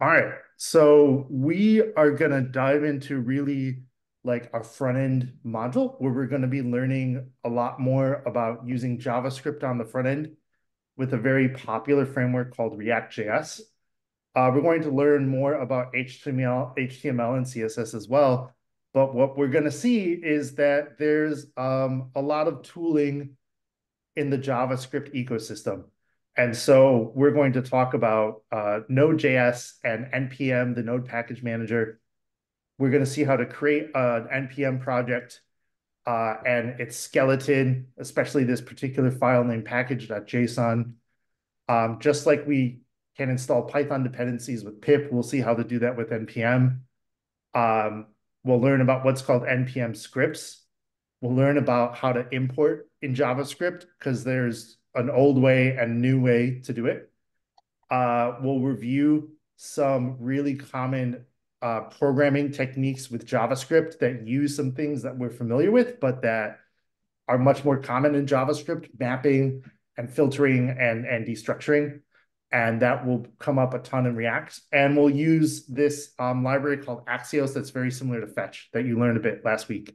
All right, so we are gonna dive into really like a front-end module where we're gonna be learning a lot more about using JavaScript on the front end with a very popular framework called React.js. Uh, we're going to learn more about HTML, HTML and CSS as well. But what we're going to see is that there's um, a lot of tooling in the JavaScript ecosystem. And so we're going to talk about uh, Node.js and NPM, the Node Package Manager. We're going to see how to create an NPM project uh, and its skeleton, especially this particular file named package.json. Um, just like we can install Python dependencies with pip, we'll see how to do that with NPM. Um, we'll learn about what's called NPM scripts. We'll learn about how to import in JavaScript because there's an old way and new way to do it. Uh, we'll review some really common uh, programming techniques with JavaScript that use some things that we're familiar with, but that are much more common in JavaScript, mapping and filtering and, and destructuring. And that will come up a ton in React. And we'll use this um, library called Axios that's very similar to Fetch that you learned a bit last week.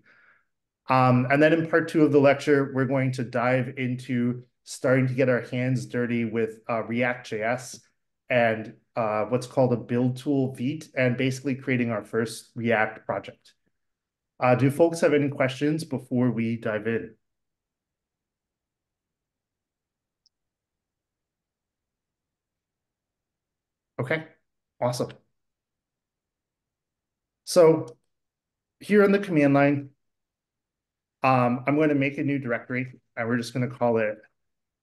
Um, and then in part two of the lecture, we're going to dive into starting to get our hands dirty with uh, React.js and uh, what's called a build tool Vite, and basically creating our first React project. Uh, do folks have any questions before we dive in? Okay, awesome. So here in the command line, um, I'm going to make a new directory, and we're just going to call it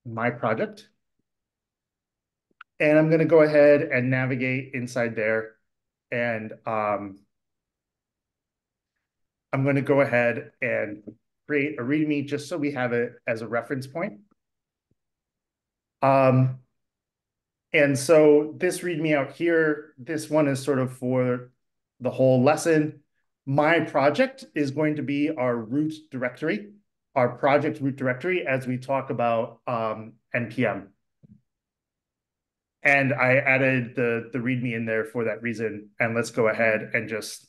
my project. And I'm going to go ahead and navigate inside there. And um, I'm going to go ahead and create a README just so we have it as a reference point. Um, and so this README out here, this one is sort of for the whole lesson. My project is going to be our root directory our project root directory as we talk about um, NPM. And I added the, the README in there for that reason. And let's go ahead and just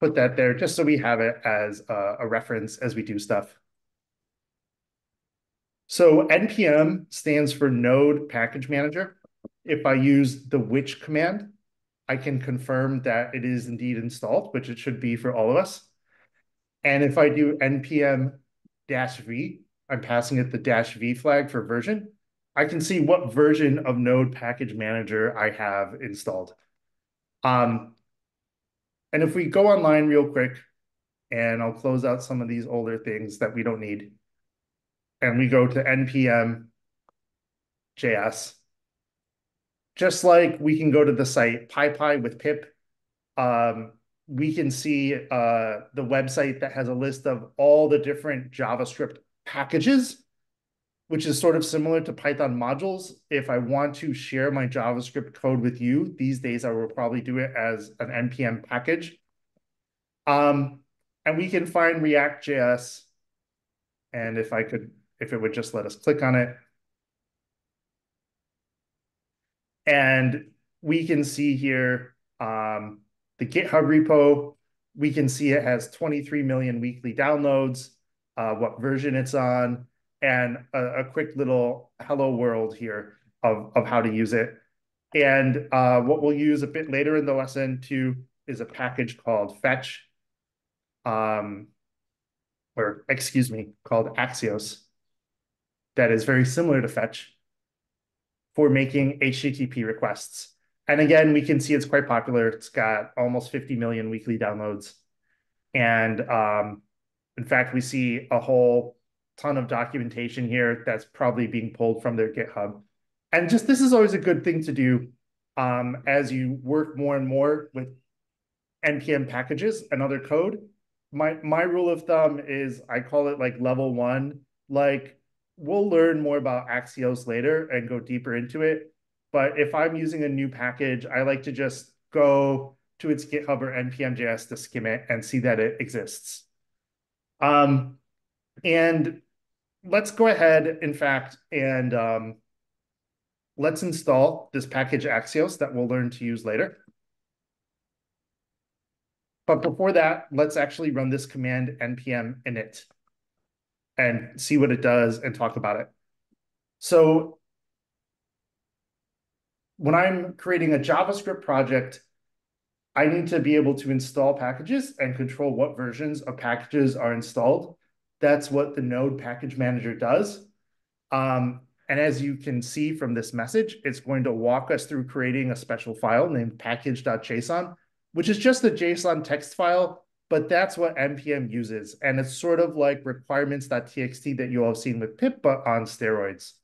put that there just so we have it as a, a reference as we do stuff. So NPM stands for Node Package Manager. If I use the which command, I can confirm that it is indeed installed, which it should be for all of us. And if I do npm dash v, I'm passing it the dash v flag for version. I can see what version of Node Package Manager I have installed. Um, and if we go online real quick, and I'll close out some of these older things that we don't need, and we go to npm JS, just like we can go to the site PyPI with pip, um, we can see uh, the website that has a list of all the different JavaScript packages, which is sort of similar to Python modules. If I want to share my JavaScript code with you, these days I will probably do it as an NPM package. Um, and we can find React.js. And if I could, if it would just let us click on it. And we can see here, um, the GitHub repo, we can see it has 23 million weekly downloads, uh, what version it's on, and a, a, quick little hello world here of, of how to use it. And uh, what we'll use a bit later in the lesson too is a package called fetch, um, or excuse me, called Axios that is very similar to fetch for making HTTP requests. And again, we can see it's quite popular. It's got almost 50 million weekly downloads. And um, in fact, we see a whole ton of documentation here that's probably being pulled from their GitHub. And just this is always a good thing to do um, as you work more and more with NPM packages and other code. My my rule of thumb is I call it like level one. Like we'll learn more about Axios later and go deeper into it. But if I'm using a new package, I like to just go to its GitHub or npm.js to skim it and see that it exists. Um, and let's go ahead, in fact, and um, let's install this package Axios that we'll learn to use later. But before that, let's actually run this command npm init and see what it does and talk about it. So when I'm creating a JavaScript project, I need to be able to install packages and control what versions of packages are installed. That's what the Node package manager does. Um, and as you can see from this message, it's going to walk us through creating a special file named package.json, which is just a JSON text file, but that's what NPM uses. And it's sort of like requirements.txt that you all have seen with pip, but on steroids.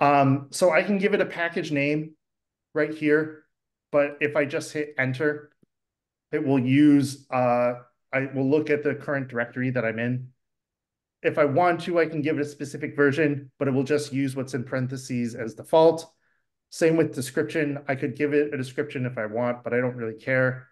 Um, so I can give it a package name right here, but if I just hit enter, it will use, uh, I will look at the current directory that I'm in if I want to, I can give it a specific version, but it will just use what's in parentheses as default. Same with description. I could give it a description if I want, but I don't really care.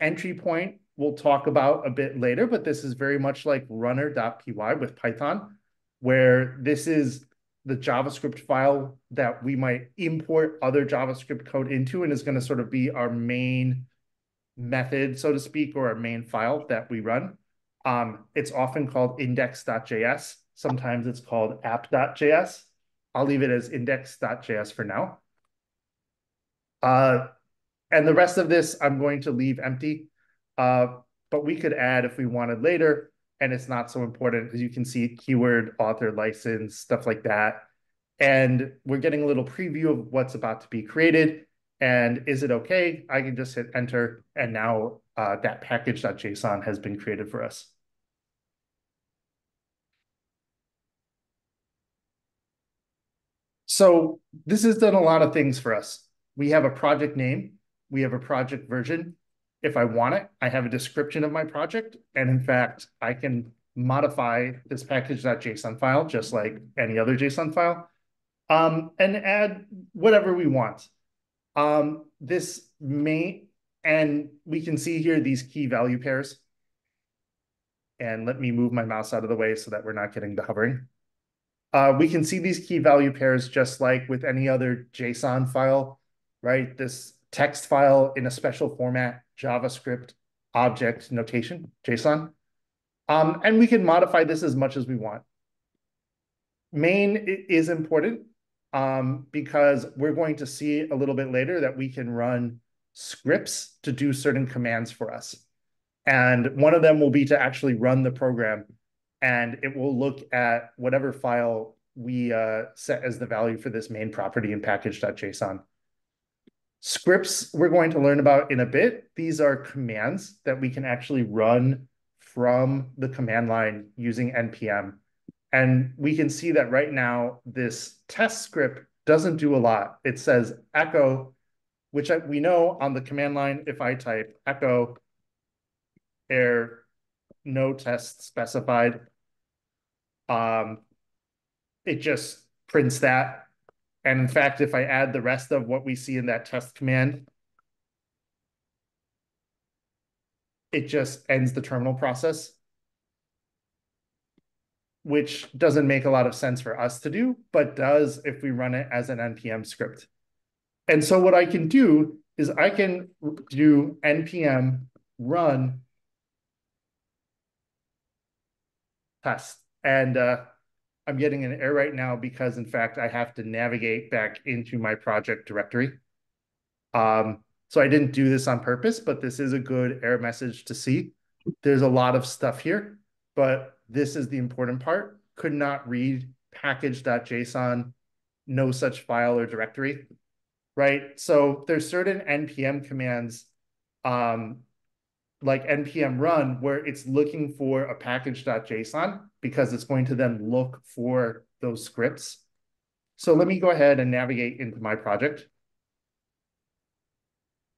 Entry point we'll talk about a bit later, but this is very much like runner.py with Python, where this is the JavaScript file that we might import other JavaScript code into and is going to sort of be our main method, so to speak, or our main file that we run. Um, it's often called index.js. Sometimes it's called app.js. I'll leave it as index.js for now. Uh, and the rest of this, I'm going to leave empty. Uh, but we could add if we wanted later, and it's not so important. As you can see, keyword, author, license, stuff like that. And we're getting a little preview of what's about to be created. And is it okay? I can just hit enter, and now uh, that package.json has been created for us. So this has done a lot of things for us. We have a project name, we have a project version. If I want it, I have a description of my project. And in fact, I can modify this package.json file just like any other JSON file um, and add whatever we want. Um, this may, and we can see here these key value pairs. And let me move my mouse out of the way so that we're not getting the hovering. Uh, we can see these key value pairs just like with any other JSON file, right? This text file in a special format, JavaScript object notation, JSON. Um, and we can modify this as much as we want. Main is important um, because we're going to see a little bit later that we can run scripts to do certain commands for us. And one of them will be to actually run the program and it will look at whatever file we uh, set as the value for this main property in package.json. Scripts we're going to learn about in a bit. These are commands that we can actually run from the command line using npm. And we can see that right now, this test script doesn't do a lot. It says echo, which I, we know on the command line, if I type echo error, no test specified, um, it just prints that. And in fact, if I add the rest of what we see in that test command, it just ends the terminal process, which doesn't make a lot of sense for us to do, but does if we run it as an NPM script. And so what I can do is I can do npm run test and uh, I'm getting an error right now because, in fact, I have to navigate back into my project directory. Um, so I didn't do this on purpose, but this is a good error message to see. There's a lot of stuff here, but this is the important part. Could not read package.json, no such file or directory, right? So there's certain NPM commands um, like npm run where it's looking for a package.json because it's going to then look for those scripts. So let me go ahead and navigate into my project.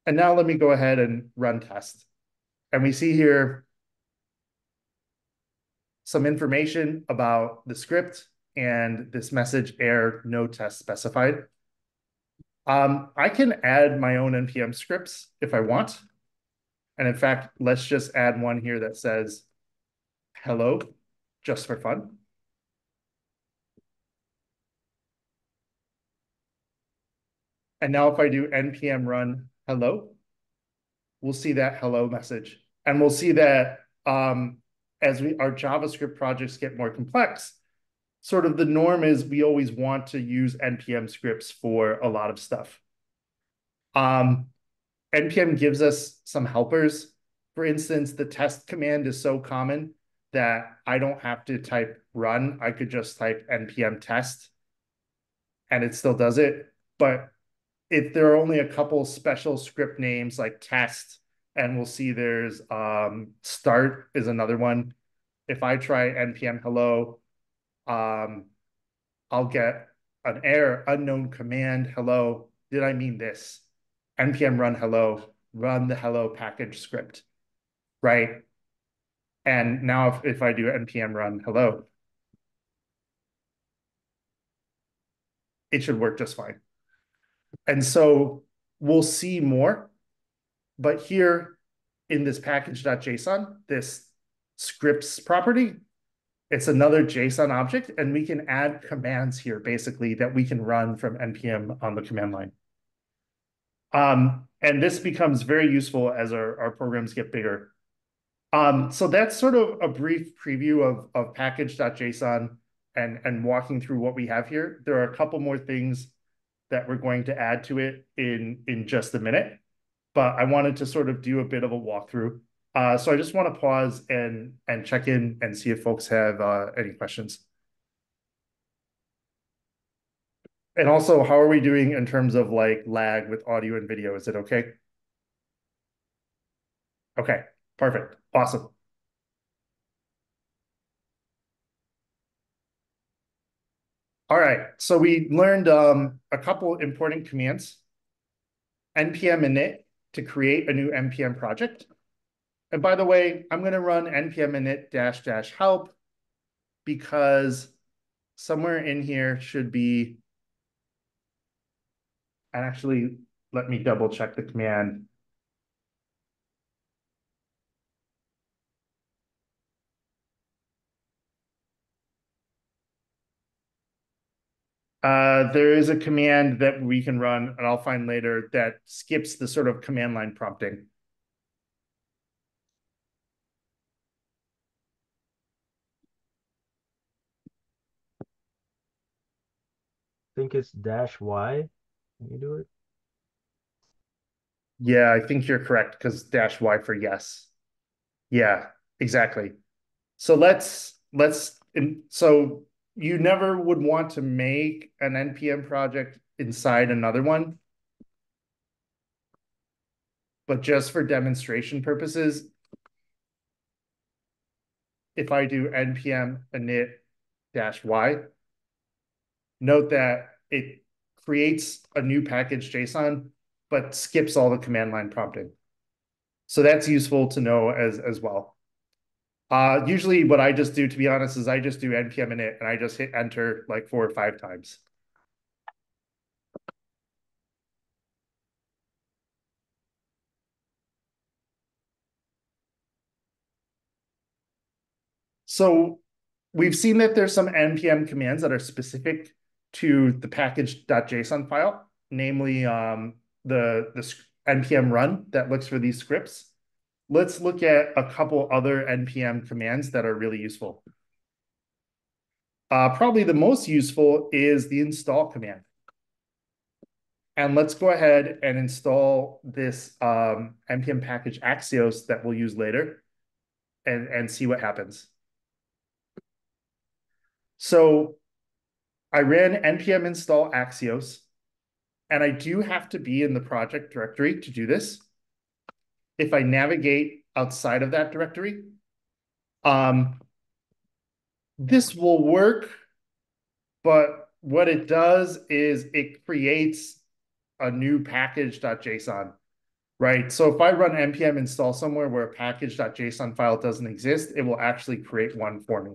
And now let me go ahead and run test. And we see here some information about the script and this message error no test specified. Um, I can add my own NPM scripts if I want. And in fact, let's just add one here that says hello, just for fun. And now if I do npm run hello, we'll see that hello message. And we'll see that um, as we our JavaScript projects get more complex, sort of the norm is we always want to use npm scripts for a lot of stuff. Um, npm gives us some helpers. For instance, the test command is so common that I don't have to type run. I could just type npm test and it still does it. But if there are only a couple special script names like test, and we'll see there's um, start is another one. If I try npm hello, um, I'll get an error, unknown command, hello, did I mean this? npm run hello, run the hello package script, right? And now if, if I do npm run hello, it should work just fine. And so we'll see more, but here in this package.json, this scripts property, it's another JSON object, and we can add commands here, basically, that we can run from NPM on the command line. Um, and this becomes very useful as our, our programs get bigger. Um, so that's sort of a brief preview of, of package.json and, and walking through what we have here. There are a couple more things that we're going to add to it in, in just a minute, but I wanted to sort of do a bit of a walkthrough. Uh, so I just want to pause and and check in and see if folks have uh, any questions. And also, how are we doing in terms of like lag with audio and video? Is it okay? Okay, perfect. Awesome. All right, so we learned um, a couple important commands. npm init to create a new npm project. And by the way, I'm going to run npm init dash dash help because somewhere in here should be, and actually, let me double check the command. Uh, there is a command that we can run, and I'll find later, that skips the sort of command line prompting. I think it's dash Y. Can you do it? Yeah, I think you're correct because dash Y for yes. Yeah, exactly. So let's let's so you mm-hmm. never would want to make an npm project inside another one. But just for demonstration purposes, if I do npm init dash y, note that it creates a new package JSON, but skips all the command line prompting. So that's useful to know as, as well. Uh, usually what I just do, to be honest, is I just do npm init and I just hit enter like four or five times. So we've seen that there's some npm commands that are specific to the package.json file, namely um, the, the npm run that looks for these scripts. Let's look at a couple other npm commands that are really useful. Uh, probably the most useful is the install command. And let's go ahead and install this um, npm package Axios that we'll use later and, and see what happens. So I ran npm install Axios, and I do have to be in the project directory to do this. If I navigate outside of that directory, um, this will work, but what it does is it creates a new package.json, right? So if I run npm install somewhere where a package.json file doesn't exist, it will actually create one for me.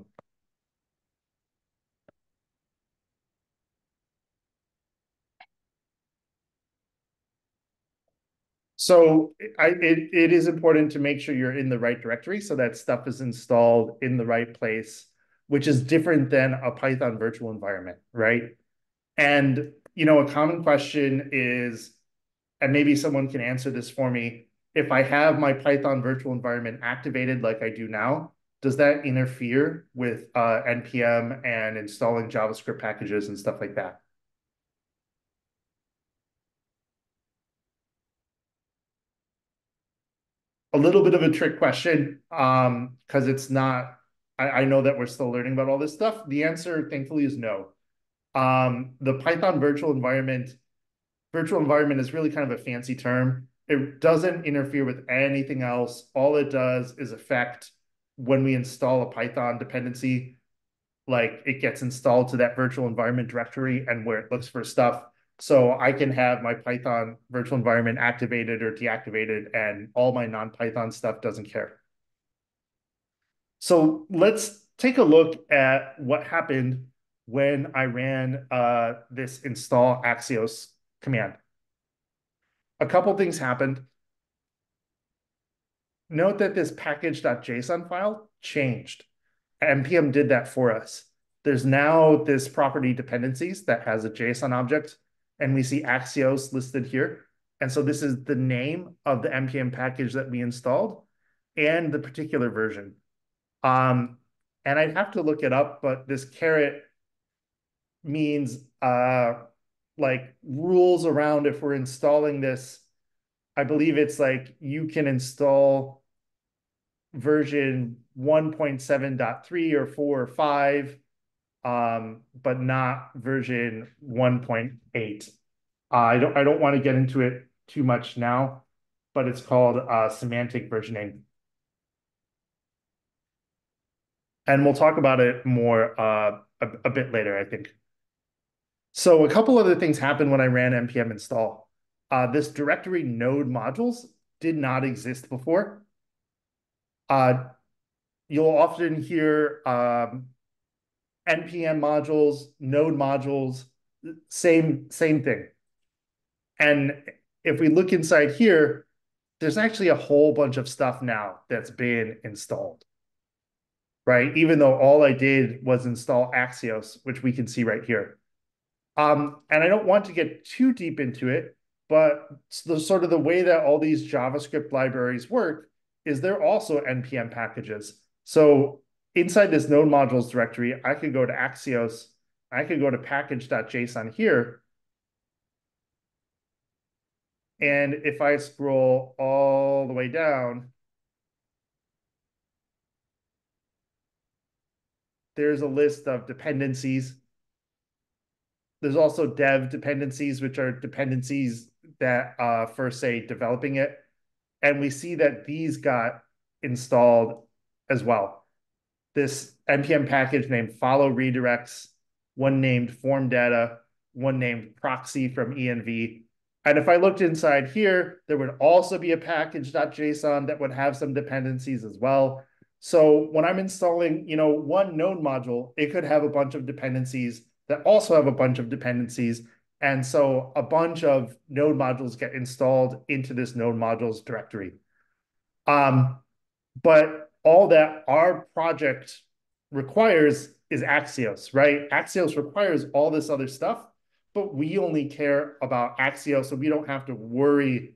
So I, it, it is important to make sure you're in the right directory so that stuff is installed in the right place, which is different than a Python virtual environment, right? And you know, a common question is, and maybe someone can answer this for me. If I have my Python virtual environment activated like I do now, does that interfere with uh, npm and installing JavaScript packages and stuff like that? A little bit of a trick question, um, because it's not. I, I know that we're still learning about all this stuff. The answer, thankfully, is no. Um, the Python virtual environment, virtual environment is really kind of a fancy term. It doesn't interfere with anything else. All it does is affect when we install a Python dependency, like it gets installed to that virtual environment directory and where it looks for stuff. So I can have my Python virtual environment activated or deactivated and all my non-Python stuff doesn't care. So let's take a look at what happened when I ran uh, this install Axios command. A couple things happened. Note that this package.json file changed. NPM did that for us. There's now this property dependencies that has a JSON object, and we see Axios listed here. And so this is the name of the NPM package that we installed and the particular version. Um, and I'd have to look it up, but this caret means uh, like rules around if we're installing this. I believe it's like you can install version 1.7.3 or 4 or 5, um, but not version 1.8. Uh, I don't I don't want to get into it too much now, but it's called uh, semantic versioning. And we'll talk about it more uh, a, a bit later, I think. So a couple other things happened when I ran npm install. Uh, this directory node modules did not exist before. Uh, you'll often hear um, npm modules, node modules, same same thing. And if we look inside here, there's actually a whole bunch of stuff now that's been installed, right? Even though all I did was install Axios, which we can see right here. Um, and I don't want to get too deep into it, but the sort of the way that all these JavaScript libraries work is they're also npm packages. So inside this node modules directory, I could go to Axios, I could go to package.json here. And if I scroll all the way down, there's a list of dependencies. There's also dev dependencies, which are dependencies that uh, for, say, developing it and we see that these got installed as well. This npm package named follow redirects, one named form data, one named proxy from env. And if I looked inside here, there would also be a package.json that would have some dependencies as well. So when I'm installing, you know, one node module, it could have a bunch of dependencies that also have a bunch of dependencies and so a bunch of node modules get installed into this node modules directory. Um, but all that our project requires is Axios, right? Axios requires all this other stuff, but we only care about Axios, so we don't have to worry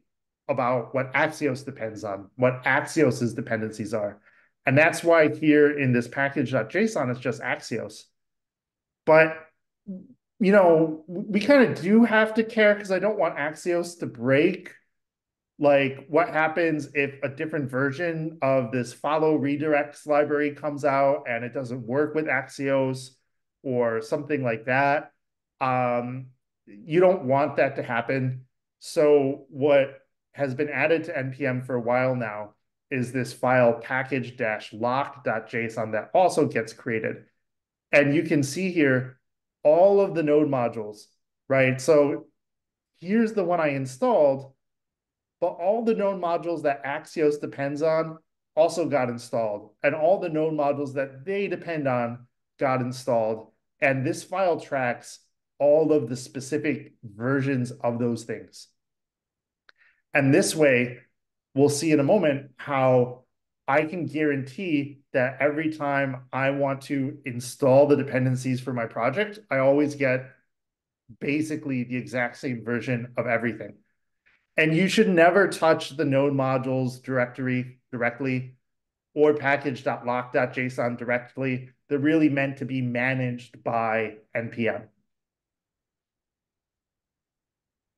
about what Axios depends on, what Axios's dependencies are. And that's why here in this package.json, it's just Axios. But you know, we kind of do have to care because I don't want Axios to break. Like, what happens if a different version of this follow redirects library comes out and it doesn't work with Axios or something like that? Um, you don't want that to happen. So, what has been added to NPM for a while now is this file package-lock.json that also gets created. And you can see here all of the node modules, right? So here's the one I installed, but all the node modules that Axios depends on also got installed. And all the node modules that they depend on got installed. And this file tracks all of the specific versions of those things. And this way, we'll see in a moment how I can guarantee that every time I want to install the dependencies for my project, I always get basically the exact same version of everything. And you should never touch the node modules directory directly or package.lock.json directly. They're really meant to be managed by NPM.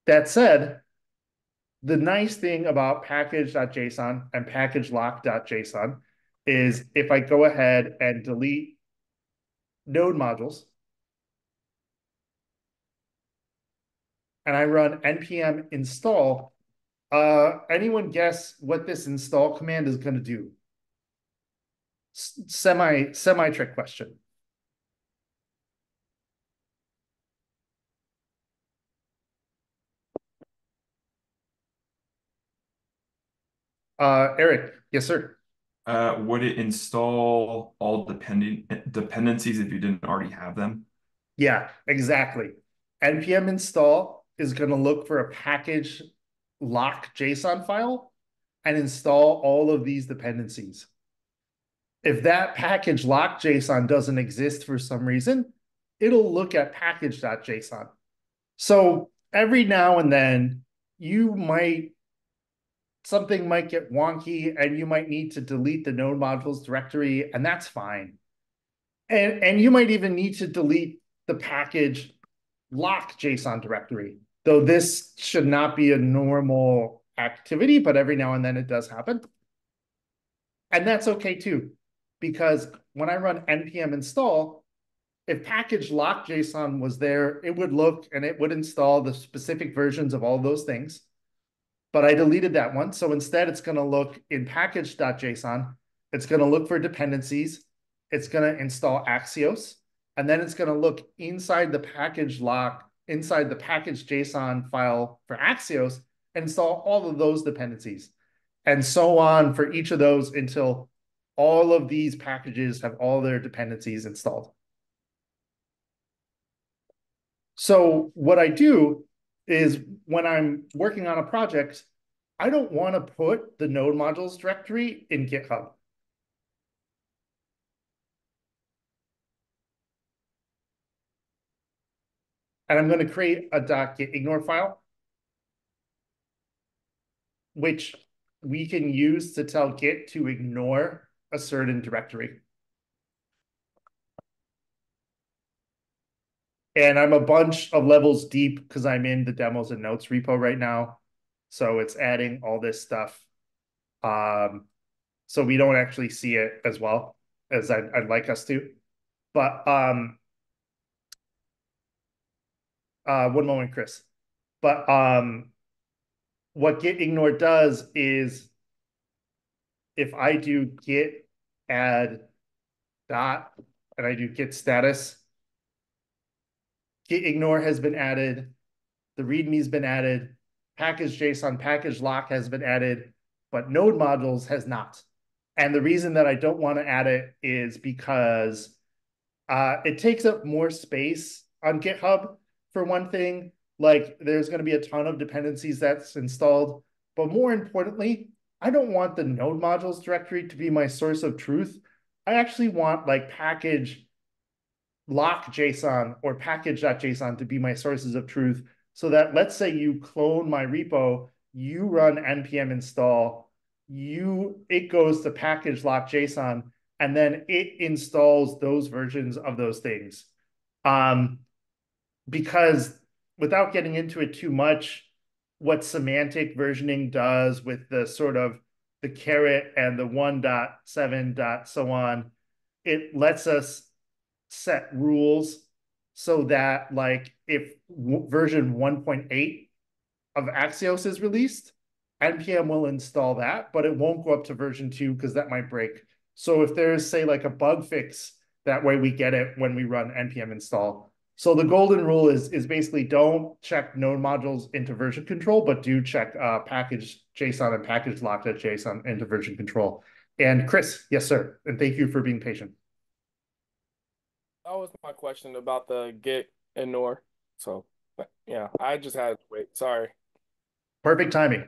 That said, the nice thing about package.json and package.lock.json is if I go ahead and delete node modules and I run npm install, uh, anyone guess what this install command is going to do? semi semi trick question. Uh, Eric, yes, sir. Uh, would it install all dependent dependencies if you didn't already have them? Yeah, exactly. npm install is going to look for a package lock JSON file and install all of these dependencies. If that package lock JSON doesn't exist for some reason, it'll look at package.json. So every now and then you might something might get wonky and you might need to delete the node modules directory and that's fine. And, and you might even need to delete the package lock JSON directory, though this should not be a normal activity, but every now and then it does happen. And that's okay too, because when I run npm install, if package lock JSON was there, it would look and it would install the specific versions of all those things but I deleted that one. So instead, it's going to look in package.json. It's going to look for dependencies. It's going to install Axios. And then it's going to look inside the package lock, inside the package JSON file for Axios, and install all of those dependencies. And so on for each of those until all of these packages have all their dependencies installed. So what I do is when I'm working on a project, I don't want to put the node modules directory in GitHub. And I'm going to create a .gitignore file, which we can use to tell Git to ignore a certain directory. And I'm a bunch of levels deep because I'm in the demos and notes repo right now. So it's adding all this stuff. Um, so we don't actually see it as well as I'd, I'd like us to. But um, uh, one moment, Chris. But um, what gitignore does is if I do git add dot and I do git status, git ignore has been added, the README has been added, package JSON package lock has been added, but node modules has not. And the reason that I don't want to add it is because uh, it takes up more space on GitHub for one thing. Like there's going to be a ton of dependencies that's installed. But more importantly, I don't want the node modules directory to be my source of truth. I actually want like package lock JSON or package.json to be my sources of truth so that let's say you clone my repo, you run npm install, you it goes to package lock JSON, and then it installs those versions of those things. Um, because without getting into it too much, what semantic versioning does with the sort of the caret and the 1.7 dot so on, it lets us set rules so that like if version 1.8 of Axios is released, npm will install that, but it won't go up to version 2 because that might break. So if there's say like a bug fix, that way we get it when we run npm install. So the golden rule is is basically don't check node modules into version control, but do check uh, package JSON and package lock.json into version control. And Chris, yes, sir. And thank you for being patient that was my question about the git ignore. So yeah, I just had to wait. Sorry. Perfect timing.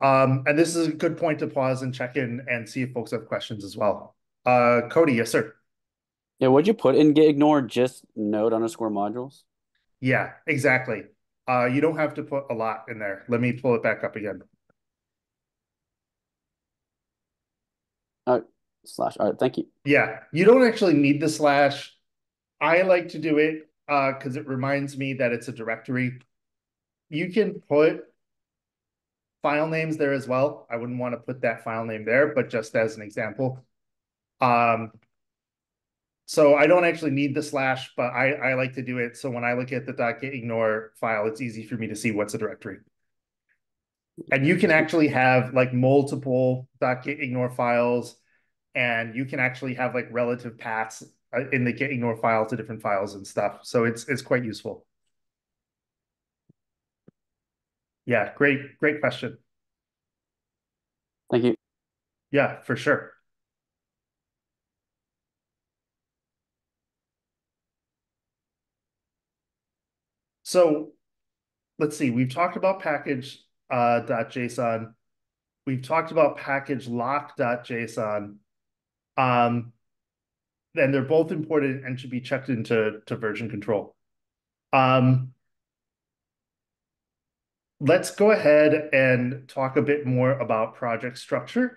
Um, and this is a good point to pause and check in and see if folks have questions as well. Uh, Cody, yes, sir. Yeah, what'd you put in git ignore? Just node underscore modules? Yeah, exactly. Uh, you don't have to put a lot in there. Let me pull it back up again. Uh, slash. All right, thank you. Yeah, you don't actually need the slash. I like to do it uh because it reminds me that it's a directory. You can put file names there as well. I wouldn't want to put that file name there, but just as an example. Um, so I don't actually need the slash, but I, I like to do it. So when I look at the .git ignore file, it's easy for me to see what's a directory. And you can actually have like multiple .git ignore files, and you can actually have like relative paths uh, in the git ignore file to different files and stuff. So it's it's quite useful. Yeah, great, great question. Thank you. Yeah, for sure. So let's see, we've talked about package uh. We've talked about package lock.json. Um, and they're both important and should be checked into to version control. Um, let's go ahead and talk a bit more about project structure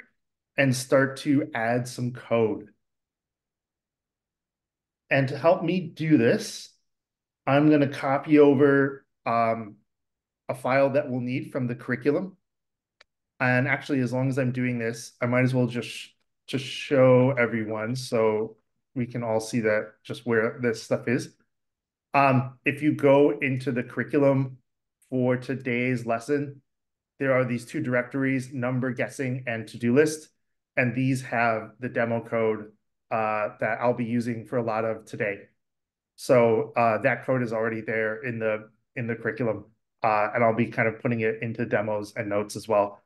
and start to add some code. And to help me do this, I'm going to copy over um, a file that we'll need from the curriculum. And actually, as long as I'm doing this, I might as well just, just show everyone so we can all see that just where this stuff is. Um, if you go into the curriculum for today's lesson, there are these two directories, number guessing and to-do list. And these have the demo code uh, that I'll be using for a lot of today. So uh, that code is already there in the in the curriculum, uh, and I'll be kind of putting it into demos and notes as well.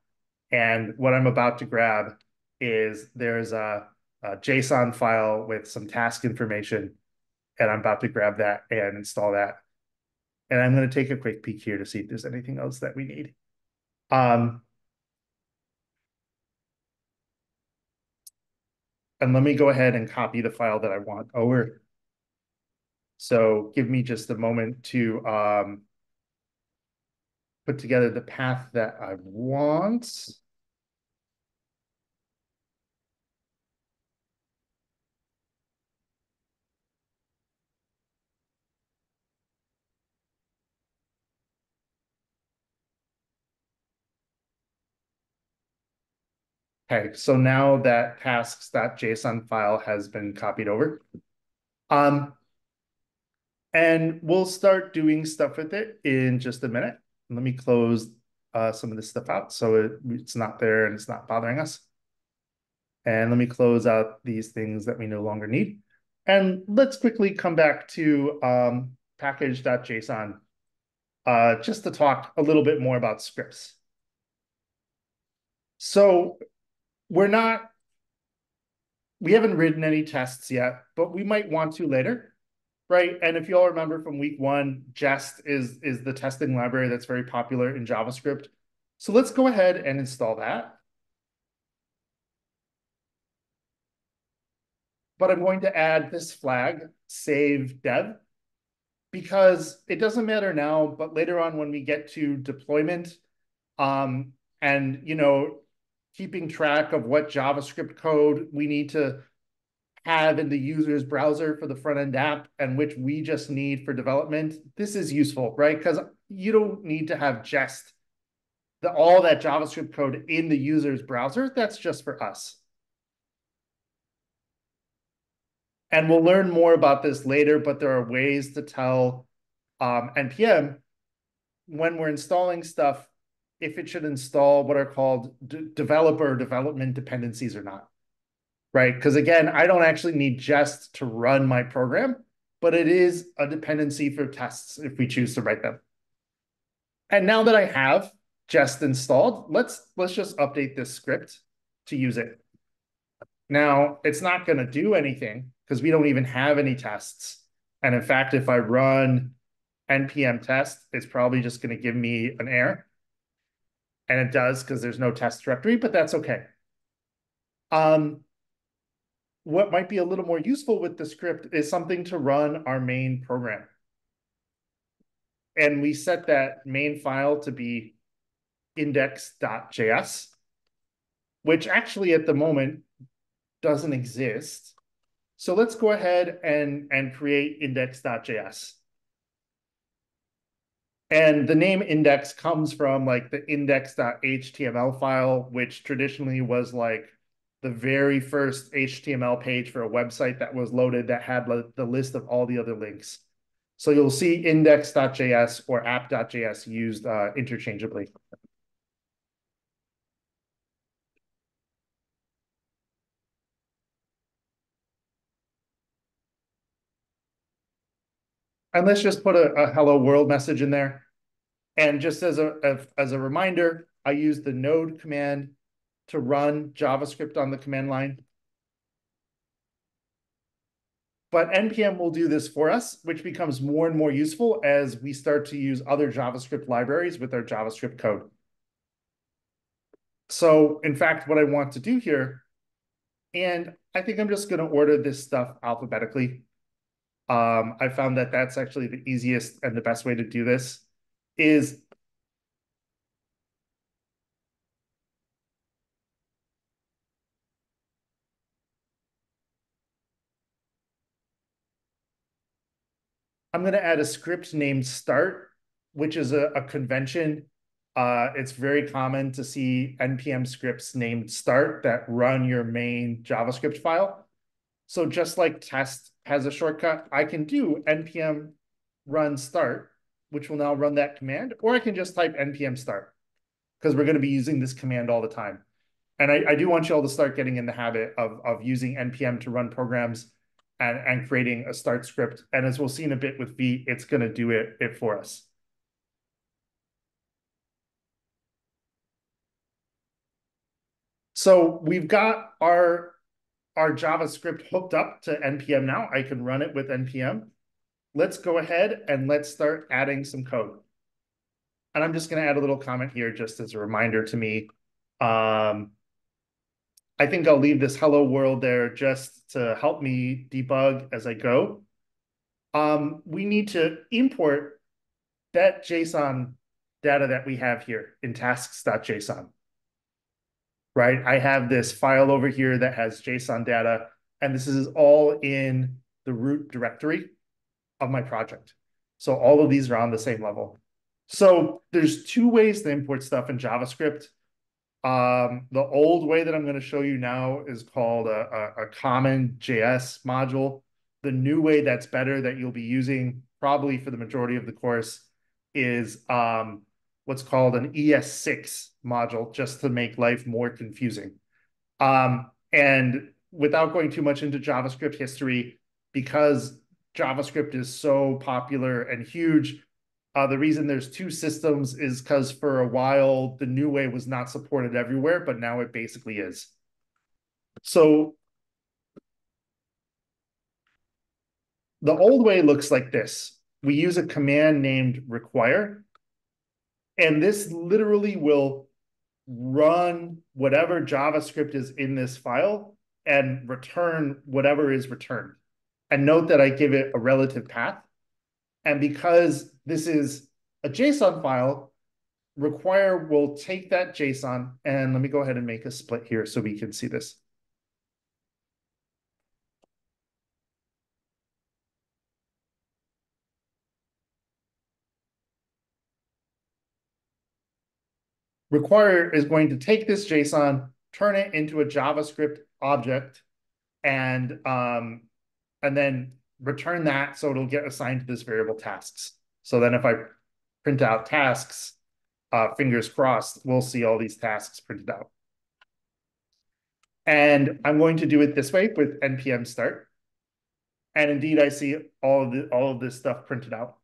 And what I'm about to grab is there's a, a JSON file with some task information, and I'm about to grab that and install that. And I'm going to take a quick peek here to see if there's anything else that we need. Um, and let me go ahead and copy the file that I want over. So give me just a moment to um, put together the path that I want. Okay, so now that tasks.json file has been copied over. Um, and we'll start doing stuff with it in just a minute. Let me close uh, some of this stuff out so it, it's not there and it's not bothering us. And let me close out these things that we no longer need. And let's quickly come back to um, package.json uh, just to talk a little bit more about scripts. So we're not, we haven't written any tests yet, but we might want to later right? And if you all remember from week one, Jest is, is the testing library that's very popular in JavaScript. So let's go ahead and install that. But I'm going to add this flag, save dev, because it doesn't matter now, but later on when we get to deployment, um, and you know, keeping track of what JavaScript code we need to have in the user's browser for the front end app and which we just need for development, this is useful, right? Because you don't need to have just the, all that JavaScript code in the user's browser. That's just for us. And we'll learn more about this later, but there are ways to tell um, NPM when we're installing stuff if it should install what are called developer development dependencies or not right? Because again, I don't actually need Jest to run my program, but it is a dependency for tests if we choose to write them. And now that I have Jest installed, let's let's just update this script to use it. Now, it's not going to do anything because we don't even have any tests. And in fact, if I run npm test, it's probably just going to give me an error. And it does because there's no test directory, but that's okay. Um, what might be a little more useful with the script is something to run our main program. And we set that main file to be index.js, which actually at the moment doesn't exist. So let's go ahead and, and create index.js. And the name index comes from like the index.html file, which traditionally was like the very first HTML page for a website that was loaded that had the list of all the other links. So you'll see index.js or app.js used uh, interchangeably. And let's just put a, a hello world message in there. And just as a, as a reminder, I use the node command to run JavaScript on the command line. But NPM will do this for us, which becomes more and more useful as we start to use other JavaScript libraries with our JavaScript code. So in fact, what I want to do here, and I think I'm just going to order this stuff alphabetically. Um, I found that that's actually the easiest and the best way to do this is I'm going to add a script named start, which is a, a convention. Uh, it's very common to see NPM scripts named start that run your main JavaScript file. So just like test has a shortcut, I can do npm run start, which will now run that command, or I can just type npm start because we're going to be using this command all the time. And I, I do want you all to start getting in the habit of, of using npm to run programs and, and creating a start script. And as we'll see in a bit with Vite, it's going to do it, it for us. So we've got our, our JavaScript hooked up to NPM now. I can run it with NPM. Let's go ahead and let's start adding some code. And I'm just going to add a little comment here just as a reminder to me. Um, I think I'll leave this hello world there just to help me debug as I go. Um, we need to import that JSON data that we have here in tasks.json. Right, I have this file over here that has JSON data, and this is all in the root directory of my project. So all of these are on the same level. So there's two ways to import stuff in JavaScript. Um, the old way that I'm going to show you now is called a, a, a CommonJS module. The new way that's better that you'll be using probably for the majority of the course is um, what's called an ES6 module, just to make life more confusing. Um, and without going too much into JavaScript history, because JavaScript is so popular and huge, uh, the reason there's two systems is because for a while the new way was not supported everywhere, but now it basically is. So the old way looks like this. We use a command named require, and this literally will run whatever JavaScript is in this file and return whatever is returned. And note that I give it a relative path. And because this is a JSON file, require will take that JSON and let me go ahead and make a split here so we can see this. Require is going to take this JSON, turn it into a JavaScript object, and um, and then return that so it'll get assigned to this variable tasks. So then if I print out tasks, uh, fingers crossed, we'll see all these tasks printed out. And I'm going to do it this way with npm start. And indeed, I see all of, the, all of this stuff printed out.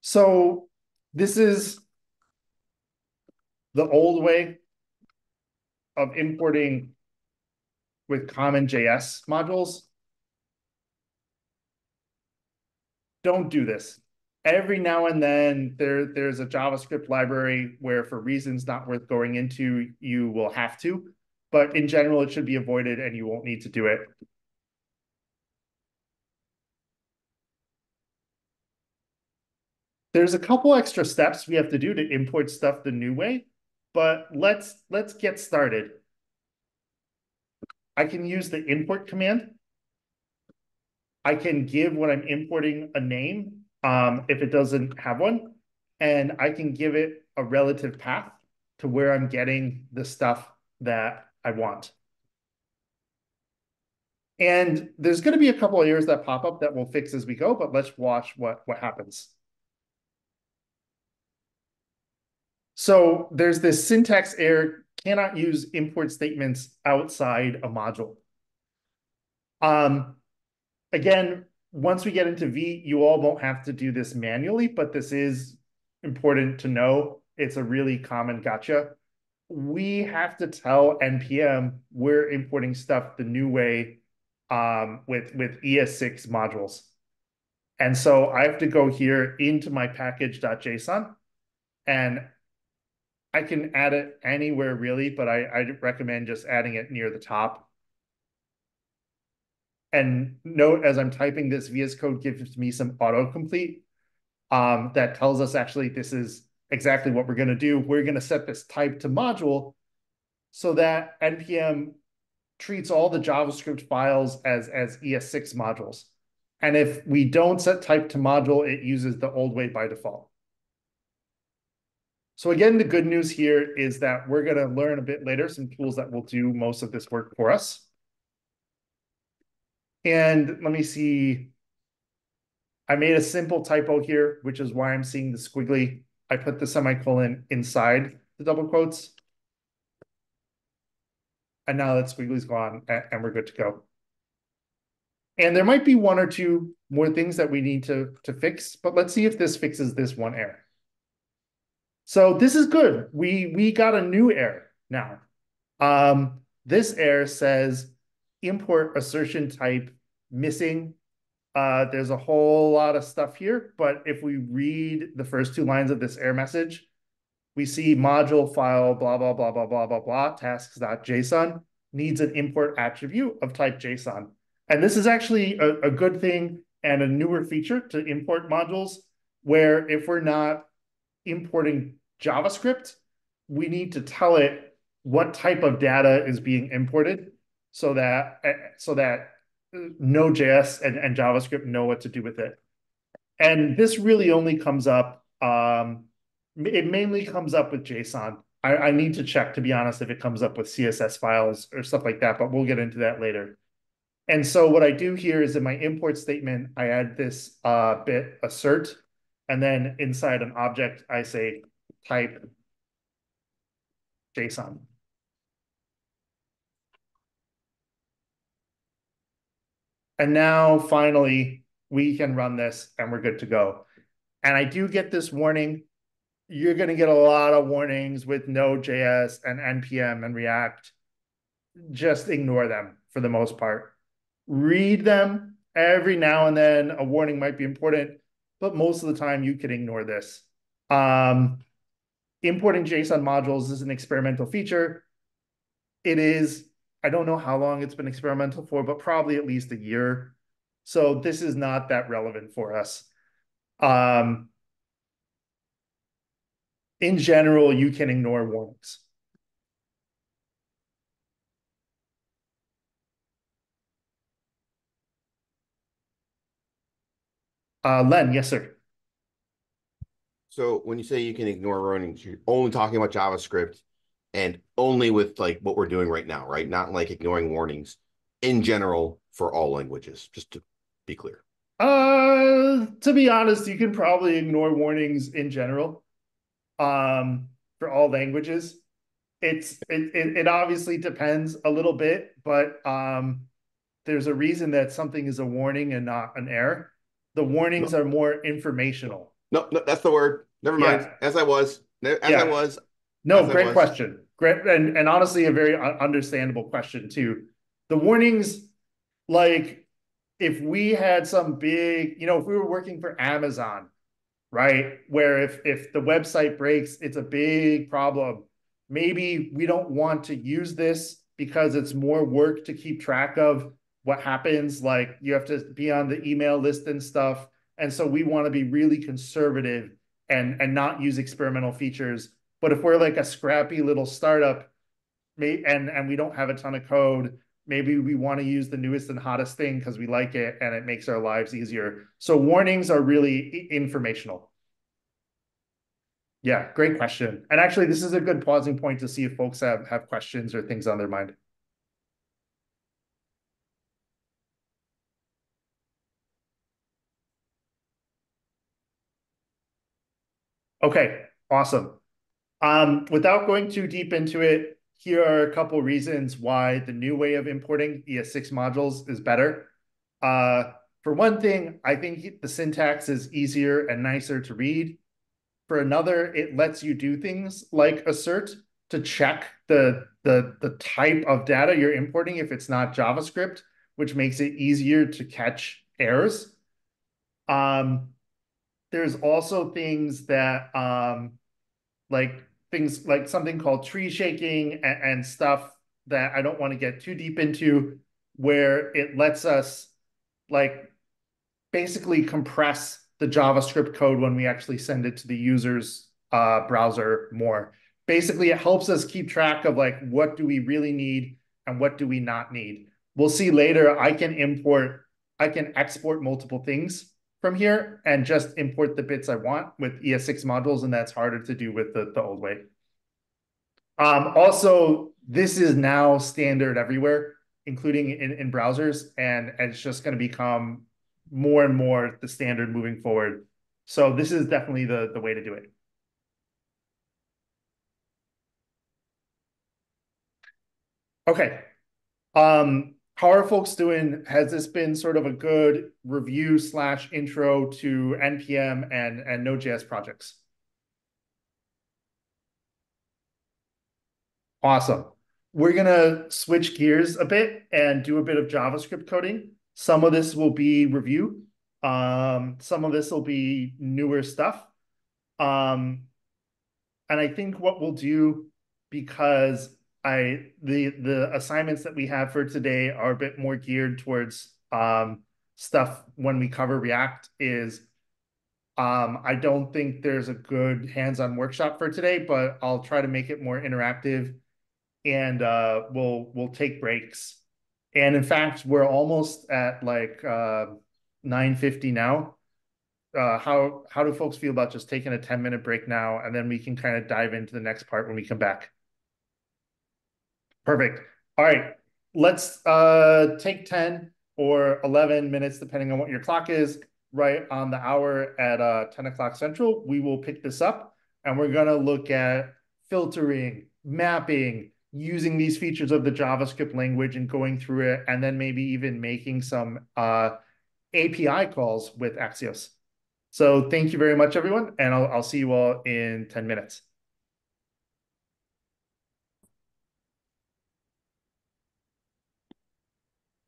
So this is the old way of importing with CommonJS modules. Don't do this. Every now and then there, there's a JavaScript library where for reasons not worth going into, you will have to. but in general, it should be avoided and you won't need to do it. There's a couple extra steps we have to do to import stuff the new way, but let's let's get started. I can use the import command. I can give what I'm importing a name um, if it doesn't have one, and I can give it a relative path to where I'm getting the stuff that I want. And there's going to be a couple of errors that pop up that we'll fix as we go, but let's watch what, what happens. So there's this syntax error, cannot use import statements outside a module. Um, again, once we get into Vite, you all won't have to do this manually, but this is important to know. It's a really common gotcha. We have to tell NPM we're importing stuff the new way um, with, with ES6 modules. And so I have to go here into my package.json and I can add it anywhere really, but I, I recommend just adding it near the top. And note as I'm typing this, VS Code gives me some autocomplete um, that tells us actually this is exactly what we're going to do. We're going to set this type to module so that NPM treats all the JavaScript files as, as ES6 modules. And if we don't set type to module, it uses the old way by default. So again, the good news here is that we're going to learn a bit later some tools that will do most of this work for us. And let me see. I made a simple typo here, which is why I'm seeing the squiggly. I put the semicolon inside the double quotes. And now that squiggly's gone and we're good to go. And there might be one or two more things that we need to, to fix, but let's see if this fixes this one error. So this is good. We we got a new error now. Um, this error says import assertion type missing. Uh, there's a whole lot of stuff here, but if we read the first two lines of this error message, we see module file blah blah blah blah blah blah blah tasks.json needs an import attribute of type JSON. And this is actually a, a good thing and a newer feature to import modules where if we're not importing JavaScript, we need to tell it what type of data is being imported so that so that Node.js and, and JavaScript know what to do with it. And this really only comes up, um, it mainly comes up with JSON. I, I need to check, to be honest, if it comes up with CSS files or stuff like that, but we'll get into that later. And so what I do here is in my import statement, I add this uh, bit assert, and then inside an object, I say type JSON. And now finally, we can run this and we're good to go. And I do get this warning. You're going to get a lot of warnings with Node.js and NPM and React. Just ignore them for the most part. Read them every now and then. A warning might be important, but most of the time you can ignore this. Um, importing JSON modules is an experimental feature. It is, I don't know how long it's been experimental for, but probably at least a year. So this is not that relevant for us. Um, in general, you can ignore warnings. Uh, Len, yes, sir. So when you say you can ignore warnings, you're only talking about JavaScript and only with like what we're doing right now, right? Not like ignoring warnings in general for all languages, just to be clear. Uh, to be honest, you can probably ignore warnings in general. Um, for all languages, it's it, it, it obviously depends a little bit, but um, there's a reason that something is a warning and not an error. The warnings are more informational. No, no, that's the word. Never mind. Yeah. As I was, as Yeah. I was. No, great was. question. Great, and and honestly, a very uh, understandable question too. The warnings, like, if we had some big, you know, if we were working for Amazon, right, where if if the website breaks, it's a big problem. Maybe we don't want to use this because it's more work to keep track of what happens. Like you have to be on the email list and stuff. And so we want to be really conservative and and not use experimental features. But if we're like a scrappy little startup, may and and we don't have a ton of code, maybe we want to use the newest and hottest thing because we like it and it makes our lives easier. So warnings are really informational. Yeah, great question. And actually, this is a good pausing point to see if folks have have questions or things on their mind. Okay, awesome. Um, without going too deep into it, here are a couple reasons why the new way of importing ES6 modules is better. Uh, for one thing, I think the syntax is easier and nicer to read. For another, it lets you do things like assert to check the, the, the type of data you're importing if it's not JavaScript, which makes it easier to catch errors. Um, there's also things that um, like things like something called tree shaking and, and stuff that I don't want to get too deep into, where it lets us like basically compress the JavaScript code when we actually send it to the user's uh, browser more. Basically, it helps us keep track of like what do we really need and what do we not need. We'll see later. I can import, I can export multiple things from here and just import the bits I want with ES6 modules, and that's harder to do with the, the old way. Um, also, this is now standard everywhere, including in, in browsers, and, and it's just going to become more and more the standard moving forward. So this is definitely the, the way to do it. Okay. Um, how are folks doing? Has this been sort of a good review slash intro to NPM and, and Node.js projects? Awesome. We're going to switch gears a bit and do a bit of JavaScript coding. Some of this will be review. Um, some of this will be newer stuff. Um, and I think what we'll do, because I the the assignments that we have for today are a bit more geared towards um, stuff when we cover React is um, I don't think there's a good hands-on workshop for today, but I'll try to make it more interactive and uh, we'll we'll take breaks. And in fact, we're almost at like uh, 950 now. Uh, how how do folks feel about just taking a 10 minute break now and then we can kind of dive into the next part when we come back? Perfect. All right, let's uh, take 10 or 11 minutes, depending on what your clock is, right on the hour at uh, 10 o'clock central. We will pick this up and we're going to look at filtering, mapping, using these features of the JavaScript language and going through it, and then maybe even making some uh, API calls with Axios. So thank you very much, everyone, and I'll, I'll see you all in 10 minutes.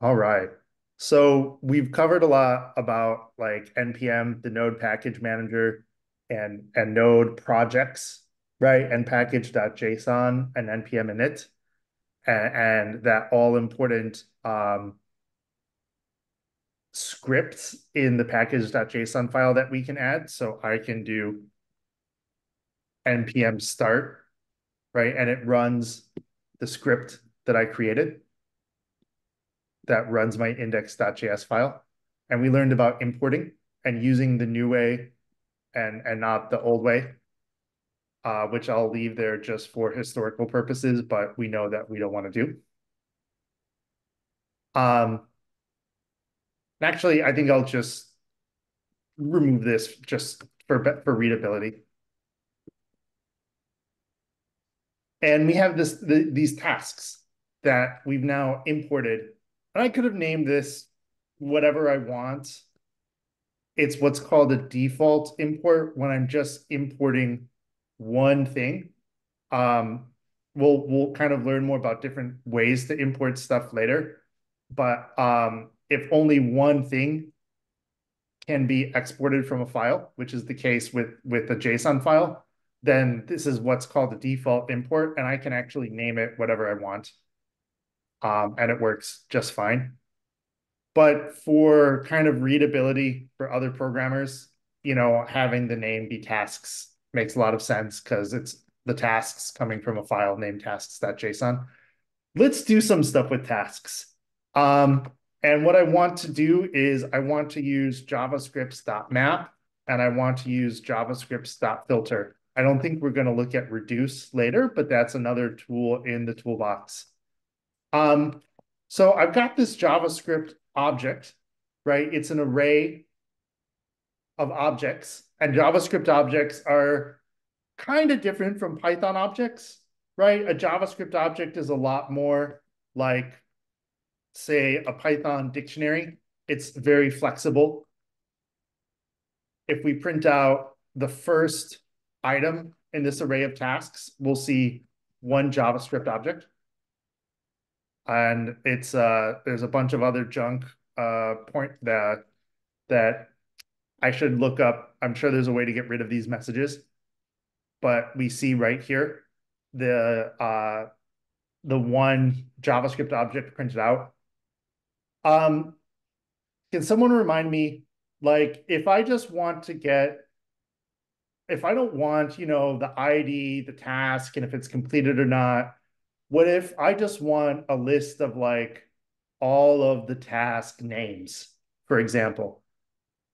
All right. So we've covered a lot about like NPM, the node package manager, and and node projects, right? And package.json and NPM init, and, and that all important um, scripts in the package.json file that we can add. So I can do npm start, right? And it runs the script that I created that runs my index.js file. And we learned about importing and using the new way and, and not the old way, uh, which I'll leave there just for historical purposes, but we know that we don't want to do. Um, actually, I think I'll just remove this just for, for readability. And we have this the, these tasks that we've now imported I could have named this whatever I want. It's what's called a default import when I'm just importing one thing. Um, we'll we'll kind of learn more about different ways to import stuff later. But um, if only one thing can be exported from a file, which is the case with with a JSON file, then this is what's called a default import, and I can actually name it whatever I want. Um, and it works just fine. But for kind of readability for other programmers, you know, having the name be tasks makes a lot of sense because it's the tasks coming from a file named tasks.json. Let's do some stuff with tasks. Um, and what I want to do is I want to use javascripts.map and I want to use javascripts.filter. I don't think we're going to look at reduce later, but that's another tool in the toolbox. Um, so I've got this JavaScript object, right? It's an array of objects and JavaScript objects are kind of different from Python objects, right? A JavaScript object is a lot more like, say, a Python dictionary. It's very flexible. If we print out the first item in this array of tasks, we'll see one JavaScript object. And it's uh there's a bunch of other junk uh point that that I should look up. I'm sure there's a way to get rid of these messages. But we see right here the uh the one JavaScript object printed out. Um can someone remind me like if I just want to get if I don't want, you know, the ID, the task, and if it's completed or not, what if I just want a list of like all of the task names, for example?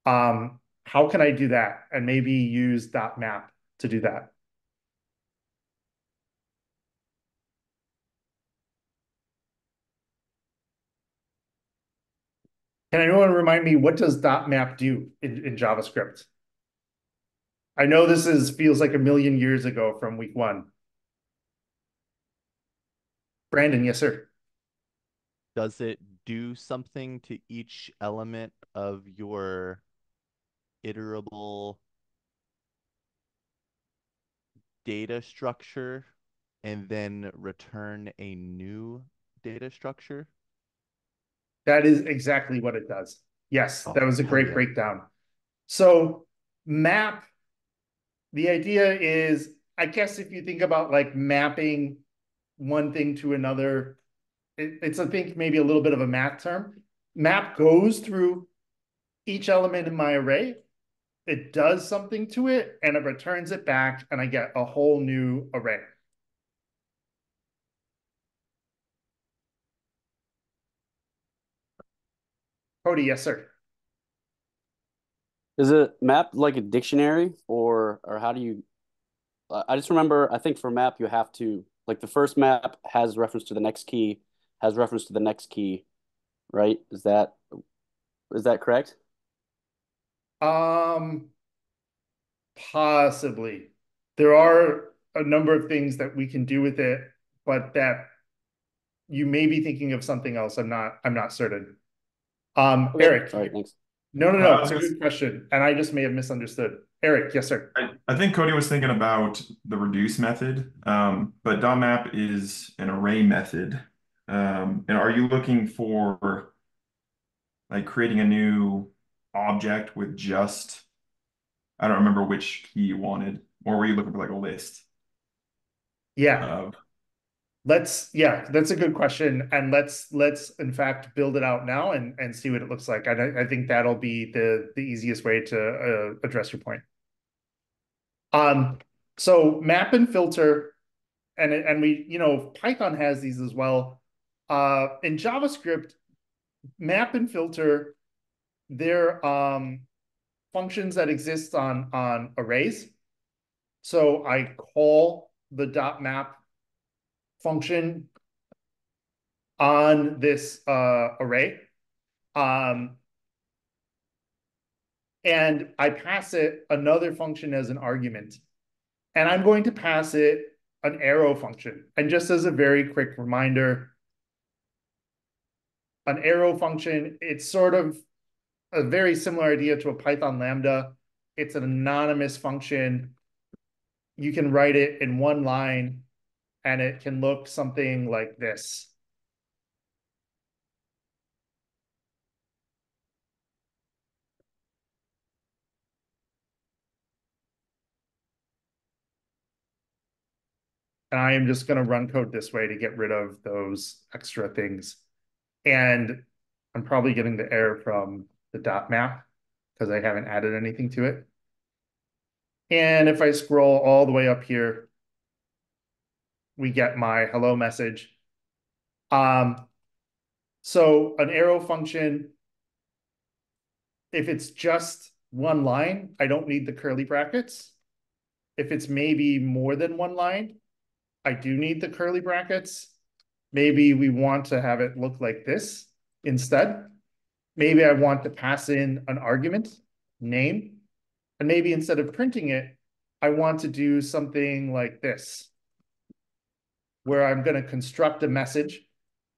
Um, how can I do that? And maybe use dot .map to do that. Can anyone remind me what does dot .map do in, in JavaScript? I know this is feels like a million years ago from week one. Brandon, yes, sir. Does it do something to each element of your iterable data structure and then return a new data structure? That is exactly what it does. Yes, Oh, that was a great yeah. breakdown. So map, the idea is, I guess if you think about like mapping one thing to another, it, it's I think maybe a little bit of a math term. Map goes through each element in my array. It does something to it and it returns it back and I get a whole new array. Cody, yes, sir. Is it map like a dictionary or or how do you I I just remember I think for map you have to like the first map has reference to the next key, has reference to the next key, right? Is that is that correct? Um, possibly. There are a number of things that we can do with it, but that you may be thinking of something else. I'm not, I'm not certain. Um, Okay. Eric, All right, thanks. no, no, Uh, no, I it's a good question, and I just may have misunderstood. Eric, yes, sir. I, I think Cody was thinking about the reduce method, um, but .map is an array method. Um, and are you looking for like creating a new object with just, I don't remember which key you wanted, or were you looking for like a list Yeah, of? let's, yeah, that's a good question, and let's, let's in fact build it out now and, and see what it looks like. And I, I think that'll be the, the easiest way to, uh, address your point. Um, so map and filter, and and we, you know, Python has these as well. Uh, in JavaScript, map and filter, they're um functions that exist on on arrays. So I call the dot map function on this uh array. Um, and I pass it another function as an argument. And I'm going to pass it an arrow function. And just as a very quick reminder, an arrow function, it's sort of a very similar idea to a Python lambda. It's an anonymous function. You can write it in one line and it can look something like this. And I am just going to run code this way to get rid of those extra things. And I'm probably getting the error from the dot map because I haven't added anything to it. And if I scroll all the way up here, we get my hello message. Um, so an arrow function, if it's just one line, I don't need the curly brackets. If it's maybe more than one line, I do need the curly brackets. Maybe we want to have it look like this instead. Maybe I want to pass in an argument, name, and maybe instead of printing it, I want to do something like this, where I'm going to construct a message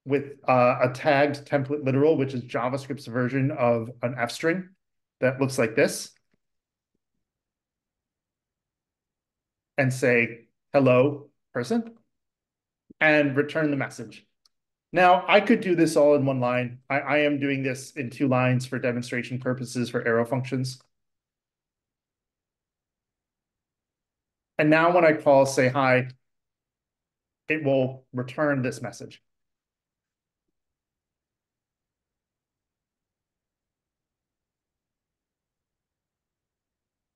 with uh, a tagged template literal, which is JavaScript's version of an F string that looks like this. And say, hello, person, and return the message. Now, I could do this all in one line. I, I am doing this in two lines for demonstration purposes for arrow functions. And now when I call say hi, it will return this message.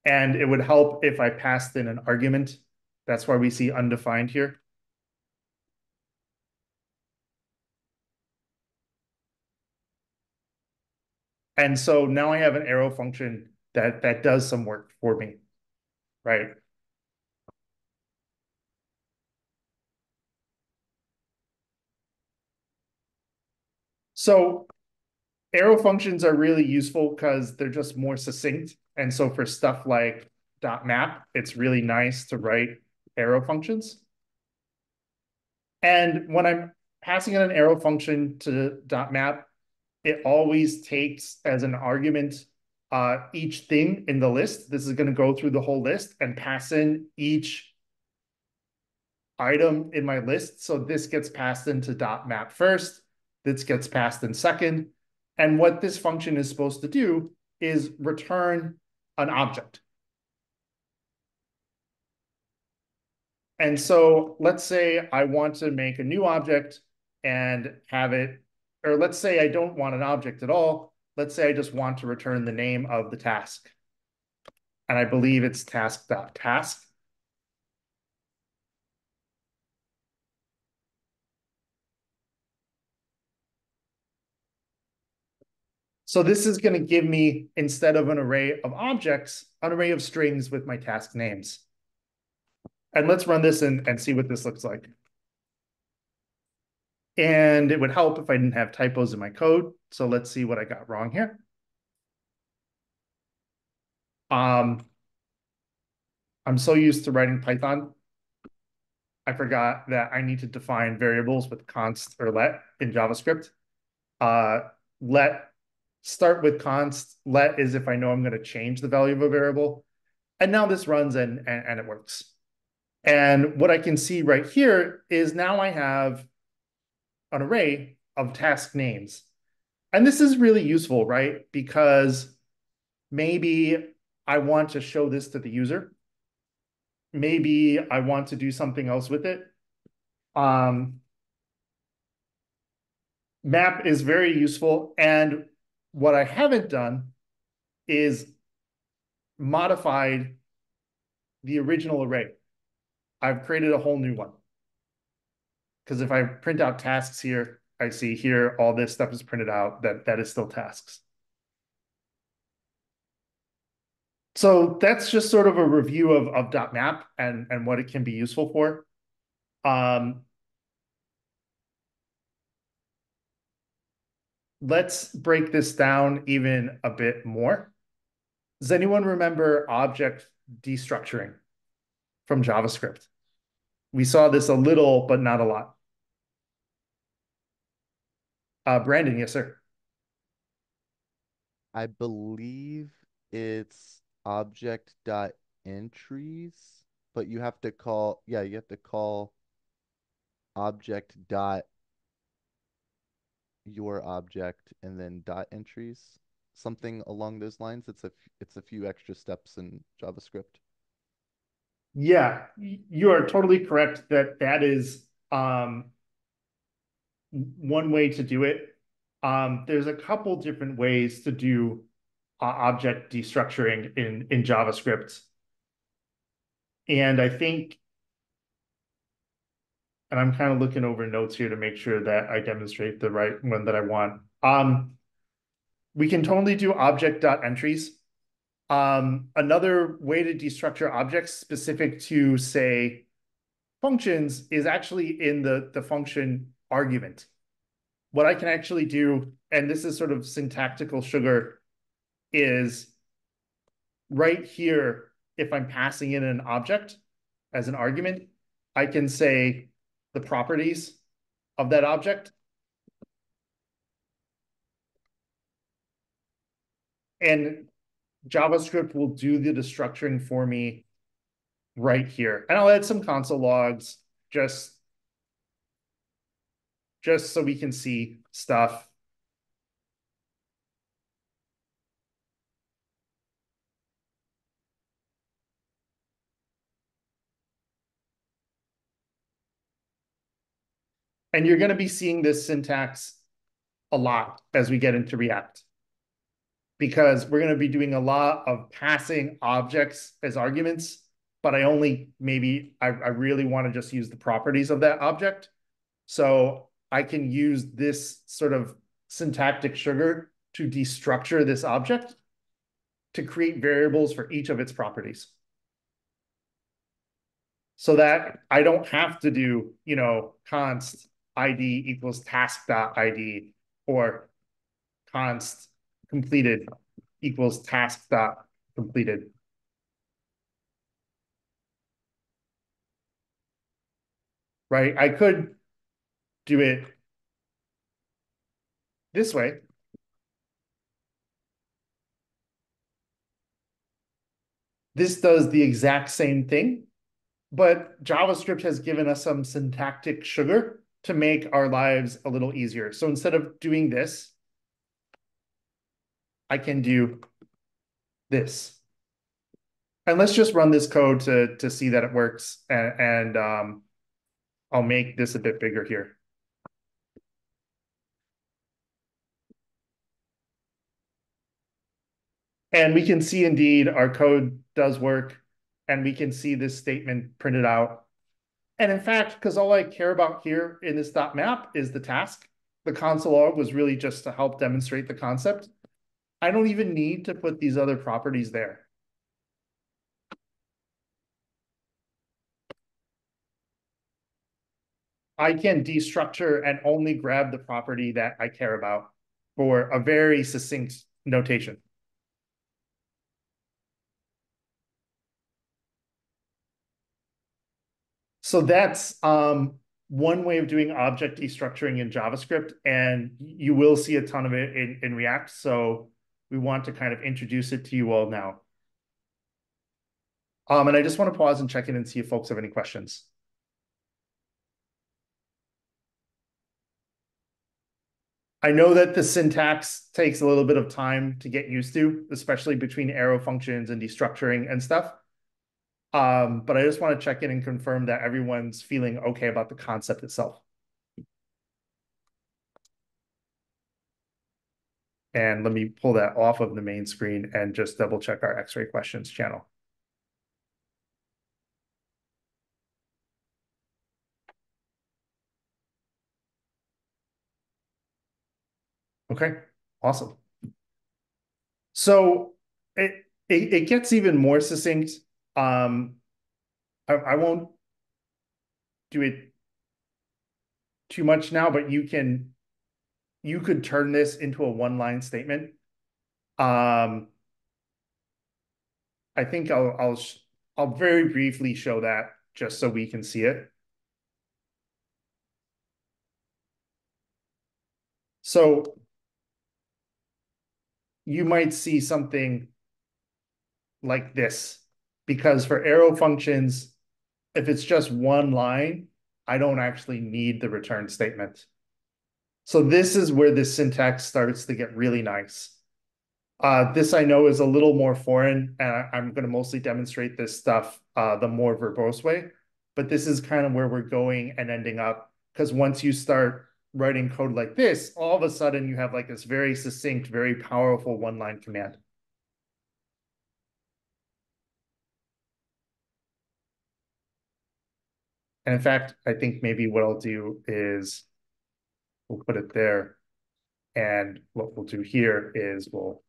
And it would help if I passed in an argument. That's why we see undefined here. And so now I have an arrow function that, that does some work for me, right? So arrow functions are really useful because they're just more succinct. And so for stuff like dot map, it's really nice to write arrow functions. And when I'm passing in an arrow function to dot map, it always takes as an argument uh, each thing in the list. This is going to go through the whole list and pass in each item in my list. So this gets passed into dot map first. This gets passed in second. And what this function is supposed to do is return an object. And so let's say I want to make a new object and have it, or let's say I don't want an object at all. Let's say I just want to return the name of the task. And I believe it's task.task. .task. So this is going to give me, instead of an array of objects, an array of strings with my task names. And let's run this and, and see what this looks like. And it would help if I didn't have typos in my code. So let's see what I got wrong here. Um, I'm so used to writing Python. I forgot that I need to define variables with const or let in JavaScript. Uh, let start with const let is if I know I'm going to change the value of a variable. And now this runs and, and, and it works. And what I can see right here is now I have an array of task names. And this is really useful, right? Because maybe I want to show this to the user. Maybe I want to do something else with it. Um, map is very useful. And what I haven't done is modified the original array. I've created a whole new one. Because if I print out tasks here, I see here all this stuff is printed out that that is still tasks. So that's just sort of a review of, of .map and, and what it can be useful for. Um, let's break this down even a bit more. Does anyone remember object destructuring from JavaScript? We saw this a little, but not a lot. Uh, Brandon, yes, sir. I believe it's object entries, but you have to call, yeah, you have to call object dot your object and then dot entries, something along those lines. It's a it's a few extra steps in JavaScript. Yeah, you are totally correct that that is um one way to do it. Um, there's a couple different ways to do uh, object destructuring in in JavaScript. And I think and I'm kind of looking over notes here to make sure that I demonstrate the right one that I want. Um, we can totally do object.entries. Um, another way to destructure objects specific to, say, functions is actually in the, the function argument. What I can actually do, and this is sort of syntactical sugar, is right here, if I'm passing in an object as an argument, I can say the properties of that object. And JavaScript will do the destructuring for me right here. And I'll add some console logs just, just so we can see stuff. And you're going to be seeing this syntax a lot as we get into React. Because we're going to be doing a lot of passing objects as arguments, but I only maybe I, I really want to just use the properties of that object. So I can use this sort of syntactic sugar to destructure this object to create variables for each of its properties. So that I don't have to do, you know, const id equals task dot id or const completed equals task dot completed. Right? I could do it this way. This does the exact same thing, but JavaScript has given us some syntactic sugar to make our lives a little easier. So instead of doing this, I can do this. And let's just run this code to, to see that it works. And, and um, I'll make this a bit bigger here. And we can see indeed our code does work. And we can see this statement printed out and in fact, because all I care about here in this dot map is the task, the console log was really just to help demonstrate the concept. I don't even need to put these other properties there. I can destructure and only grab the property that I care about for a very succinct notation. So that's um, one way of doing object destructuring in JavaScript, and you will see a ton of it in, in React. So we want to kind of introduce it to you all now. Um, and I just want to pause and check in and see if folks have any questions. I know that the syntax takes a little bit of time to get used to, especially between arrow functions and destructuring and stuff. Um, but I just want to check in and confirm that everyone's feeling okay about the concept itself. Let me pull that off of the main screen and just double check our X-ray questions channel. Okay, awesome. So it, gets even more succinct um, I won't do it too much now, but you can you could turn this into a one line statement. Um, I think I'll I'll I'll very briefly show that just so we can see it. So you might see something like this because for arrow functions, if it's just one line, I don't actually need the return statement. So this is where the syntax starts to get really nice. Uh, this I know is a little more foreign, and I, am going to mostly demonstrate this stuff uh, the more verbose way. But this is kind of where we're going and ending up. Because once you start writing code like this, all of a sudden you have like this very succinct, very powerful one-line command. And in fact, I think maybe what I'll do is we'll put it there. And what we'll do here is we'll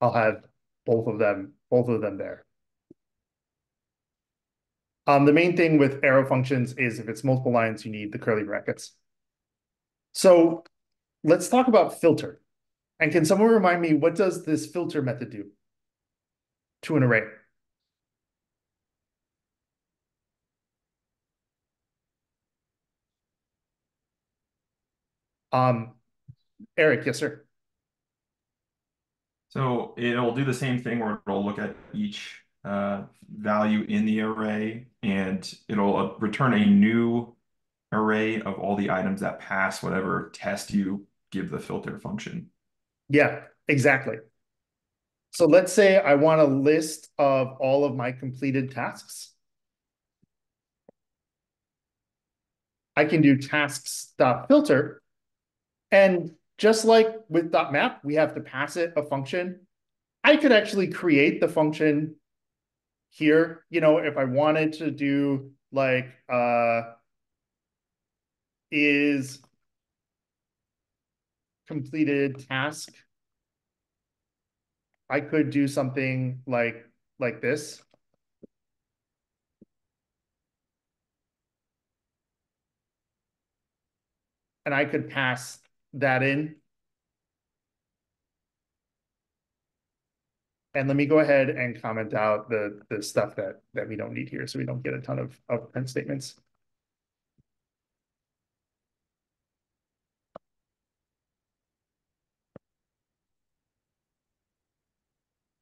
I'll have both of them, both of them there. Um, the main thing with arrow functions is if it's multiple lines, you need the curly brackets. So let's talk about filter. And can someone remind me, what does this filter method do to an array? Um, Eric, yes, sir. So it'll do the same thing where it'll look at each uh, value in the array and it'll uh, return a new array of all the items that pass whatever test you give the filter function. Yeah, exactly. So let's say I want a list of all of my completed tasks. I can do tasks.filter and just like with .map, we have to pass it a function. I could actually create the function here. You know, if I wanted to do like uh, is completed task, I could do something like like this. And I could pass that in. And let me go ahead and comment out the, the stuff that, that we don't need here so we don't get a ton of, of print statements.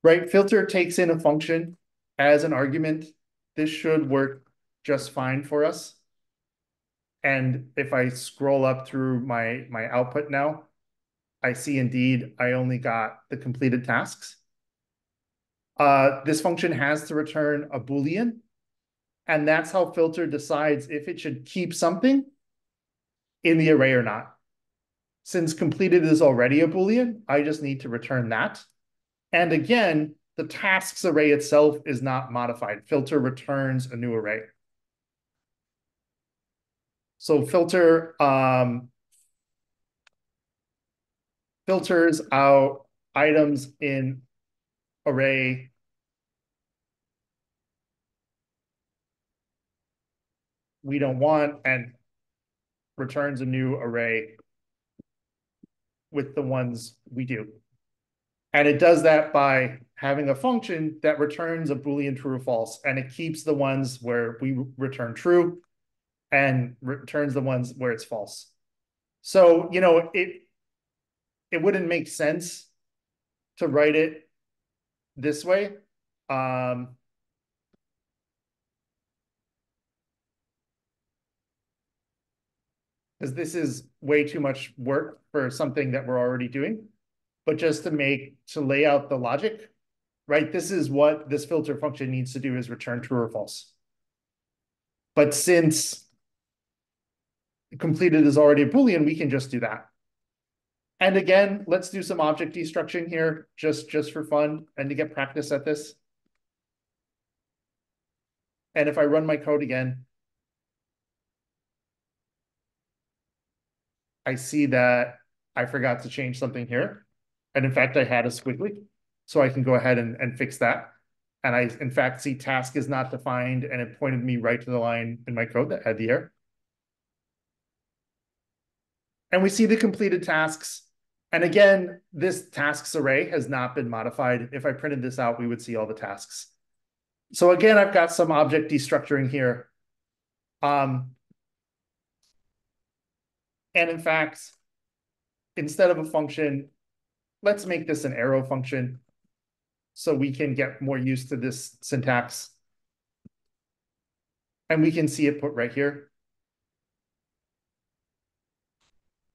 Right, filter takes in a function as an argument. This should work just fine for us. And if I scroll up through my, my output now, I see indeed I only got the completed tasks. Uh, this function has to return a Boolean, and that's how filter decides if it should keep something in the array or not. Since completed is already a Boolean, I just need to return that. And again, the tasks array itself is not modified. Filter returns a new array. So filter um, filters out items in array we don't want and returns a new array with the ones we do. And it does that by having a function that returns a Boolean true or false, and it keeps the ones where we return true and returns the ones where it's false. So, you know, it it wouldn't make sense to write it this way. Um, because this is way too much work for something that we're already doing. But just to make, to lay out the logic, right? This is what this filter function needs to do is return true or false. But since completed is already a Boolean, we can just do that. And again, let's do some object destruction here, just, just for fun and to get practice at this. And if I run my code again, I see that I forgot to change something here. And in fact, I had a squiggly. So I can go ahead and, and fix that. And I, in fact, see task is not defined and it pointed me right to the line in my code that had the error. And we see the completed tasks. And again, this tasks array has not been modified. If I printed this out, we would see all the tasks. So again, I've got some object destructuring here. Um, And in fact, instead of a function, let's make this an arrow function so we can get more used to this syntax. And we can see it put right here.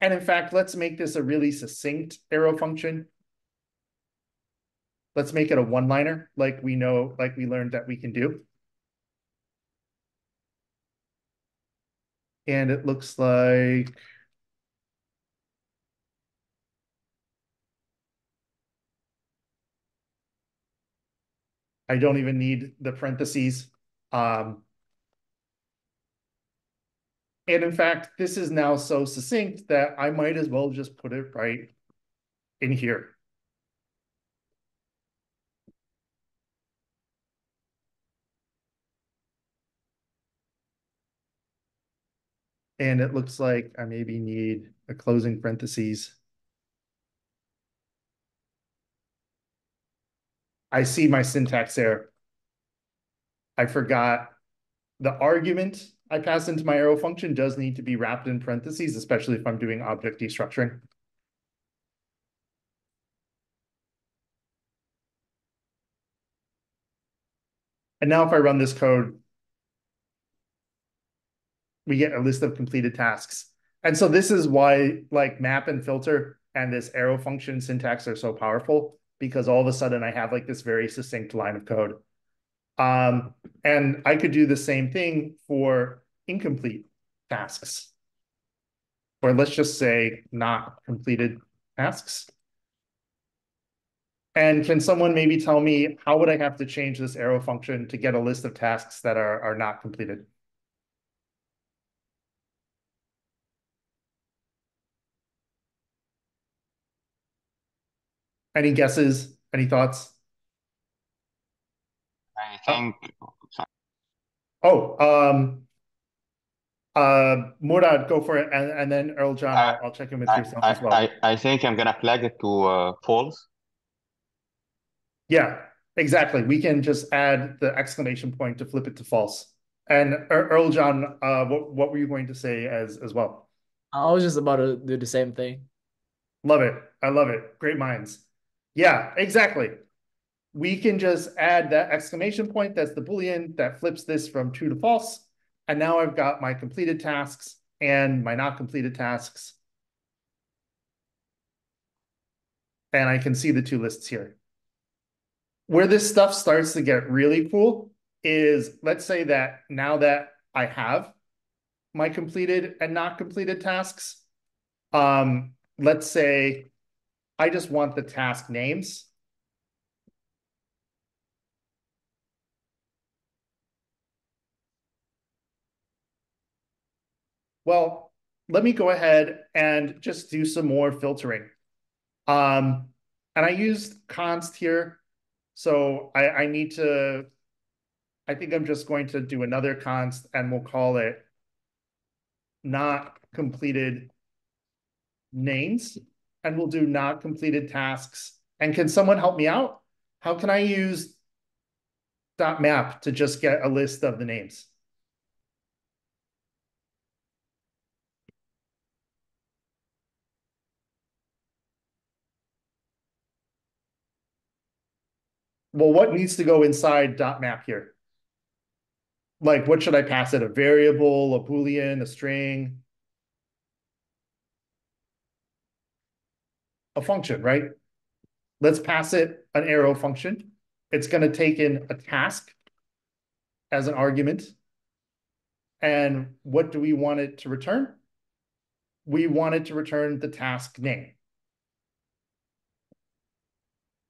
And in fact, let's make this a really succinct arrow function. Let's make it a one-liner like we know, like we learned that we can do. And it looks like I don't even need the parentheses. Um, and in fact, this is now so succinct that I might as well just put it right in here. And it looks like I maybe need a closing parentheses. I see my syntax error. I forgot the argument I pass into my arrow function does need to be wrapped in parentheses, especially if I'm doing object destructuring. And now if I run this code, we get a list of completed tasks. And so this is why like map and filter and this arrow function syntax are so powerful because all of a sudden I have like this very succinct line of code. Um, and I could do the same thing for incomplete tasks. Or let's just say not completed tasks. And can someone maybe tell me how would I have to change this arrow function to get a list of tasks that are, are not completed? Any guesses? Any thoughts? I think. Oh, um, uh, Murad, go for it, and, and then Earl John, Uh, I'll, I'll check in with I, yourself I, as well. I, I think I'm gonna flag it to uh, false. Yeah, exactly. We can just add the exclamation point to flip it to false. And Earl John, uh, what what were you going to say as as well? I was just about to do the same thing. Love it. I love it. Great minds. Yeah, exactly. We can just add that exclamation point. That's the Boolean that flips this from true to false. And now I've got my completed tasks and my not completed tasks. And I can see the two lists here. Where this stuff starts to get really cool is let's say that now that I have my completed and not completed tasks, um, let's say I just want the task names. Well, let me go ahead and just do some more filtering. Um, and I used const here. So I, I need to, I think I'm just going to do another const and we'll call it not completed names and we'll do not completed tasks. And can someone help me out? How can I use dot map to just get a list of the names? Well, what needs to go inside dot map here? Like, what should I pass it? A variable, a Boolean, a string? A function, right? Let's pass it an arrow function. It's going to take in a task as an argument. And what do we want it to return? We want it to return the task name.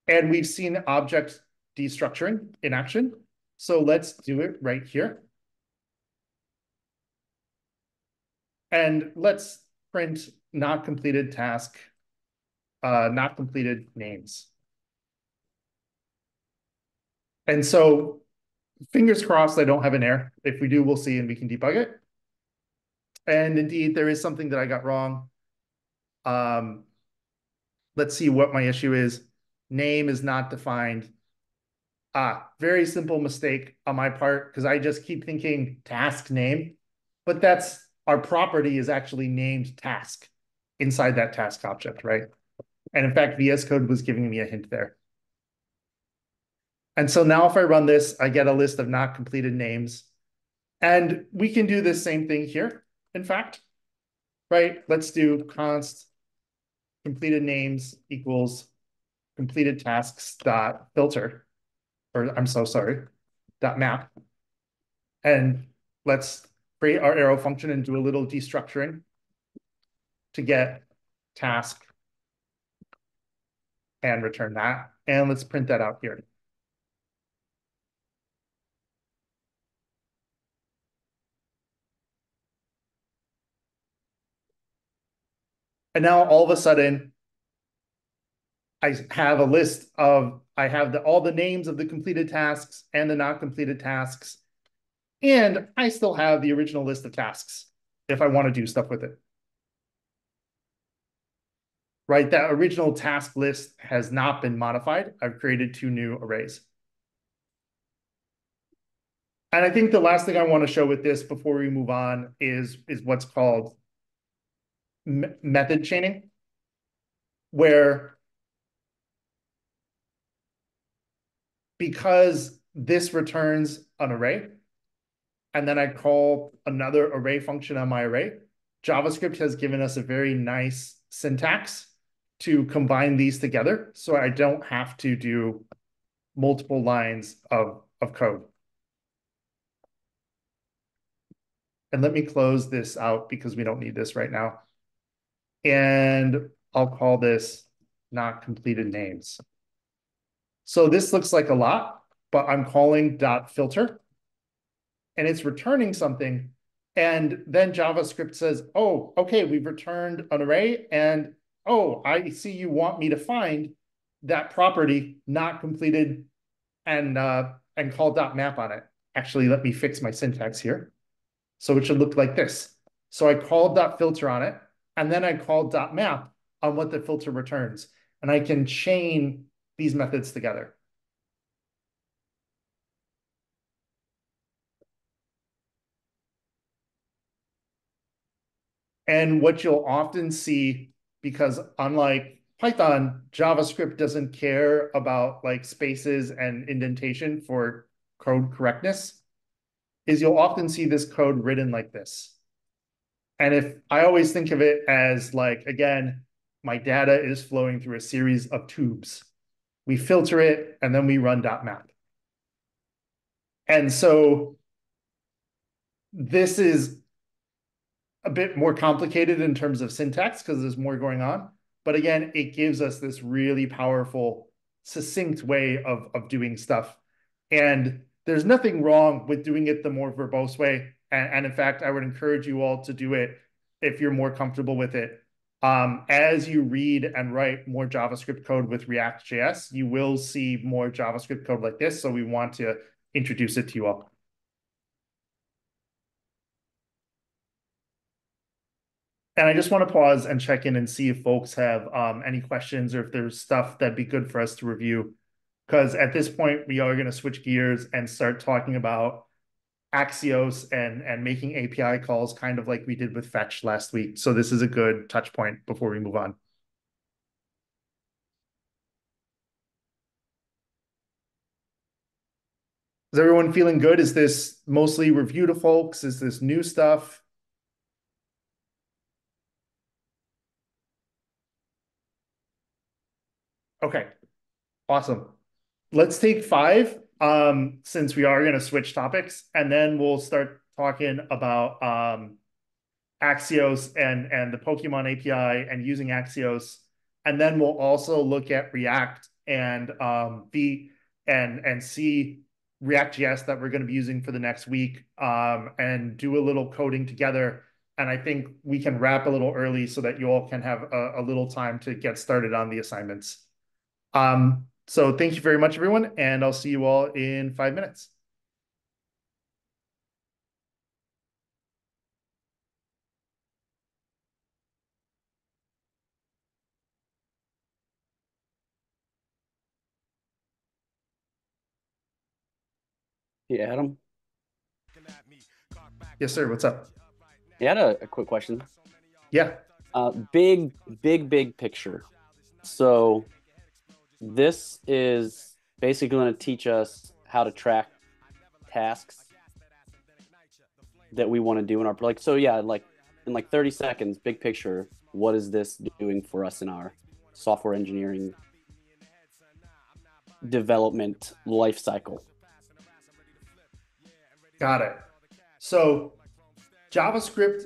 And we've seen object destructuring in action. So let's do it right here. And let's print not completed task, uh, not completed names. And so fingers crossed I don't have an error. If we do, we'll see and we can debug it. And indeed, there is something that I got wrong. Um, let's see what my issue is. Name is not defined. Ah, very simple mistake on my part because I just keep thinking task name, but that's our property is actually named task inside that task object, right? And in fact, VS Code was giving me a hint there. And so now if I run this, I get a list of not completed names. And we can do the same thing here, in fact, right? Let's do const completed names equals completed tasks dot filter, or I'm so sorry, dot map. And let's create our arrow function and do a little destructuring to get task and return that. And let's print that out here. And now all of a sudden, I have a list of, I have the, all the names of the completed tasks and the not completed tasks. And I still have the original list of tasks if I want to do stuff with it. Right, that original task list has not been modified. I've created two new arrays. And I think the last thing I want to show with this before we move on is, is what's called method chaining, where because this returns an array, and then I call another array function on my array, JavaScript has given us a very nice syntax to combine these together so I don't have to do multiple lines of, of code. And let me close this out because we don't need this right now. And I'll call this not completed names. So this looks like a lot, but I'm calling dot filter and it's returning something. And then JavaScript says, oh, okay, we've returned an array. And oh, I see you want me to find that property not completed and uh, and call dot map on it. Actually, let me fix my syntax here. So it should look like this. So I called dot filter on it, and then I call dot map on what the filter returns. And I can chain these methods together. And what you'll often see, because unlike Python, JavaScript doesn't care about like spaces and indentation for code correctness, is you'll often see this code written like this. And if I always think of it as like, again, my data is flowing through a series of tubes. We filter it and then we run dot .map. And so this is a bit more complicated in terms of syntax because there's more going on. But again, it gives us this really powerful, succinct way of, of doing stuff. And there's nothing wrong with doing it the more verbose way. And, and in fact, I would encourage you all to do it if you're more comfortable with it. Um, as you read and write more JavaScript code with React.js, you will see more JavaScript code like this. So we want to introduce it to you all. And I just want to pause and check in and see if folks have um, any questions or if there's stuff that'd be good for us to review. Because at this point, we are going to switch gears and start talking about Axios and, and making API calls, kind of like we did with Fetch last week. So this is a good touch point before we move on. Is everyone feeling good? Is this mostly review to folks? Is this new stuff? Okay, awesome. Let's take five, um, since we are going to switch topics, and then we'll start talking about um, Axios and and the Pokemon API and using Axios, and then we'll also look at React and um, Vite and and see React.js that we're going to be using for the next week, um, and do a little coding together. And I think we can wrap a little early so that you all can have a, a little time to get started on the assignments. Um, so thank you very much, everyone, and I'll see you all in five minutes. Hey, Adam. Yes, sir. What's up? Yeah, I had a, a quick question. Yeah. Uh, big, big, big picture. So this is basically going to teach us how to track tasks that we want to do in our like. So yeah, like in like 30 seconds, big picture. What is this doing for us in our software engineering development life cycle? Got it. So JavaScript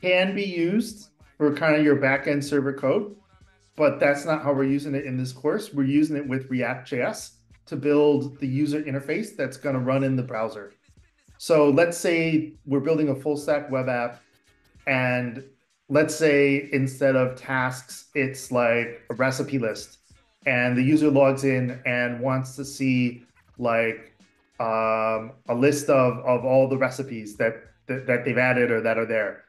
can be used for kind of your backend server code, but that's not how we're using it in this course. We're using it with React.js to build the user interface that's going to run in the browser. So let's say we're building a full stack web app, and let's say instead of tasks, it's like a recipe list, and the user logs in and wants to see like um, a list of of all the recipes that, that that they've added or that are there.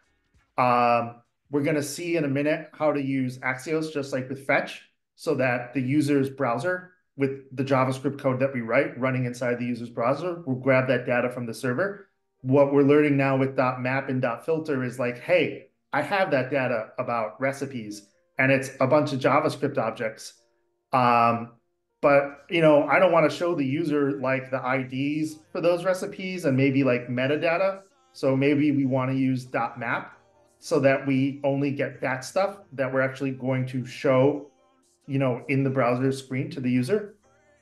Um, we're going to see in a minute how to use Axios just like with fetch so that the user's browser with the JavaScript code that we write running inside the user's browser will grab that data from the server. What we're learning now with .map and .filter is like, hey, I have that data about recipes and it's a bunch of JavaScript objects. Um, but you know, I don't want to show the user like the IDs for those recipes and maybe like metadata. So maybe we want to use .map so that we only get that stuff that we're actually going to show, you know, in the browser screen to the user.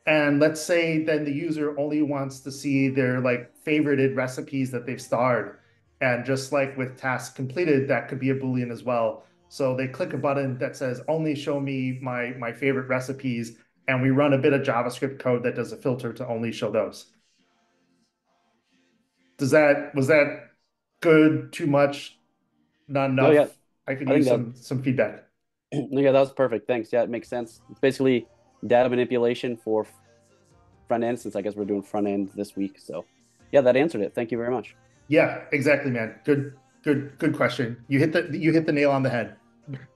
And let's say then the user only wants to see their like favorited recipes that they've starred. And just like with tasks completed, that could be a Boolean as well. So they click a button that says only show me my my favorite recipes, and we run a bit of JavaScript code that does a filter to only show those. Does that was that good? Too much? Not enough. No, yeah. I could I use some some feedback. No, yeah, that was perfect. Thanks. Yeah, it makes sense. It's basically data manipulation for front end, since I guess we're doing front end this week. So, yeah, that answered it. Thank you very much. Yeah, exactly, man. Good, good, good question. You hit the you hit the nail on the head.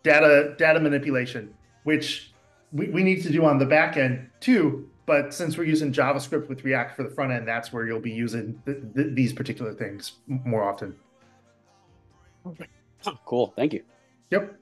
Data data manipulation, which we, we need to do on the back end too. But since we're using JavaScript with React for the front end, that's where you'll be using th th these particular things more often. Cool. Thank you. Yep.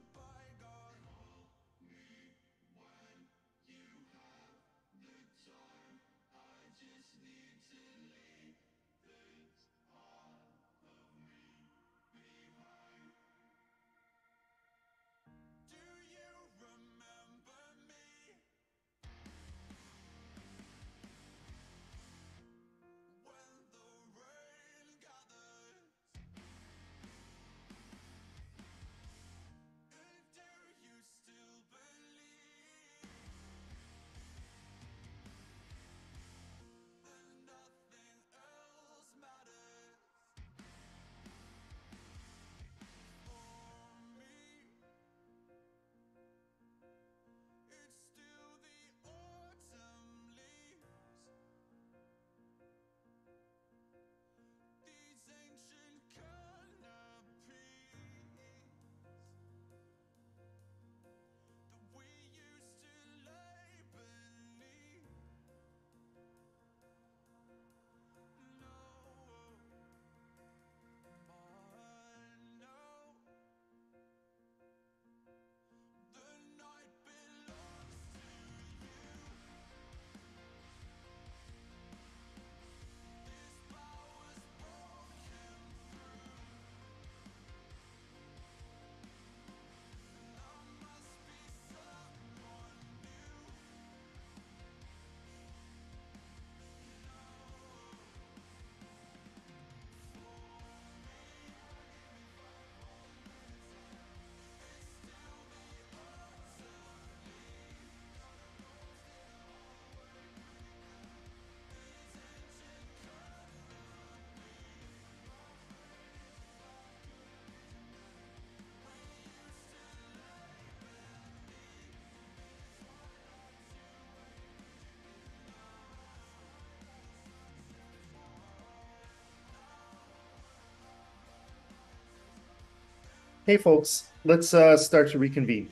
Hey, folks, let's uh, start to reconvene.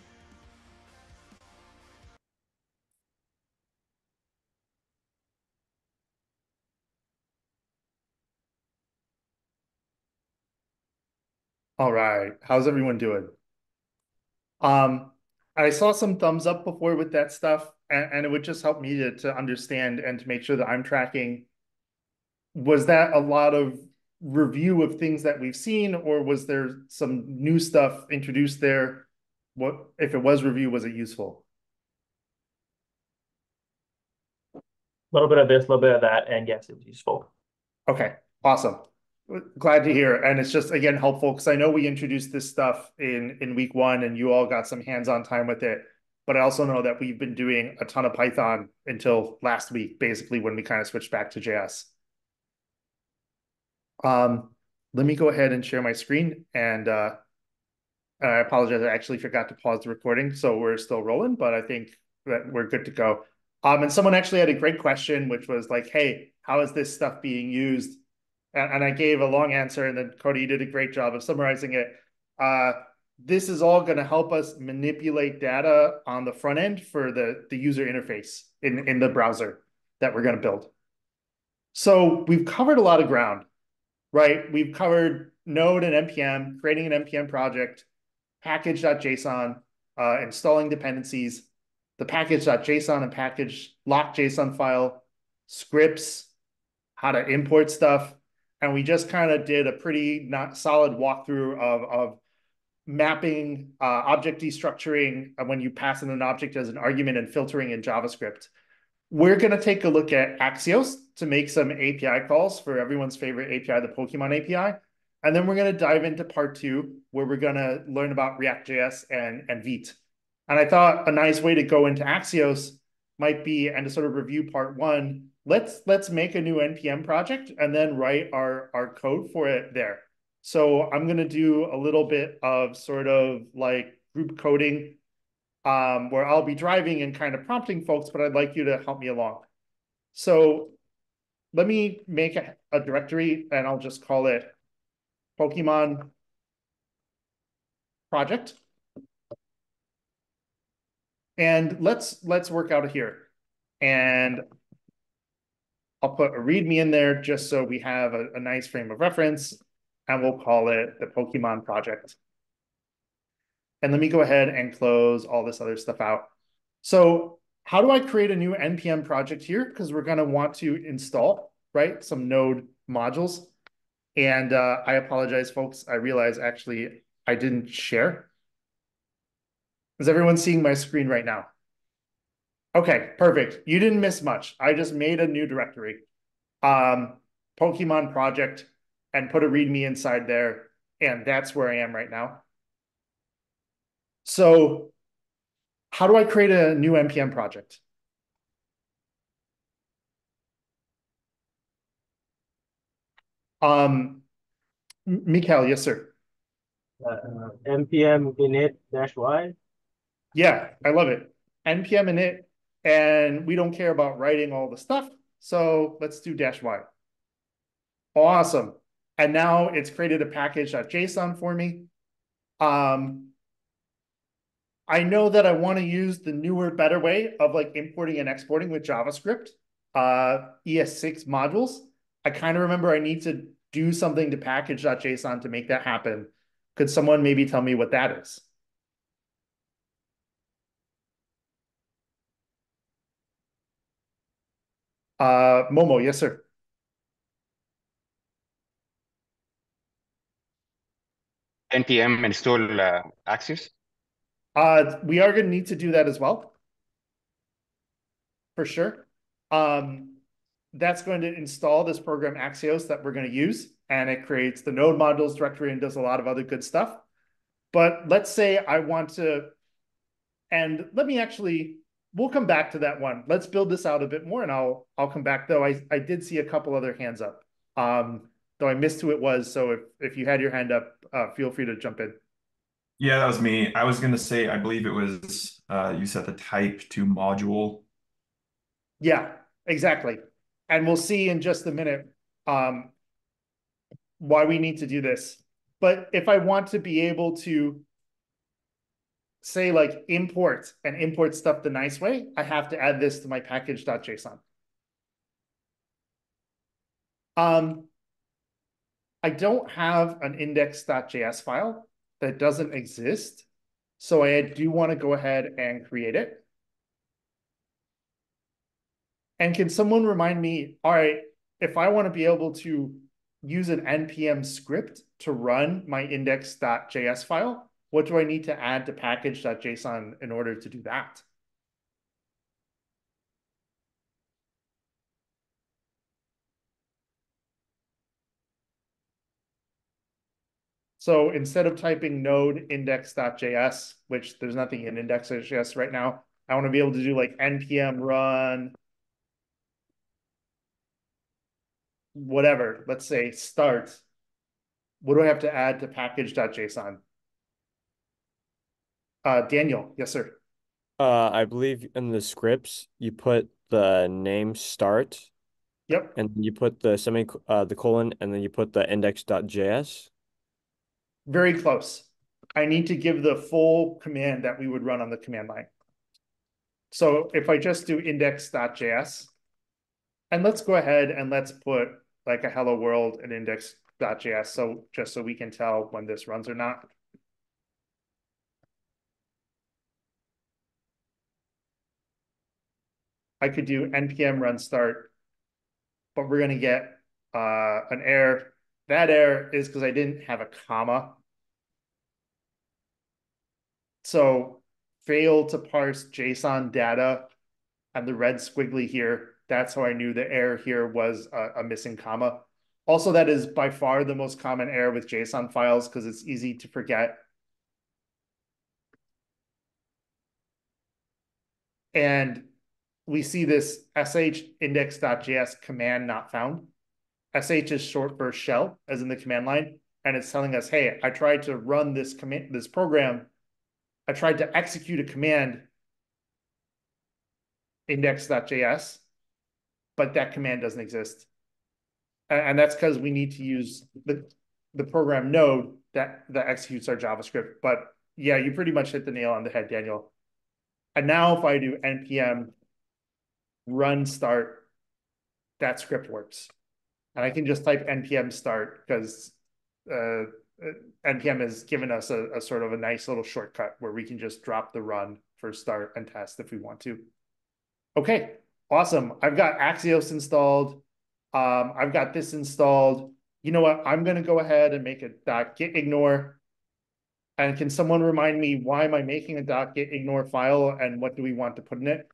All right. How's everyone doing? Um, I saw some thumbs up before with that stuff, and, and it would just help me to, to understand and to make sure that I'm tracking. Was that a lot of review of things that we've seen, or was there some new stuff introduced there? What if it was review, was it useful? A little bit of this, a little bit of that, and yes, it was useful. Okay, awesome. Glad to hear. And it's just again helpful because I know we introduced this stuff in in week one and you all got some hands-on time with it. But I also know that we've been doing a ton of Python until last week, basically when we kind of switched back to JS. Um, let me go ahead and share my screen and uh I apologize, I actually forgot to pause the recording, so we're still rolling, but I think that we're good to go. Um, and someone actually had a great question, which was like, hey, how is this stuff being used? And, and I gave a long answer, and then Cody did a great job of summarizing it. Uh, this is all going to help us manipulate data on the front end for the, the user interface in, in the browser that we're going to build. So we've covered a lot of ground, right? We've covered Node and NPM, creating an NPM project, package.json, uh, installing dependencies, the package.json and package lock.json file, scripts, how to import stuff. And we just kind of did a pretty not solid walkthrough of, of mapping, uh, object destructuring when you pass in an object as an argument and filtering in JavaScript. We're going to take a look at Axios to make some API calls for everyone's favorite API, the Pokemon API. And then we're going to dive into part two, where we're going to learn about React.js and, and Vite. And I thought a nice way to go into Axios might be, and to sort of review part one, let's let's make a new npm project and then write our our code for it there so i'm going to do a little bit of sort of like group coding um, where i'll be driving and kind of prompting folks but i'd like you to help me along so let me make a, a directory and i'll just call it pokemon project and let's let's work out of here and I'll put a README in there just so we have a, a nice frame of reference, and we'll call it the Pokemon project. And let me go ahead and close all this other stuff out. So how do I create a new NPM project here? Because we're going to want to install, right, some node modules. And uh, I apologize, folks. I realize actually I didn't share. Is everyone seeing my screen right now? Okay, perfect. You didn't miss much. I just made a new directory, um, Pokemon project, and put a README inside there, and that's where I am right now. So how do I create a new NPM project? Um, Mikhail, yes, sir. Uh, npm init dash y. Yeah, I love it. npm init and we don't care about writing all the stuff. So let's do dash y. Awesome. And now it's created a package.json for me. Um, I know that I want to use the newer, better way of like importing and exporting with JavaScript, uh, ES6 modules. I kind of remember I need to do something to package.json to make that happen. Could someone maybe tell me what that is? Uh, Momo, yes, sir. npm install uh? Uh, we are going to need to do that as well. For sure. Um, that's going to install this program Axios that we're going to use, and it creates the node modules directory and does a lot of other good stuff. But let's say I want to, and let me actually we'll come back to that one. Let's build this out a bit more, and I'll I'll come back though. I I did see a couple other hands up, um, though I missed who it was. So if if you had your hand up, uh, feel free to jump in. Yeah, that was me. I was gonna say, I believe it was uh, you set the type to module. Yeah, exactly. And we'll see in just a minute um, why we need to do this. But if I want to be able to say like import and import stuff the nice way, I have to add this to my package.json. Um, I don't have an index.js file that doesn't exist. So I do want to go ahead and create it. And can someone remind me, all right, if I want to be able to use an npm script to run my index.js file, what do I need to add to package.json in order to do that? So instead of typing node index.js, which there's nothing in index.js right now, I want to be able to do like npm run whatever, let's say start. What do I have to add to package.json? Uh, Daniel, yes, sir. Uh, I believe in the scripts you put the name start. Yep. And you put the semi uh the colon and then you put the index.js. Very close. I need to give the full command that we would run on the command line. So if I just do index.js, and let's go ahead and let's put like a hello world and index.js. So just so we can tell when this runs or not. I could do npm run start, but we're going to get uh, an error. That error is because I didn't have a comma. So fail to parse JSON data and the red squiggly here that's how I knew the error here was a, a missing comma. Also, that is by far the most common error with JSON files because it's easy to forget. And we see this sh index.js command not found. Sh is short for shell, as in the command line, and it's telling us, hey, I tried to run this command, this program. I tried to execute a command index.js but that command doesn't exist. And, and that's because we need to use the, the program node that, that executes our JavaScript. But yeah, you pretty much hit the nail on the head, Daniel. And now if I do npm run start, that script works. And I can just type npm start because uh, npm has given us a, a sort of a nice little shortcut where we can just drop the run for start and test if we want to. Okay, awesome. I've got Axios installed. Um, I've got this installed. You know what? I'm going to go ahead and make a dot git ignore. And can someone remind me why am I making a dot git ignore file and what do we want to put in it?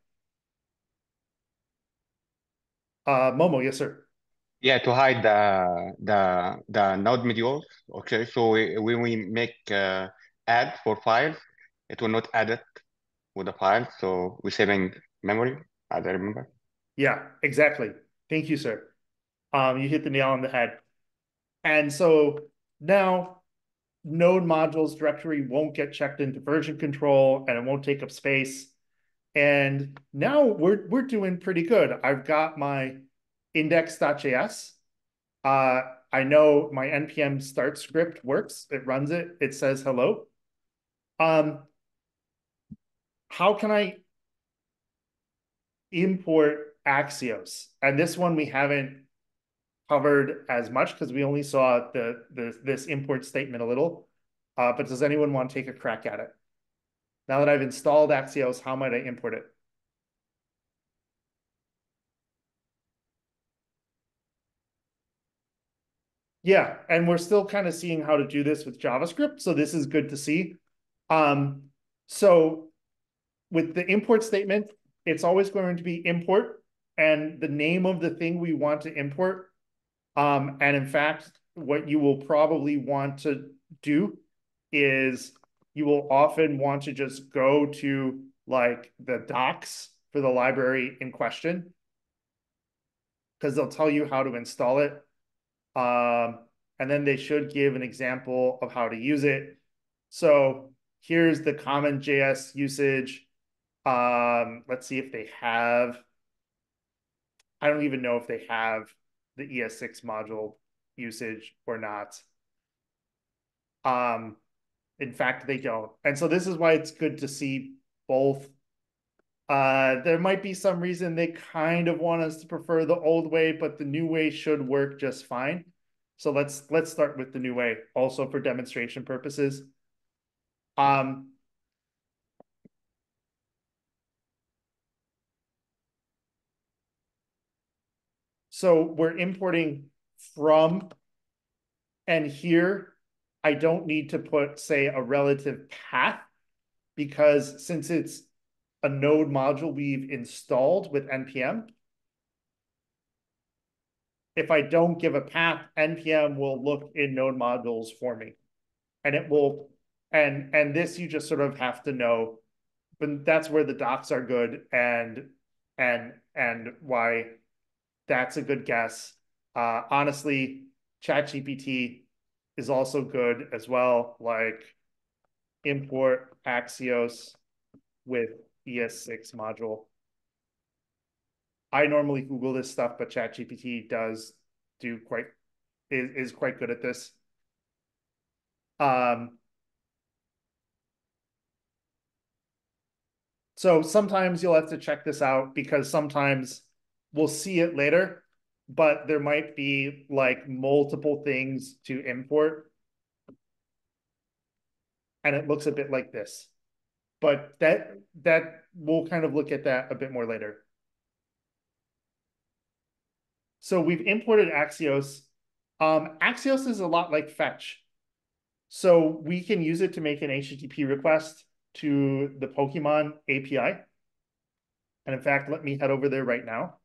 Uh, Momo, yes, sir. Yeah, to hide the the the node modules. Okay, so when we make uh, add for files, it will not add it with the file, so we're saving memory as I remember. Yeah, exactly. Thank you, sir. Um, you hit the nail on the head. And so now node modules directory won't get checked into version control and it won't take up space. And now we're we're doing pretty good. I've got my index.js. Uh, I know my npm start script works. It runs it. It says hello. Um, how can I import Axios. And this one we haven't covered as much because we only saw the, the this import statement a little. Uh, but does anyone want to take a crack at it? Now that I've installed Axios, how might I import it? Yeah, and we're still kind of seeing how to do this with JavaScript, so this is good to see. Um, so with the import statement, it's always going to be import and the name of the thing we want to import. Um, and in fact, what you will probably want to do is you will often want to just go to like the docs for the library in question because they'll tell you how to install it. Um, and then they should give an example of how to use it. So here's the CommonJS usage. Um, let's see if they have. I don't even know if they have the ES6 module usage or not. Um, in fact, they don't. And so this is why it's good to see both. Uh, there might be some reason they kind of want us to prefer the old way, but the new way should work just fine. So let's let's start with the new way also for demonstration purposes. Um, so we're importing from, and here I don't need to put, say, a relative path because since it's a node module we've installed with npm, if I don't give a path, npm will look in node modules for me. And it will, and and this you just sort of have to know, but that's where the docs are good and and and why that's a good guess. Uh, honestly, ChatGPT is also good as well, like import Axios with ES6 module. I normally Google this stuff, but ChatGPT does do quite is, is quite good at this. Um, so sometimes you'll have to check this out because sometimes we'll see it later, but there might be like multiple things to import. And it looks a bit like this. But that that we'll kind of look at that a bit more later. So we've imported Axios. Um, Axios is a lot like Fetch. So we can use it to make an HTTP request to the Pokemon API. And in fact, let me head over there right now.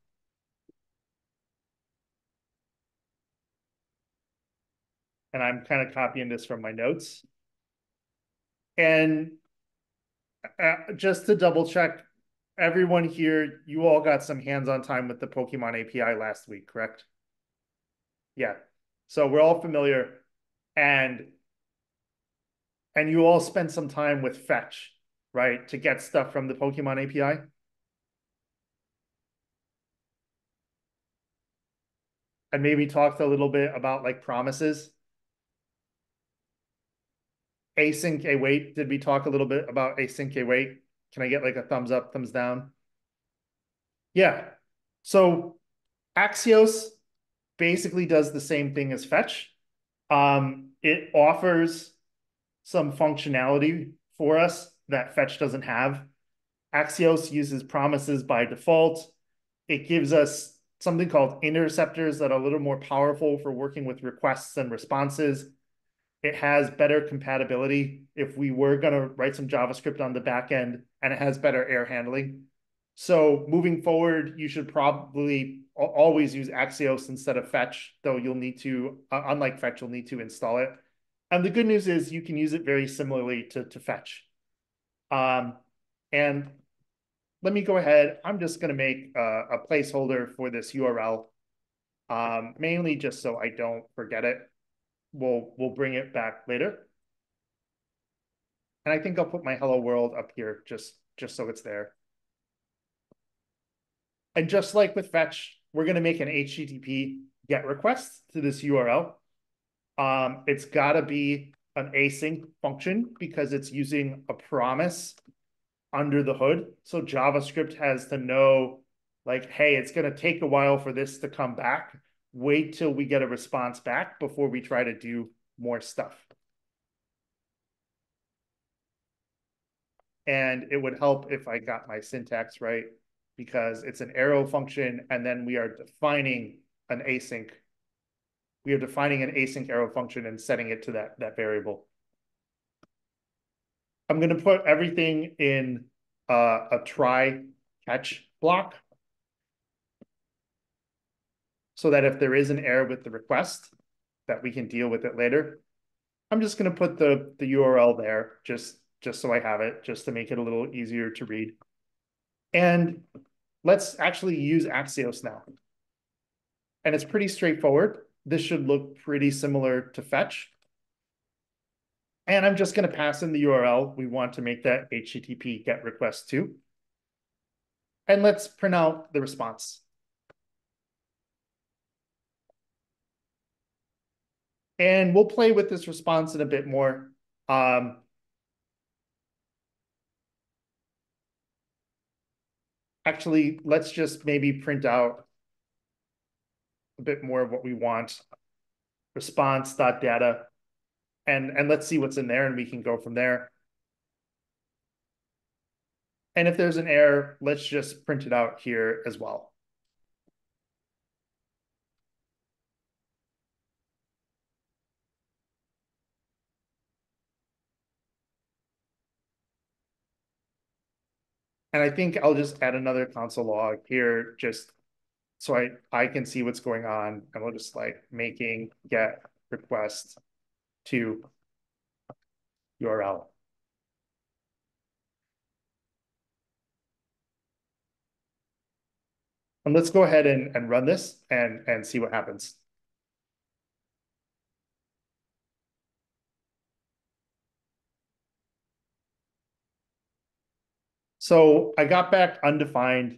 And I'm kind of copying this from my notes. And uh, just to double check, everyone here, you all got some hands-on time with the Pokemon API last week, correct? Yeah. So we're all familiar and and you all spent some time with fetch, right? To get stuff from the Pokemon API. And maybe talked a little bit about like promises. Async await. Did we talk a little bit about async await? Can I get like a thumbs up, thumbs down? Yeah. So Axios basically does the same thing as Fetch. Um, it offers some functionality for us that Fetch doesn't have. Axios uses promises by default. It gives us something called interceptors that are a little more powerful for working with requests and responses. It has better compatibility if we were going to write some JavaScript on the back end, and it has better error handling. So moving forward, you should probably always use Axios instead of Fetch, though you'll need to, uh, unlike Fetch, you'll need to install it. And the good news is you can use it very similarly to, to Fetch. Um, and let me go ahead. I'm just going to make a, a placeholder for this URL, um, mainly just so I don't forget it we'll we'll bring it back later. And I think I'll put my hello world up here just just so it's there. And just like with fetch, we're going to make an HTTP GET request to this URL. Um, it's got to be an async function because it's using a promise under the hood. So JavaScript has to know like, hey, it's going to take a while for this to come back wait till we get a response back before we try to do more stuff. And it would help if I got my syntax right because it's an arrow function and then we are defining an async. We are defining an async arrow function and setting it to that, that variable. I'm going to put everything in uh, a try catch block so that if there is an error with the request, that we can deal with it later. I'm just going to put the, the URL there just, just so I have it, just to make it a little easier to read. And let's actually use Axios now. And it's pretty straightforward. This should look pretty similar to fetch. And I'm just going to pass in the URL. We want to make that HTTP GET request to. And let's print out the response. And we'll play with this response in a bit more. Um, actually, let's just maybe print out a bit more of what we want. response.data. And, and let's see what's in there and we can go from there. And if there's an error, let's just print it out here as well. And I think I'll just add another console log here, just so I, I can see what's going on. And we'll just like making get request to URL. And let's go ahead and, and run this and, and see what happens. So I got back undefined,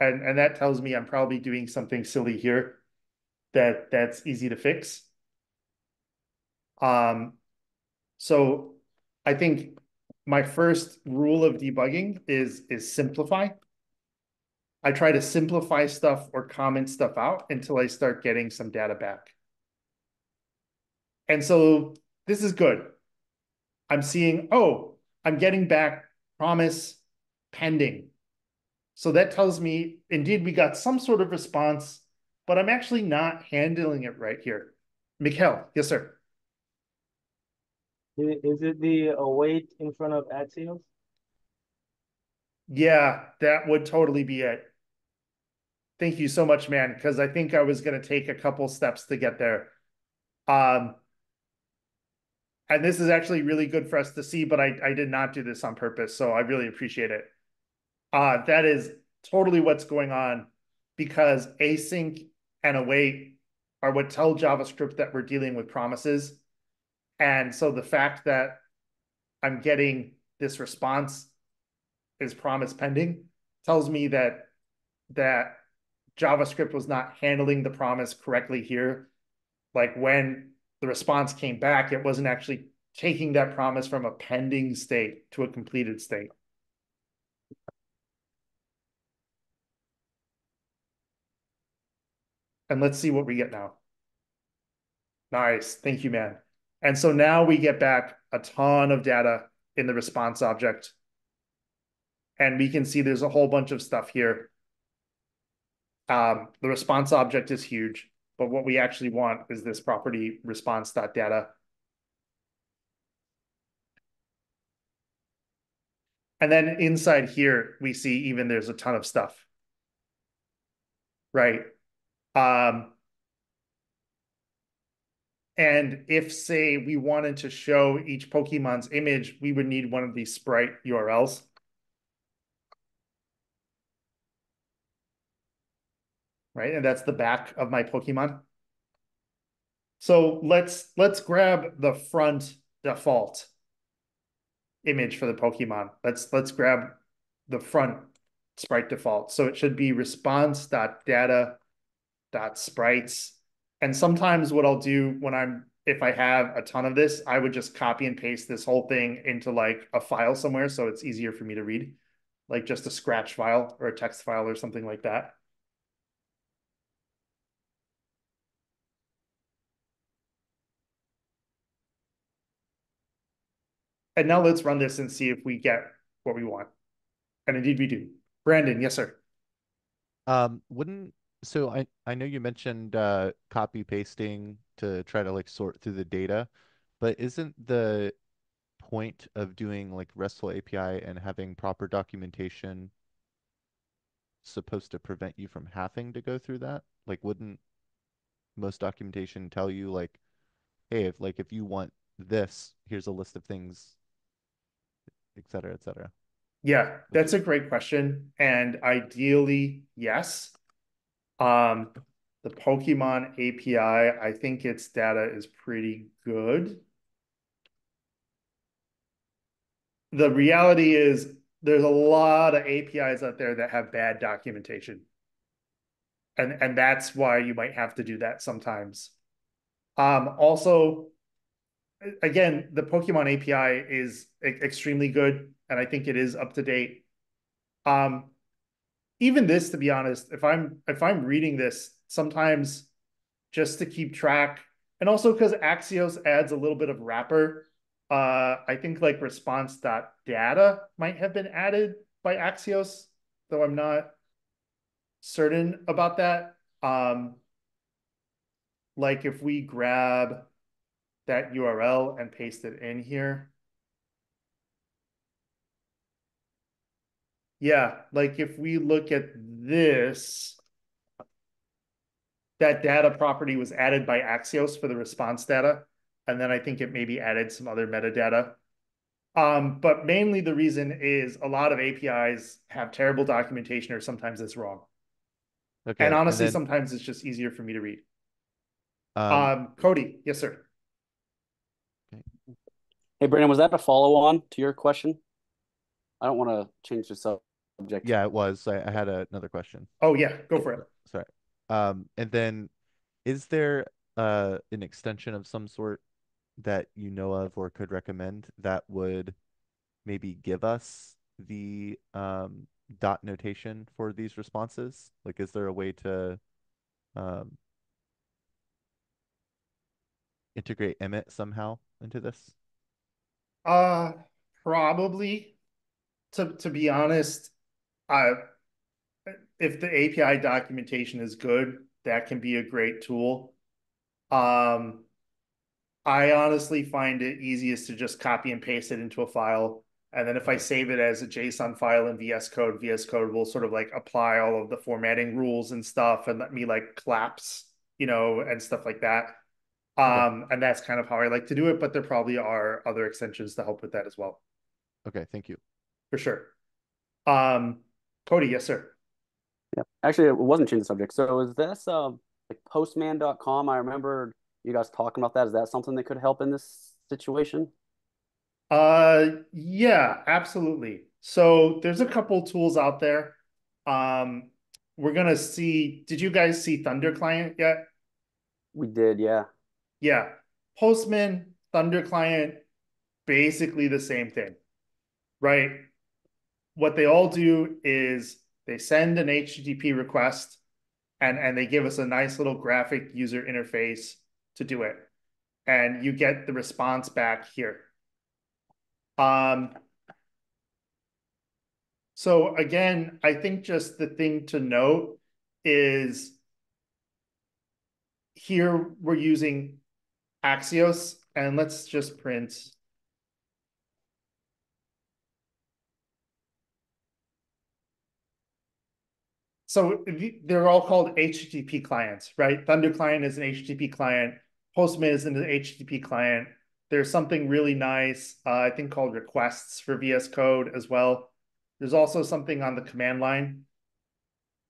and, and that tells me I'm probably doing something silly here that that's easy to fix. Um, so I think my first rule of debugging is is simplify. I try to simplify stuff or comment stuff out until I start getting some data back. And so this is good. I'm seeing, oh, I'm getting back promise pending. So that tells me, indeed, we got some sort of response, but I'm actually not handling it right here. Mikhail, yes, sir. Is it the await in front of Axios? Yeah, that would totally be it. Thank you so much, man, because I think I was going to take a couple steps to get there. Um, and this is actually really good for us to see, but I, I did not do this on purpose, so I really appreciate it. Uh, that is totally what's going on because async and await are what tell JavaScript that we're dealing with promises. And so the fact that I'm getting this response is promise pending tells me that that JavaScript was not handling the promise correctly here. Like when the response came back, it wasn't actually taking that promise from a pending state to a completed state. And let's see what we get now. Nice. Thank you, man. And so now we get back a ton of data in the response object. And we can see there's a whole bunch of stuff here. Um, the response object is huge, but what we actually want is this property response.data. And then inside here, we see even there's a ton of stuff. Right. Um, and if, say, we wanted to show each Pokemon's image, we would need one of these sprite URLs. Right, and that's the back of my Pokemon. So let's let's grab the front default image for the Pokemon. Let's let's grab the front sprite default. So it should be response.data dot sprites. And sometimes what I'll do when I'm if I have a ton of this, I would just copy and paste this whole thing into like a file somewhere so it's easier for me to read, like just a scratch file or a text file or something like that. And now let's run this and see if we get what we want. And indeed we do. Brandon, yes, sir. Um, wouldn't so I I know you mentioned uh, copy pasting to try to like sort through the data, but isn't the point of doing like RESTful API and having proper documentation supposed to prevent you from having to go through that? Like, wouldn't most documentation tell you like, hey, if like if you want this, here's a list of things, et cetera, et cetera. Yeah, that's a great question. And ideally, yes. Um, the Pokemon API, I think its data is pretty good. The reality is there's a lot of APIs out there that have bad documentation. And, and that's why you might have to do that sometimes. Um, also, again, the Pokemon API is extremely good, and I think it is up to date. Um, even this, to be honest, if I'm if I'm reading this, sometimes just to keep track and also because Axios adds a little bit of wrapper. Uh, I think like response.data might have been added by Axios, though I'm not certain about that. Um, like if we grab that URL and paste it in here. Yeah, like if we look at this, that data property was added by Axios for the response data. And then I think it maybe added some other metadata. Um, but mainly the reason is a lot of APIs have terrible documentation or sometimes it's wrong. Okay. And honestly, then, sometimes it's just easier for me to read. um, Um, Cody, yes, sir. Okay. Hey, Brandon, was that a follow on to your question? I don't want to change the subject. yeah, it was. I, I had a, another question. Oh yeah, go for it. Sorry. Um, and then is there uh an extension of some sort that you know of or could recommend that would maybe give us the um dot notation for these responses? Like, is there a way to um integrate Emmet somehow into this? Uh, probably. To to be honest, I if the API documentation is good, that can be a great tool. Um, I honestly find it easiest to just copy and paste it into a file. And then if I save it as a JSON file in VS Code, VS Code will sort of like apply all of the formatting rules and stuff and let me like collapse, you know, and stuff like that. Um, and that's kind of how I like to do it, but there probably are other extensions to help with that as well, Okay, thank you. for sure. Um, Cody, yes, sir. Yeah. Actually, it wasn't changing the subject. So is this um like postman.com? I remember you guys talking about that. Is that something that could help in this situation? Uh, yeah, absolutely. So there's a couple tools out there. Um, we're gonna see. Did you guys see Thunder Client yet? We did, yeah. Yeah, Postman, Thunder Client, basically the same thing, right? What they all do is they send an HTTP request and, and they give us a nice little graphic user interface to do it. And you get the response back here. Um, so again, I think just the thing to note is here we're using Axios and let's just print So they're all called HTTP clients, right? Thunder client is an HTTP client. Postman is an HTTP client. There's something really nice, uh, I think called requests for VS Code as well. There's also something on the command line,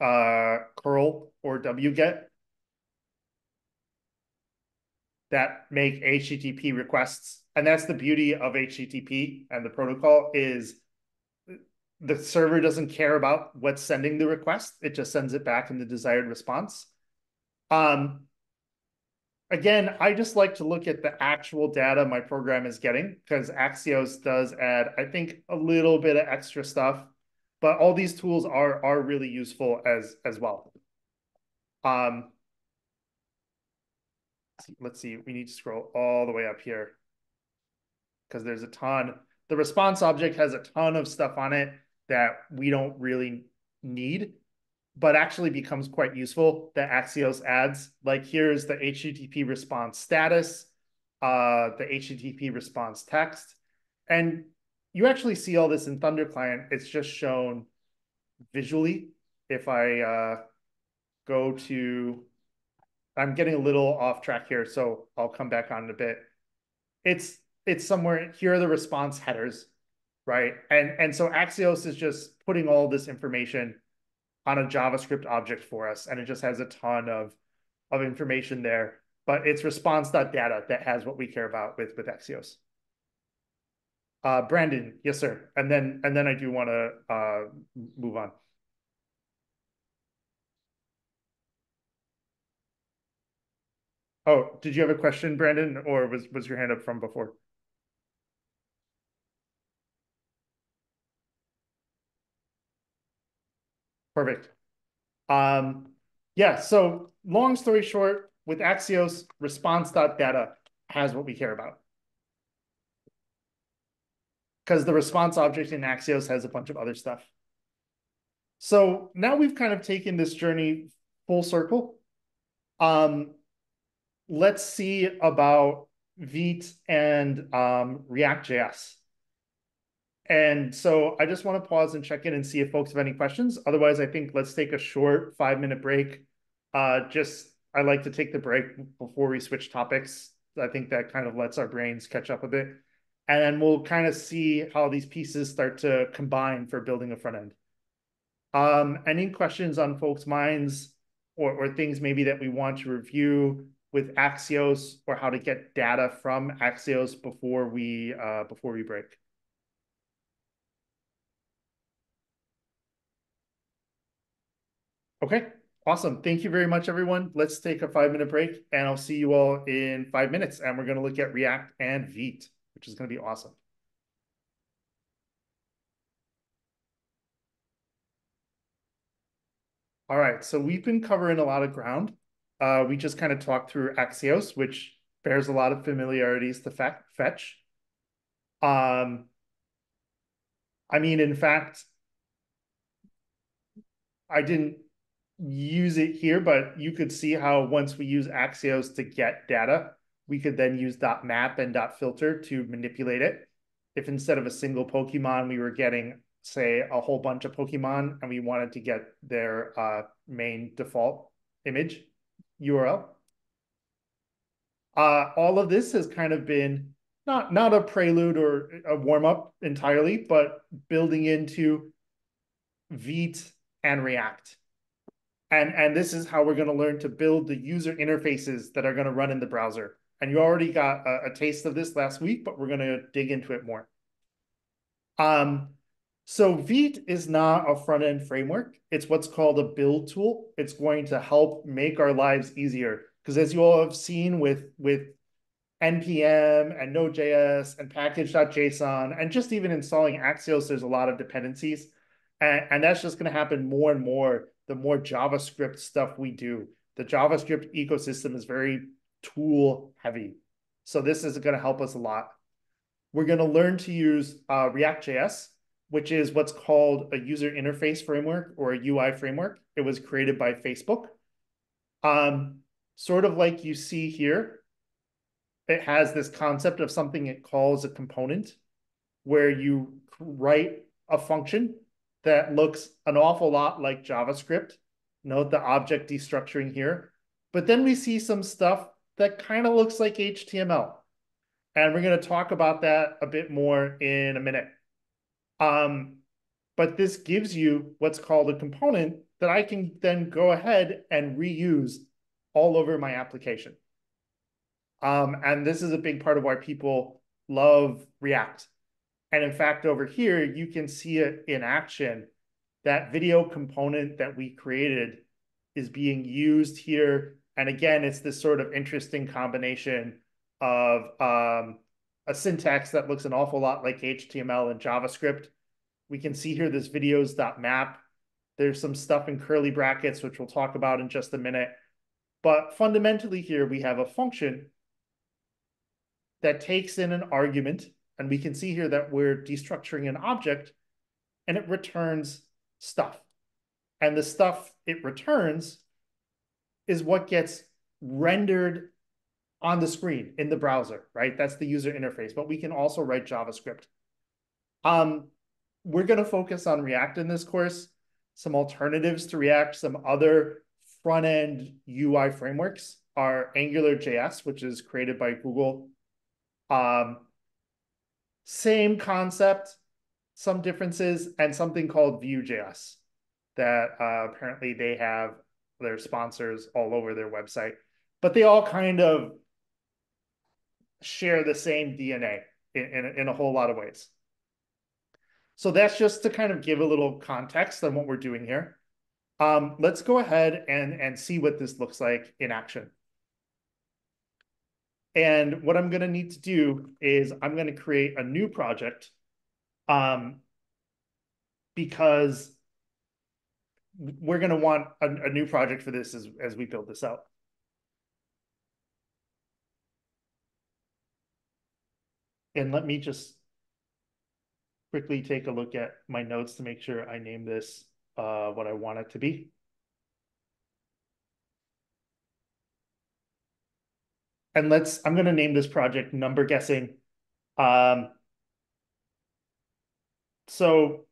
uh, curl or wget that make HTTP requests. And that's the beauty of HTTP and the protocol is the server doesn't care about what's sending the request. It just sends it back in the desired response. Um, again, I just like to look at the actual data my program is getting because Axios does add, I think, a little bit of extra stuff, but all these tools are are really useful as as well. Um, let's see, we need to scroll all the way up here because there's a ton. The response object has a ton of stuff on it that we don't really need, but actually becomes quite useful that Axios adds. Like here's the HTTP response status, uh, the HTTP response text. And you actually see all this in Thunder Client. It's just shown visually. If I uh, go to, I'm getting a little off track here, so I'll come back on in a bit. It's it's somewhere, here are the response headers right? And and so Axios is just putting all this information on a JavaScript object for us, and it just has a ton of of information there. But it's response.data that has what we care about with with Axios. Uh, Brandon, yes, sir. And then and then I do want to uh, move on. Oh, did you have a question, Brandon, or was was your hand up from before? Perfect. Um, yeah, so long story short, with Axios, response.data has what we care about. Because the response object in Axios has a bunch of other stuff. So now we've kind of taken this journey full circle. Um, let's see about Vite and um, React.js. And so I just want to pause and check in and see if folks have any questions. Otherwise, I think let's take a short five minute break. Uh, just I like to take the break before we switch topics. I think that kind of lets our brains catch up a bit. And then we'll kind of see how these pieces start to combine for building a front end. Um, any questions on folks' minds or, or things maybe that we want to review with Axios or how to get data from Axios before we uh, before we break? Okay, awesome. Thank you very much, everyone. Let's take a five minute break and I'll see you all in five minutes. And we're going to look at React and Vite, which is going to be awesome. All right, so we've been covering a lot of ground. Uh, we just kind of talked through Axios, which bears a lot of familiarities to fetch. Um, I mean, in fact, I didn't use it here, but you could see how once we use Axios to get data, we could then use dot .map and dot .filter to manipulate it. If instead of a single Pokemon, we were getting, say, a whole bunch of Pokemon and we wanted to get their uh, main default image URL. Uh, all of this has kind of been not, not a prelude or a warm-up entirely, but building into Vite and React. And, and this is how we're going to learn to build the user interfaces that are going to run in the browser. And you already got a, a taste of this last week, but we're going to dig into it more. Um, so Vite is not a front-end framework. It's what's called a build tool. It's going to help make our lives easier. Because as you all have seen with, with NPM and Node.js and package.json, and just even installing Axios, there's a lot of dependencies. And, and that's just going to happen more and more the more JavaScript stuff we do. The JavaScript ecosystem is very tool heavy. So this is going to help us a lot. We're going to learn to use uh, React.js, which is what's called a user interface framework or a UI framework. It was created by Facebook. Um, sort of like you see here, it has this concept of something it calls a component where you write a function that looks an awful lot like JavaScript. Note the object destructuring here. But then we see some stuff that kind of looks like HTML. And we're going to talk about that a bit more in a minute. Um, but this gives you what's called a component that I can then go ahead and reuse all over my application. Um, and this is a big part of why people love React and in fact, over here, you can see it in action. That video component that we created is being used here. And again, it's this sort of interesting combination of um, a syntax that looks an awful lot like HTML and JavaScript. We can see here this videos.map. There's some stuff in curly brackets, which we'll talk about in just a minute. But fundamentally here, we have a function that takes in an argument and we can see here that we're destructuring an object and it returns stuff. And the stuff it returns is what gets rendered on the screen in the browser, right? That's the user interface, but we can also write JavaScript. Um, we're going to focus on React in this course, some alternatives to React, some other front-end UI frameworks are AngularJS, which is created by Google. Um, same concept, some differences, and something called Vue.js that uh, apparently they have their sponsors all over their website, but they all kind of share the same DNA in, in, in a whole lot of ways. So that's just to kind of give a little context on what we're doing here. Um, let's go ahead and, and see what this looks like in action. And what I'm going to need to do is I'm going to create a new project um, because we're going to want a, a, new project for this as, as we build this out. And let me just quickly take a look at my notes to make sure I name this uh, what I want it to be. And let's, I'm going to name this project number guessing. Um, so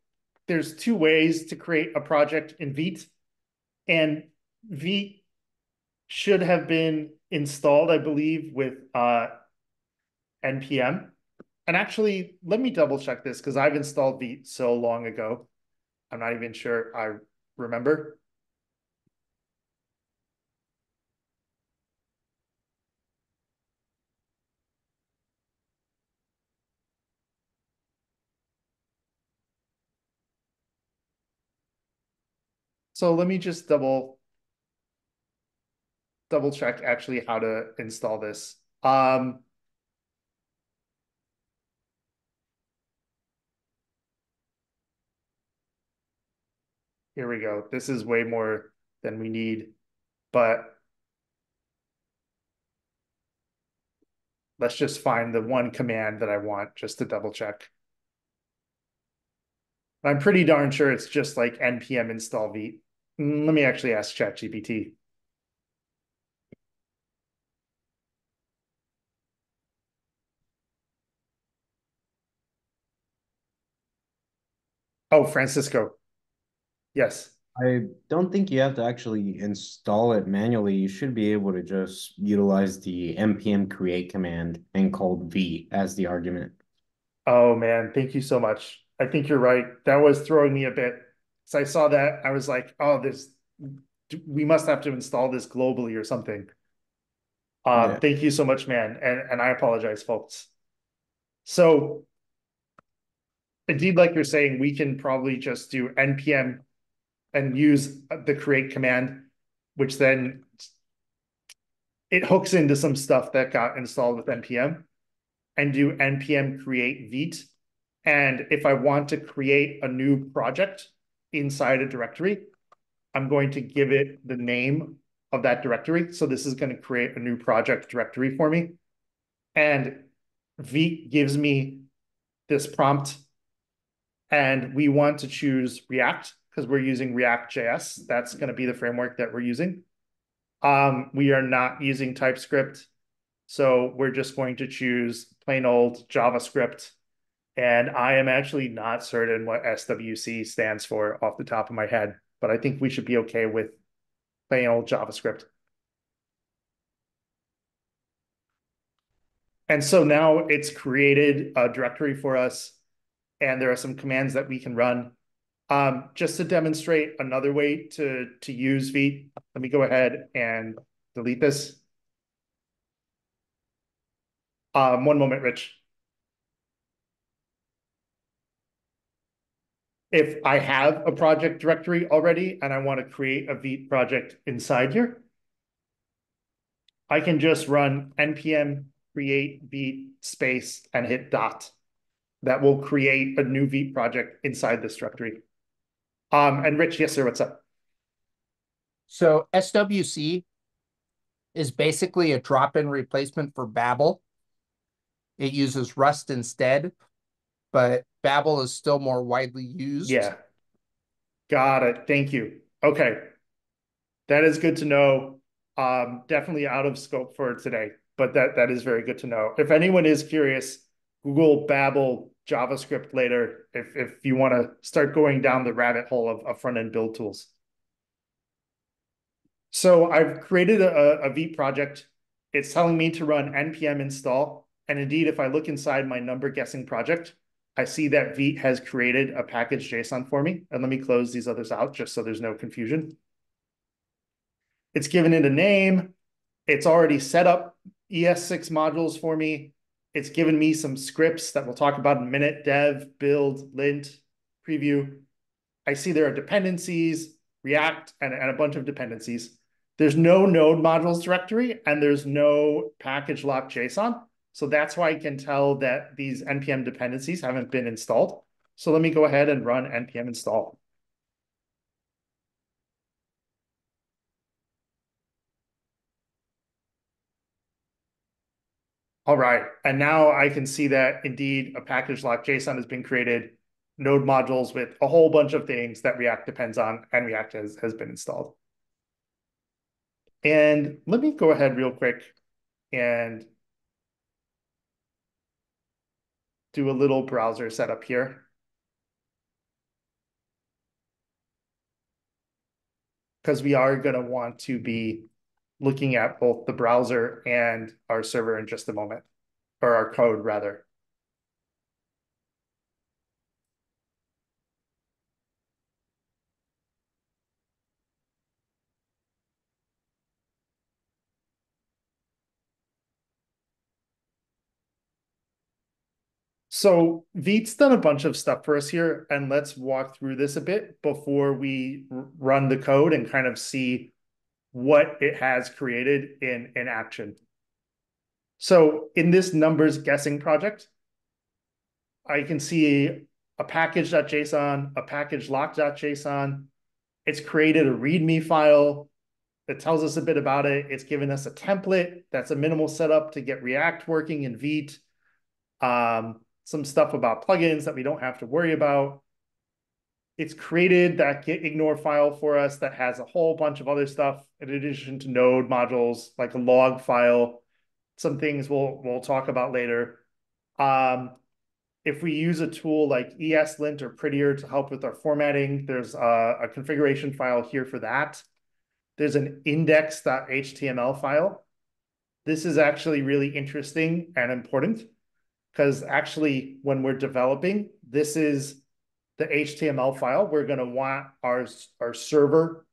there's two ways to create a project in Vite. And Vite should have been installed, I believe, with uh, NPM. And actually, let me double check this because I've installed Vite so long ago. I'm not even sure I remember. So let me just double double check actually how to install this. Um, here we go. This is way more than we need, but let's just find the one command that I want just to double check. I'm pretty darn sure it's just like npm install vite. Mm, let me actually ask ChatGPT. Oh, Francisco. Yes. I don't think you have to actually install it manually. You should be able to just utilize the npm create command and call vite as the argument. Oh man, thank you so much. I think you're right. That was throwing me a bit. So I saw that I was like, oh, this we must have to install this globally or something. Uh, yeah. thank you so much, man. And and I apologize, folks. So indeed, like you're saying, we can probably just do npm and use the create command, which then it hooks into some stuff that got installed with npm and do npm create vite. And if I want to create a new project inside a directory, I'm going to give it the name of that directory. So this is going to create a new project directory for me. And Vite gives me this prompt and we want to choose React because we're using React.js. That's going to be the framework that we're using. Um, we are not using TypeScript. So we're just going to choose plain old JavaScript. And I am actually not certain what SWC stands for off the top of my head, but I think we should be okay with plain old JavaScript. And so now it's created a directory for us and there are some commands that we can run. Um, just to demonstrate another way to, to use Vite, let me go ahead and delete this. Um, one moment, Rich. If I have a project directory already and I want to create a Vite project inside here, I can just run npm create Vite space and hit dot that will create a new Vite project inside this directory. Um, and Rich, yes, sir, what's up? So SWC is basically a drop-in replacement for Babel. It uses Rust instead, but Babel is still more widely used. Yeah. Got it. Thank you. Okay. That is good to know. Um, definitely out of scope for today, but that that is very good to know. If anyone is curious, Google Babel JavaScript later if, if you want to start going down the rabbit hole of, of front end build tools. So I've created a, a project. It's telling me to run npm install. And indeed, if I look inside my number guessing project, I see that Vite has created a package JSON for me. And let me close these others out just so there's no confusion. It's given it a name. It's already set up ES6 modules for me. It's given me some scripts that we'll talk about in a minute, dev, build, lint, preview. I see there are dependencies, React, and, and a bunch of dependencies. There's no node modules directory, and there's no package lock JSON. So that's why I can tell that these NPM dependencies haven't been installed. So let me go ahead and run NPM install. All right, and now I can see that indeed a package lock JSON has been created, node modules with a whole bunch of things that React depends on, and React has, has been installed. And let me go ahead real quick and do a little browser setup here. Because we are going to want to be looking at both the browser and our server in just a moment, or our code rather. So Vite's done a bunch of stuff for us here, and let's walk through this a bit before we run the code and kind of see what it has created in, in action. So in this numbers guessing project, I can see a package.json, a package lock.json. It's created a README file that tells us a bit about it. It's given us a template that's a minimal setup to get React working in Veet. Um, some stuff about plugins that we don't have to worry about. It's created that git ignore file for us that has a whole bunch of other stuff in addition to node modules, like a log file, some things we'll we'll talk about later. Um, if we use a tool like ESLint or Prettier to help with our formatting, there's a, a configuration file here for that. There's an index.html file. This is actually really interesting and important because actually when we're developing, this is the HTML file we're going to want our, our server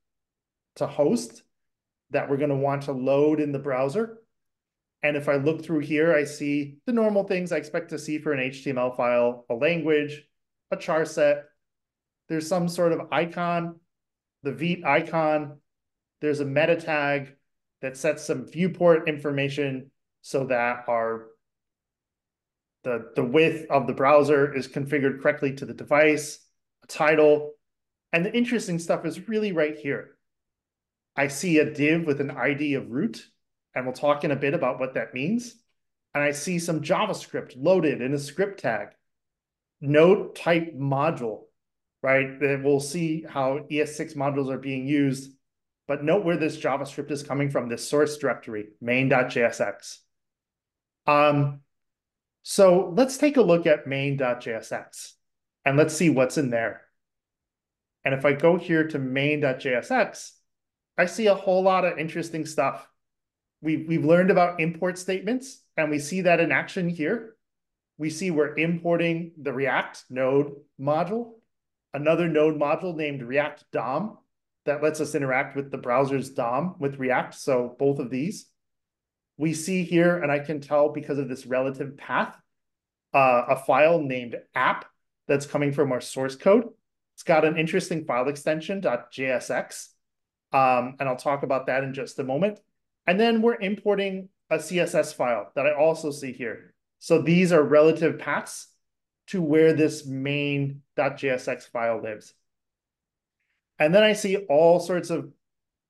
to host that we're going to want to load in the browser. And if I look through here, I see the normal things I expect to see for an HTML file, a language, a char set. There's some sort of icon, the Vite icon. There's a meta tag that sets some viewport information so that our the, the width of the browser is configured correctly to the device, a title. And the interesting stuff is really right here. I see a div with an ID of root, and we'll talk in a bit about what that means. And I see some JavaScript loaded in a script tag, node type module, right? That we'll see how ES6 modules are being used. But note where this JavaScript is coming from, this source directory, main.jsx. Um, so let's take a look at main.jsx and let's see what's in there. And if I go here to main.jsx, I see a whole lot of interesting stuff. We've, we've learned about import statements and we see that in action here. We see we're importing the React node module, another node module named React DOM that lets us interact with the browser's DOM with React. So both of these we see here, and I can tell because of this relative path, uh, a file named app that's coming from our source code. It's got an interesting file extension .jsx, um, and I'll talk about that in just a moment. And then we're importing a CSS file that I also see here. So these are relative paths to where this main.jsx file lives. And then I see all sorts of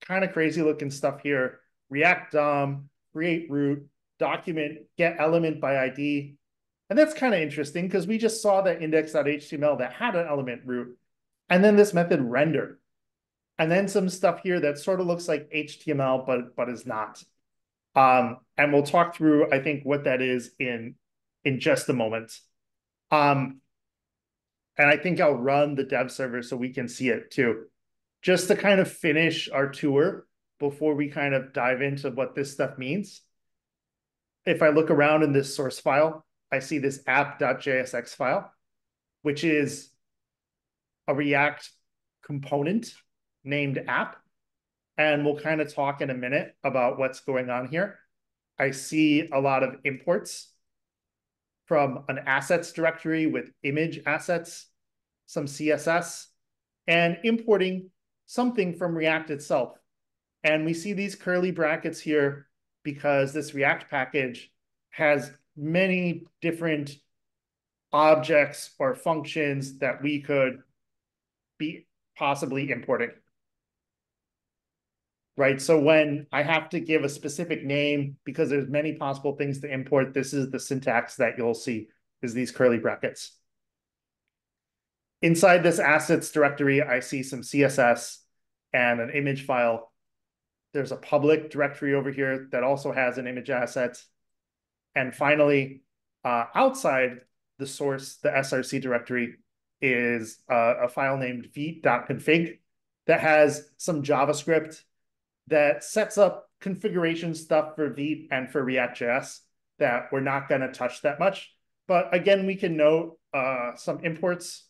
kind of crazy looking stuff here. React DOM, create root, document, get element by ID. And that's kind of interesting because we just saw that index.html that had an element root. And then this method render. And then some stuff here that sort of looks like HTML, but, but is not. Um, and we'll talk through, I think, what that is in, in just a moment. Um, and I think I'll run the dev server so we can see it too. Just to kind of finish our tour, before we kind of dive into what this stuff means. If I look around in this source file, I see this app.jsx file, which is a React component named app. And we'll kind of talk in a minute about what's going on here. I see a lot of imports from an assets directory with image assets, some CSS, and importing something from React itself. And we see these curly brackets here because this React package has many different objects or functions that we could be possibly importing. right? So when I have to give a specific name, because there's many possible things to import, this is the syntax that you'll see, is these curly brackets. Inside this assets directory, I see some CSS and an image file. There's a public directory over here that also has an image asset. And finally, uh, outside the source, the src directory, is uh, a file named vite.config that has some JavaScript that sets up configuration stuff for Vite and for React.js that we're not going to touch that much. But again, we can note uh, some imports.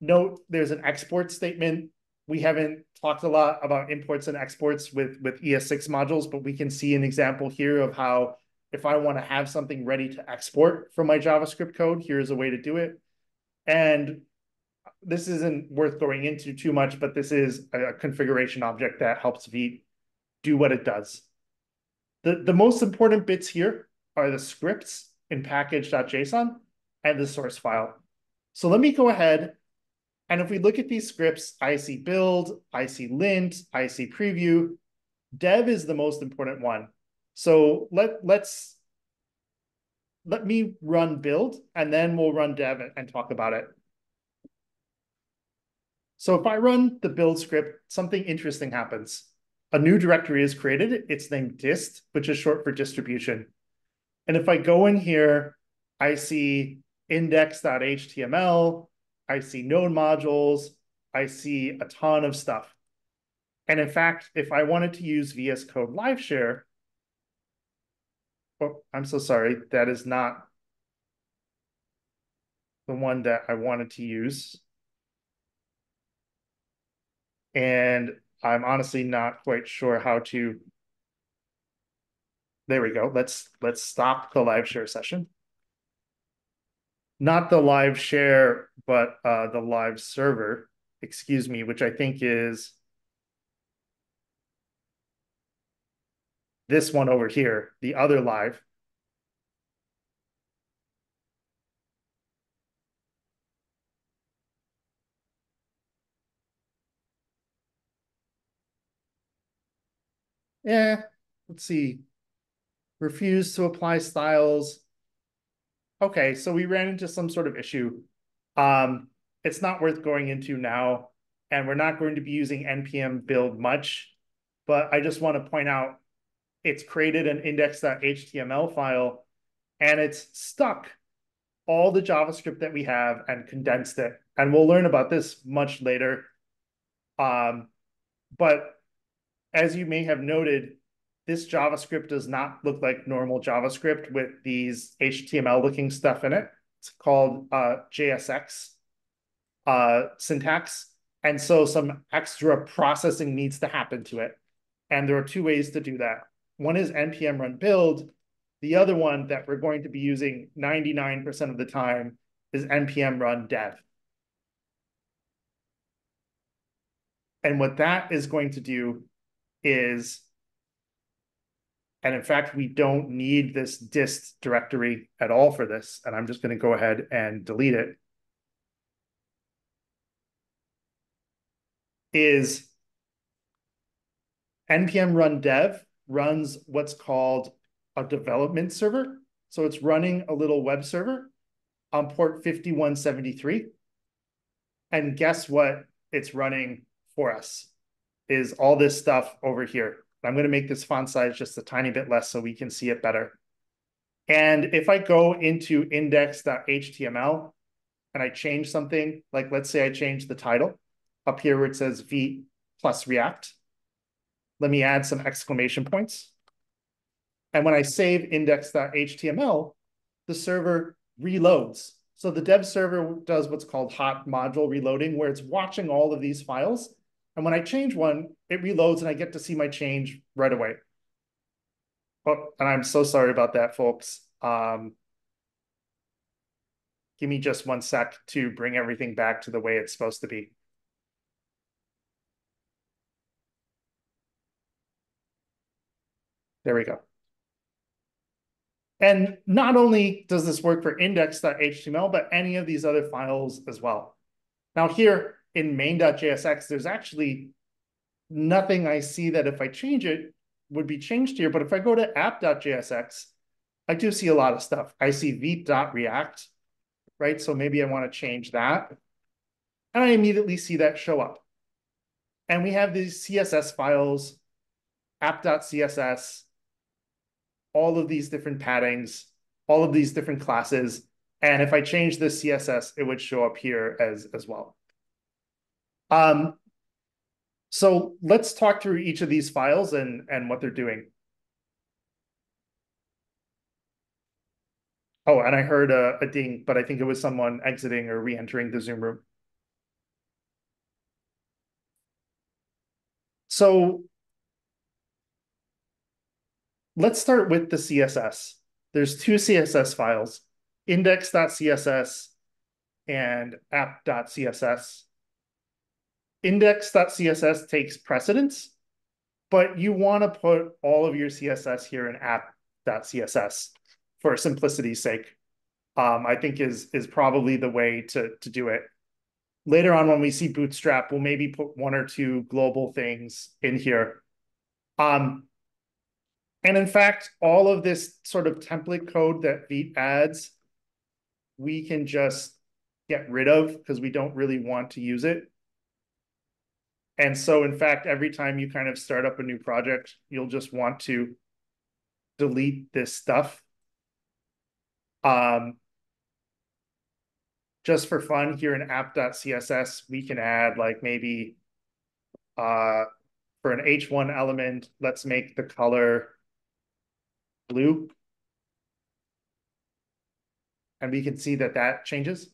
Note there's an export statement. We haven't talked a lot about imports and exports with, with ES6 modules, but we can see an example here of how if I want to have something ready to export from my JavaScript code, here's a way to do it. And this isn't worth going into too much, but this is a configuration object that helps Vite do what it does. The, the most important bits here are the scripts in package.json and the source file. So let me go ahead. And if we look at these scripts, I see build, I see lint, I see preview. Dev is the most important one. So let, let's let me run build and then we'll run dev and talk about it. So if I run the build script, something interesting happens. A new directory is created. It's named dist, which is short for distribution. And if I go in here, I see index.html, I see node modules, I see a ton of stuff. And in fact, if I wanted to use VS Code Live Share, oh, I'm so sorry, that is not the one that I wanted to use and I'm honestly not quite sure how to. There we go. Let's let's stop the live share session. Not the live share, but uh, the live server, excuse me, which I think is this one over here, the other live. Yeah, let's see. Refuse to apply styles. Okay, so we ran into some sort of issue. Um, it's not worth going into now, and we're not going to be using npm build much, but I just want to point out it's created an index.html file, and it's stuck all the JavaScript that we have and condensed it. And we'll learn about this much later. Um, but as you may have noted, this JavaScript does not look like normal JavaScript with these HTML looking stuff in it. It's called uh, JSX uh, syntax. And so some extra processing needs to happen to it. And there are two ways to do that. One is npm run build. The other one that we're going to be using 99% of the time is npm run dev. And what that is going to do is, and in fact, we don't need this dist directory at all for this. And I'm just going to go ahead and delete it. Is npm run dev runs what's called a development server. So it's running a little web server on port 5173. And guess what it's running for us? is all this stuff over here. I'm going to make this font size just a tiny bit less so we can see it better. And if I go into index.html and I change something, like let's say I change the title up here where it says Vite plus React, let me add some exclamation points. And when I save index.html, the server reloads. So the dev server does what's called hot module reloading, where it's watching all of these files and when I change one, it reloads and I get to see my change right away. Oh, and I'm so sorry about that, folks. Um, give me just one sec to bring everything back to the way it's supposed to be. There we go. And not only does this work for index.html, but any of these other files as well. Now here, in main.jsx, there's actually nothing I see that if I change it would be changed here. But if I go to app.jsx, I do see a lot of stuff. I see v.react, right? So maybe I want to change that. And I immediately see that show up. And we have these CSS files, app.css, all of these different paddings, all of these different classes. And if I change the CSS, it would show up here as, as well. Um, so let's talk through each of these files and, and what they're doing. Oh, and I heard a, a ding, but I think it was someone exiting or re-entering the Zoom room. So let's start with the CSS. There's two CSS files, index.css and app.css. Index.css takes precedence, but you want to put all of your CSS here in app.css for simplicity's sake. Um, I think is is probably the way to to do it. Later on, when we see Bootstrap, we'll maybe put one or two global things in here. Um, and in fact, all of this sort of template code that Vite adds, we can just get rid of because we don't really want to use it. And so, in fact, every time you kind of start up a new project, you'll just want to delete this stuff. Um, just for fun here in app.css, we can add like maybe uh, for an H1 element, let's make the color blue. And we can see that that changes.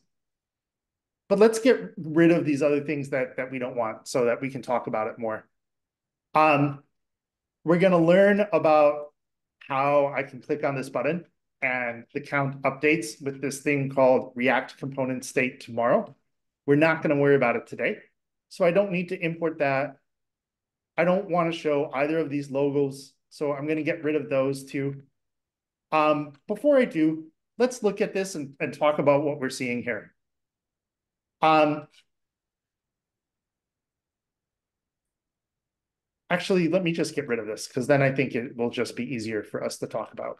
But let's get rid of these other things that, that we don't want so that we can talk about it more. Um, we're going to learn about how I can click on this button and the count updates with this thing called React component state tomorrow. We're not going to worry about it today. So I don't need to import that. I don't want to show either of these logos. So I'm going to get rid of those too. Um, before I do, let's look at this and, and talk about what we're seeing here. Um, actually, let me just get rid of this because then I think it will just be easier for us to talk about.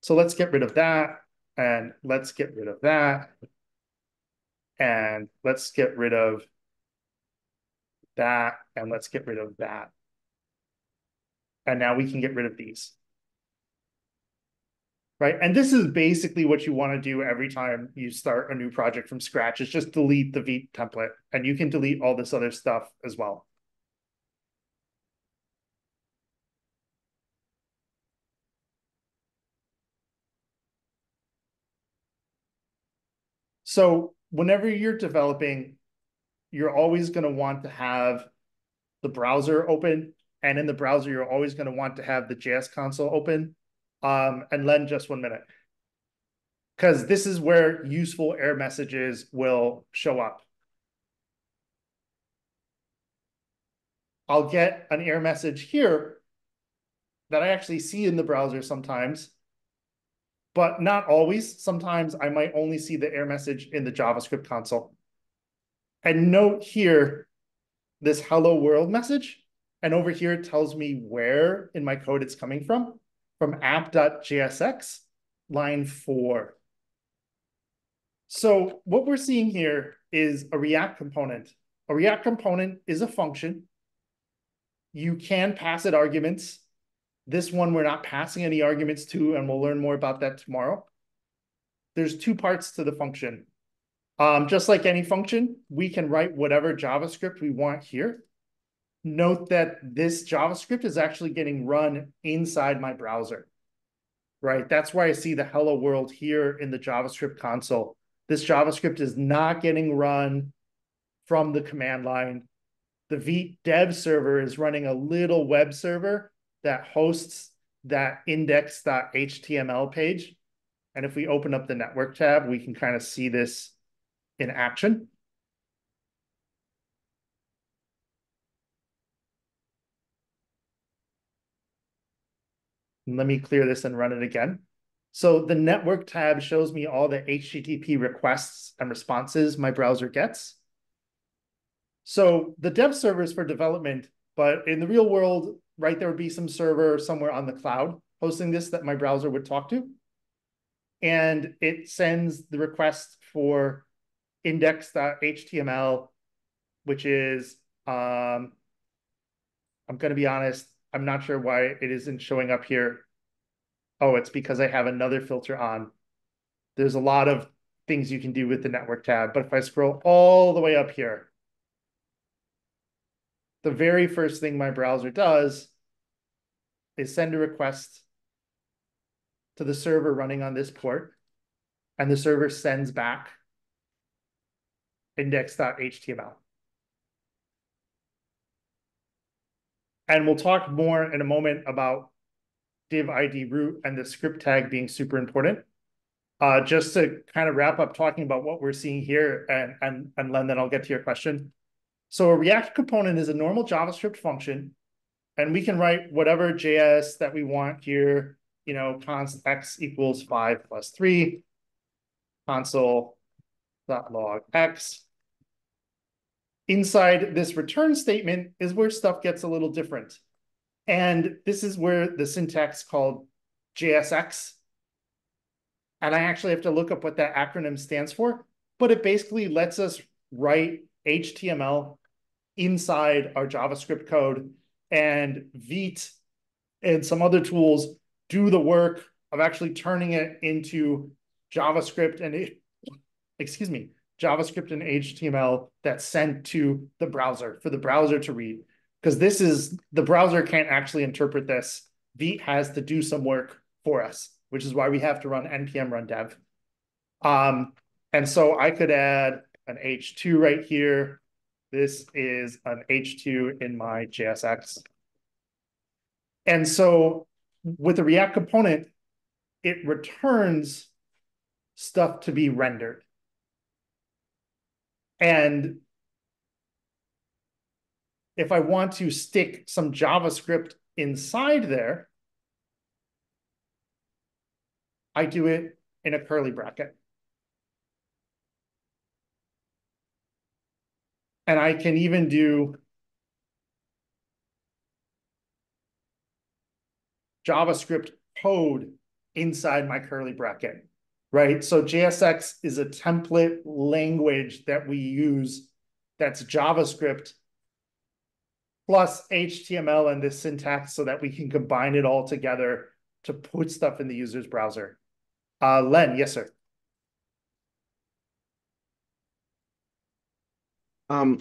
So let's get rid of that and let's get rid of that. And let's get rid of that and let's get rid of that. And now we can get rid of these right? And this is basically what you want to do every time you start a new project from scratch is just delete the Vite template and you can delete all this other stuff as well. So whenever you're developing, you're always going to want to have the browser open. And in the browser, you're always going to want to have the JS console open um, and Len just one minute. Because this is where useful error messages will show up. I'll get an error message here that I actually see in the browser sometimes, but not always. Sometimes I might only see the error message in the JavaScript console. And note here, this hello world message, and over here it tells me where in my code it's coming from from app.jsx, line four. So what we're seeing here is a React component. A React component is a function. You can pass it arguments. This one we're not passing any arguments to, and we'll learn more about that tomorrow. There's two parts to the function. Um, just like any function, we can write whatever JavaScript we want here note that this JavaScript is actually getting run inside my browser, right? That's why I see the hello world here in the JavaScript console. This JavaScript is not getting run from the command line. The Vite dev server is running a little web server that hosts that index.html page. And if we open up the network tab, we can kind of see this in action. Let me clear this and run it again. So the network tab shows me all the HTTP requests and responses my browser gets. So the dev server is for development, but in the real world, right, there would be some server somewhere on the cloud hosting this that my browser would talk to. And it sends the request for index.html, which is, um, I'm going to be honest, I'm not sure why it isn't showing up here. Oh, it's because I have another filter on. There's a lot of things you can do with the network tab, but if I scroll all the way up here, the very first thing my browser does is send a request to the server running on this port, and the server sends back index.html. And we'll talk more in a moment about div ID root and the script tag being super important. Uh, just to kind of wrap up talking about what we're seeing here, and, and, and Len, then I'll get to your question. So a React component is a normal JavaScript function, and we can write whatever JS that we want here, you know, const x equals 5 plus 3, console dot log x. Inside this return statement is where stuff gets a little different. And this is where the syntax called JSX. And I actually have to look up what that acronym stands for, but it basically lets us write HTML inside our JavaScript code and Vite and some other tools do the work of actually turning it into JavaScript and it, excuse me, JavaScript and HTML that's sent to the browser for the browser to read. Because this is, the browser can't actually interpret this. Vite has to do some work for us, which is why we have to run npm run dev. Um, and so I could add an H2 right here. This is an H2 in my JSX. And so with the React component, it returns stuff to be rendered. And if I want to stick some JavaScript inside there, I do it in a curly bracket. And I can even do JavaScript code inside my curly bracket right? So JSX is a template language that we use that's JavaScript plus HTML and this syntax so that we can combine it all together to put stuff in the user's browser. Uh, Len, yes, sir. Um,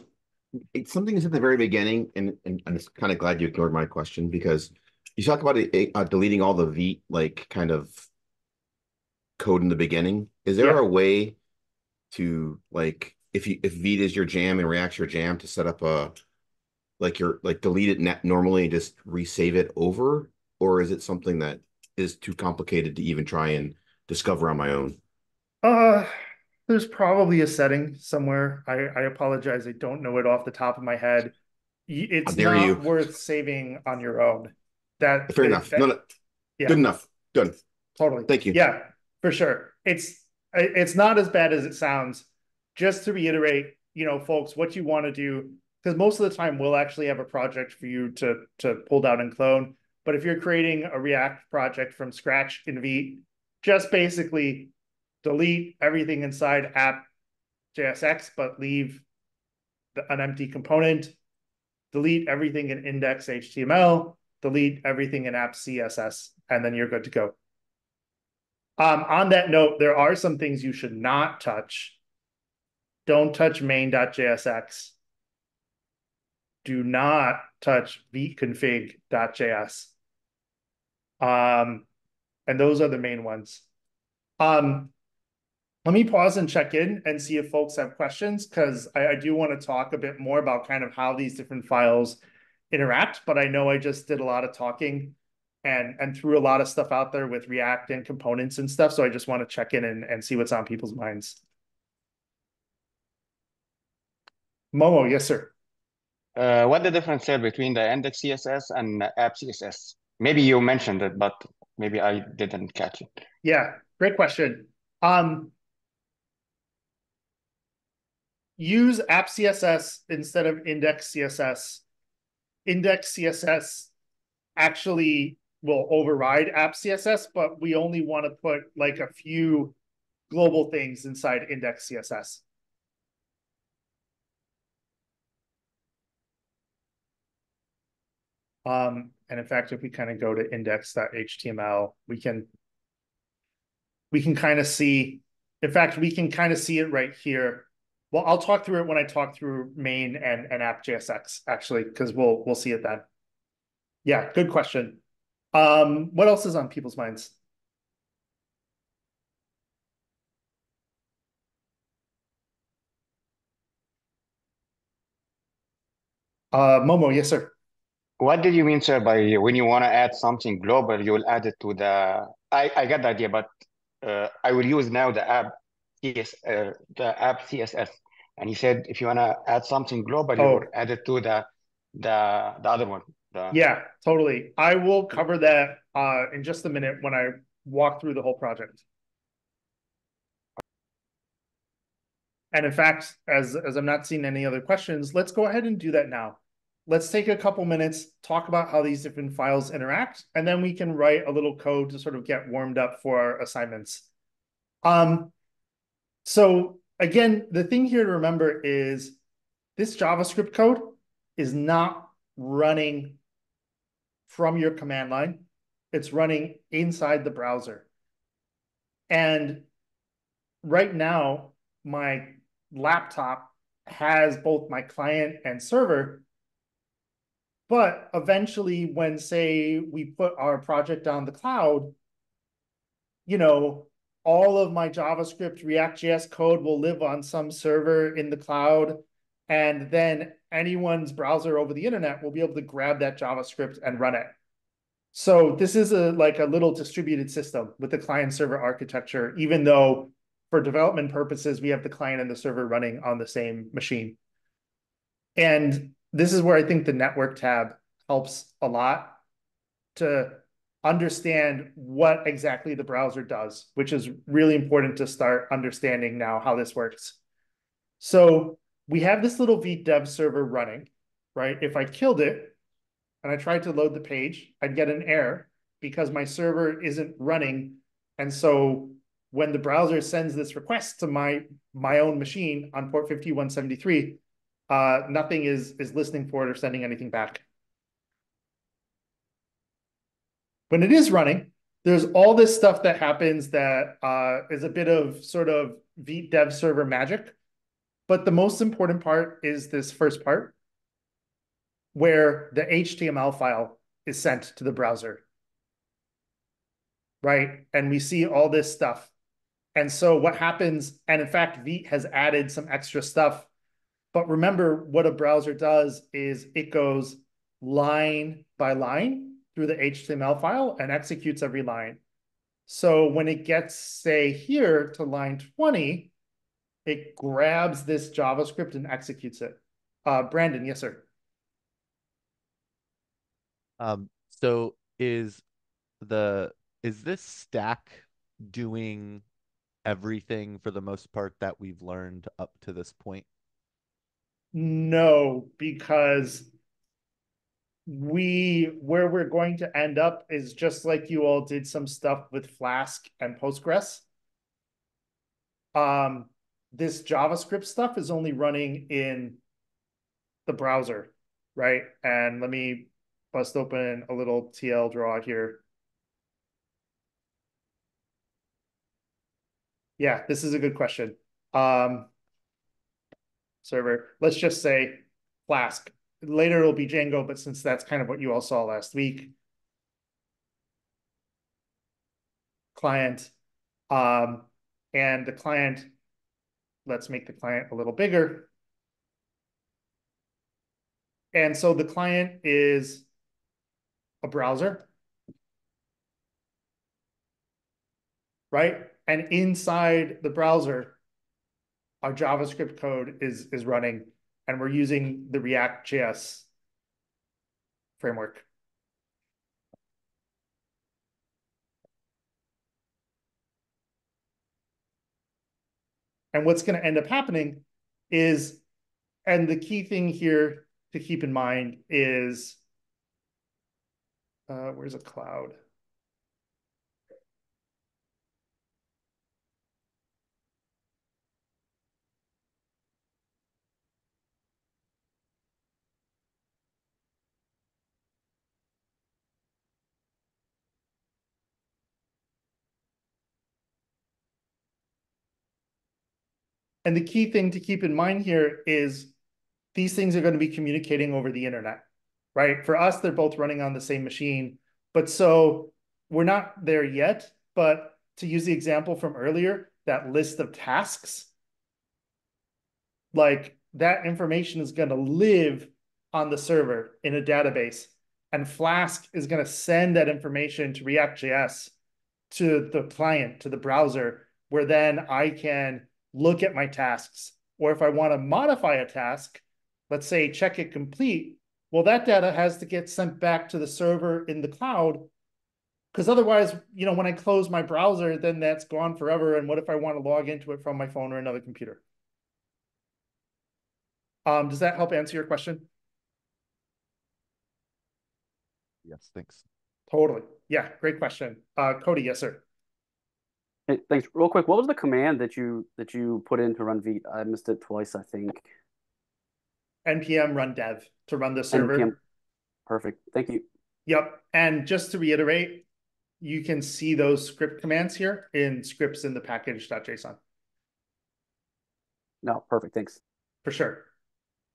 it's something that's at the very beginning, and, and I'm just kind of glad you ignored my question because you talk about it, uh, deleting all the V like kind of code in the beginning. Is there Yeah. a way to like if you if Vite is your jam and React's your jam to set up a like your like delete it net normally and just resave it over, or is it something that is too complicated to even try and discover on my own? Uh, there's probably a setting somewhere. I, I apologize. I don't know it off the top of my head. It's not you. worth saving on your own. That Fair that- enough. that- No, no, yeah. good enough. Done. Totally. Thank you. Yeah, for sure. It's it's not as bad as it sounds. Just to reiterate, you know, folks, what you want to do, because most of the time we'll actually have a project for you to to pull down and clone. But if you're creating a React project from scratch in Vite, just basically delete everything inside app JSX, but leave the, an empty component. Delete everything in index HTML. Delete everything in app CSS, and then you're good to go. Um, on that note, there are some things you should not touch. Don't touch main.jsx. Do not touch vite.config.js. Um, and those are the main ones. Um, let me pause and check in and see if folks have questions because I, I do want to talk a bit more about kind of how these different files interact. But I know I just did a lot of talking and and threw a lot of stuff out there with React and components and stuff. So I just want to check in and, and see what's on people's minds. Momo, yes, sir. Uh, what the difference there between the index CSS and app CSS? Maybe you mentioned it, but maybe I didn't catch it. Yeah, great question. Um, use app CSS instead of index CSS. Index CSS actually will override app CSS, but we only want to put like a few global things inside index CSS. Um, and in fact, if we kind of go to index.html, we can we can kind of see, in fact, we can kind of see it right here. Well, I'll talk through it when I talk through main and, and app.jsx, actually, because we'll we'll see it then. Yeah, good question. Um, what else is on people's minds? Uh, Momo, yes, sir. What did you mean, sir, by when you want to add something global, you will add it to the. I I get the idea, but uh, I will use now the app CS uh, the app CSS, and he said if you want to add something global, you Oh. will add it to the the the other one. Yeah, totally. I will cover that uh in just a minute when I walk through the whole project. And in fact, as as I'm not seeing any other questions, let's go ahead and do that now. Let's take a couple minutes, talk about how these different files interact, and then we can write a little code to sort of get warmed up for our assignments. Um, so again, the thing here to remember is this JavaScript code is not running from your command line. It's running inside the browser. And right now, my laptop has both my client and server. But eventually, when say we put our project on the cloud, you know, all of my JavaScript React.js code will live on some server in the cloud. And then anyone's browser over the internet will be able to grab that JavaScript and run it. So this is a like a little distributed system with the client server architecture, even though for development purposes, we have the client and the server running on the same machine. And this is where I think the network tab helps a lot to understand what exactly the browser does, which is really important to start understanding now how this works. So we have this little Vite dev server running, right? If I killed it and I tried to load the page, I'd get an error because my server isn't running. And so when the browser sends this request to my my own machine on port 5173, uh, nothing is is listening for it or sending anything back. When it is running, there's all this stuff that happens that uh, is a bit of sort of dev server magic. But the most important part is this first part, where the HTML file is sent to the browser. Right? And we see all this stuff. And so what happens, and in fact, Vite has added some extra stuff. But remember, what a browser does is it goes line by line through the HTML file and executes every line. So when it gets, say, here to line 20, it grabs this JavaScript and executes it. Uh, Brandon, yes, sir. Um, so is the is this stack doing everything for the most part that we've learned up to this point? No, because we where we're going to end up is just like you all did some stuff with Flask and Postgres. Um, this JavaScript stuff is only running in the browser, right? And let me bust open a little tldraw here. Yeah, this is a good question. Um, server, let's just say Flask. Later it'll be Django, but since that's kind of what you all saw last week. Client, um, and the client, let's make the client a little bigger. And so the client is a browser. Right? And inside the browser, our JavaScript code is, is running, and we're using the React.js framework. And what's going to end up happening is, and the key thing here to keep in mind is, uh, where's a cloud? And the key thing to keep in mind here is these things are going to be communicating over the internet, right? For us, they're both running on the same machine. But so we're not there yet. But to use the example from earlier, that list of tasks, like that information is going to live on the server in a database. And Flask is going to send that information to React.js to the client, to the browser, where then I can look at my tasks. Or if I want to modify a task, let's say check it complete, well, that data has to get sent back to the server in the cloud. Because otherwise, you know, when I close my browser, then that's gone forever. And what if I want to log into it from my phone or another computer? Um, does that help answer your question? Yes, thanks. Totally. Yeah, great question. Uh, Cody, yes, sir. Hey, thanks. Real quick, what was the command that you that you put in to run Vite? I missed it twice, I think. npm run dev to run the server. npm. Perfect. Thank you. Yep. And just to reiterate, you can see those script commands here in scripts in the package.json. No, perfect. Thanks. For sure.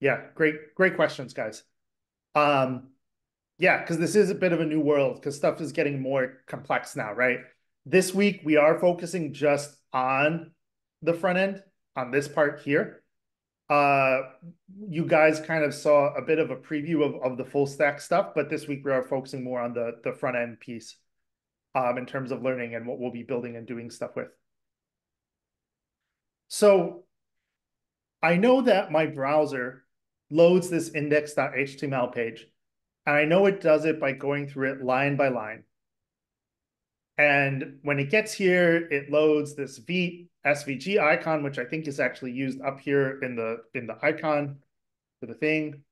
Yeah, great, great questions, guys. Um, yeah, because this is a bit of a new world because stuff is getting more complex now, right? This week, we are focusing just on the front end, on this part here. Uh, you guys kind of saw a bit of a preview of, of the full stack stuff, but this week we are focusing more on the, the front end piece um, in terms of learning and what we'll be building and doing stuff with. So I know that my browser loads this index.html page, and I know it does it by going through it line by line. And when it gets here, it loads this Vite SVG icon, which I think is actually used up here in the in the icon for the thing.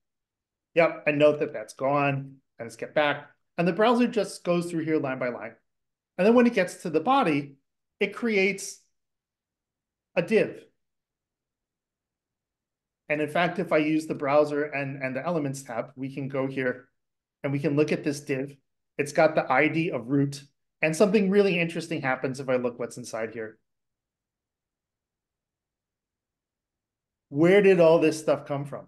Yep, and note that that's gone, and let's get back. And the browser just goes through here line by line. And then when it gets to the body, it creates a div. And in fact, if I use the browser and, and the elements tab, we can go here and we can look at this div. It's got the ID of root and something really interesting happens if I look what's inside here. Where did all this stuff come from?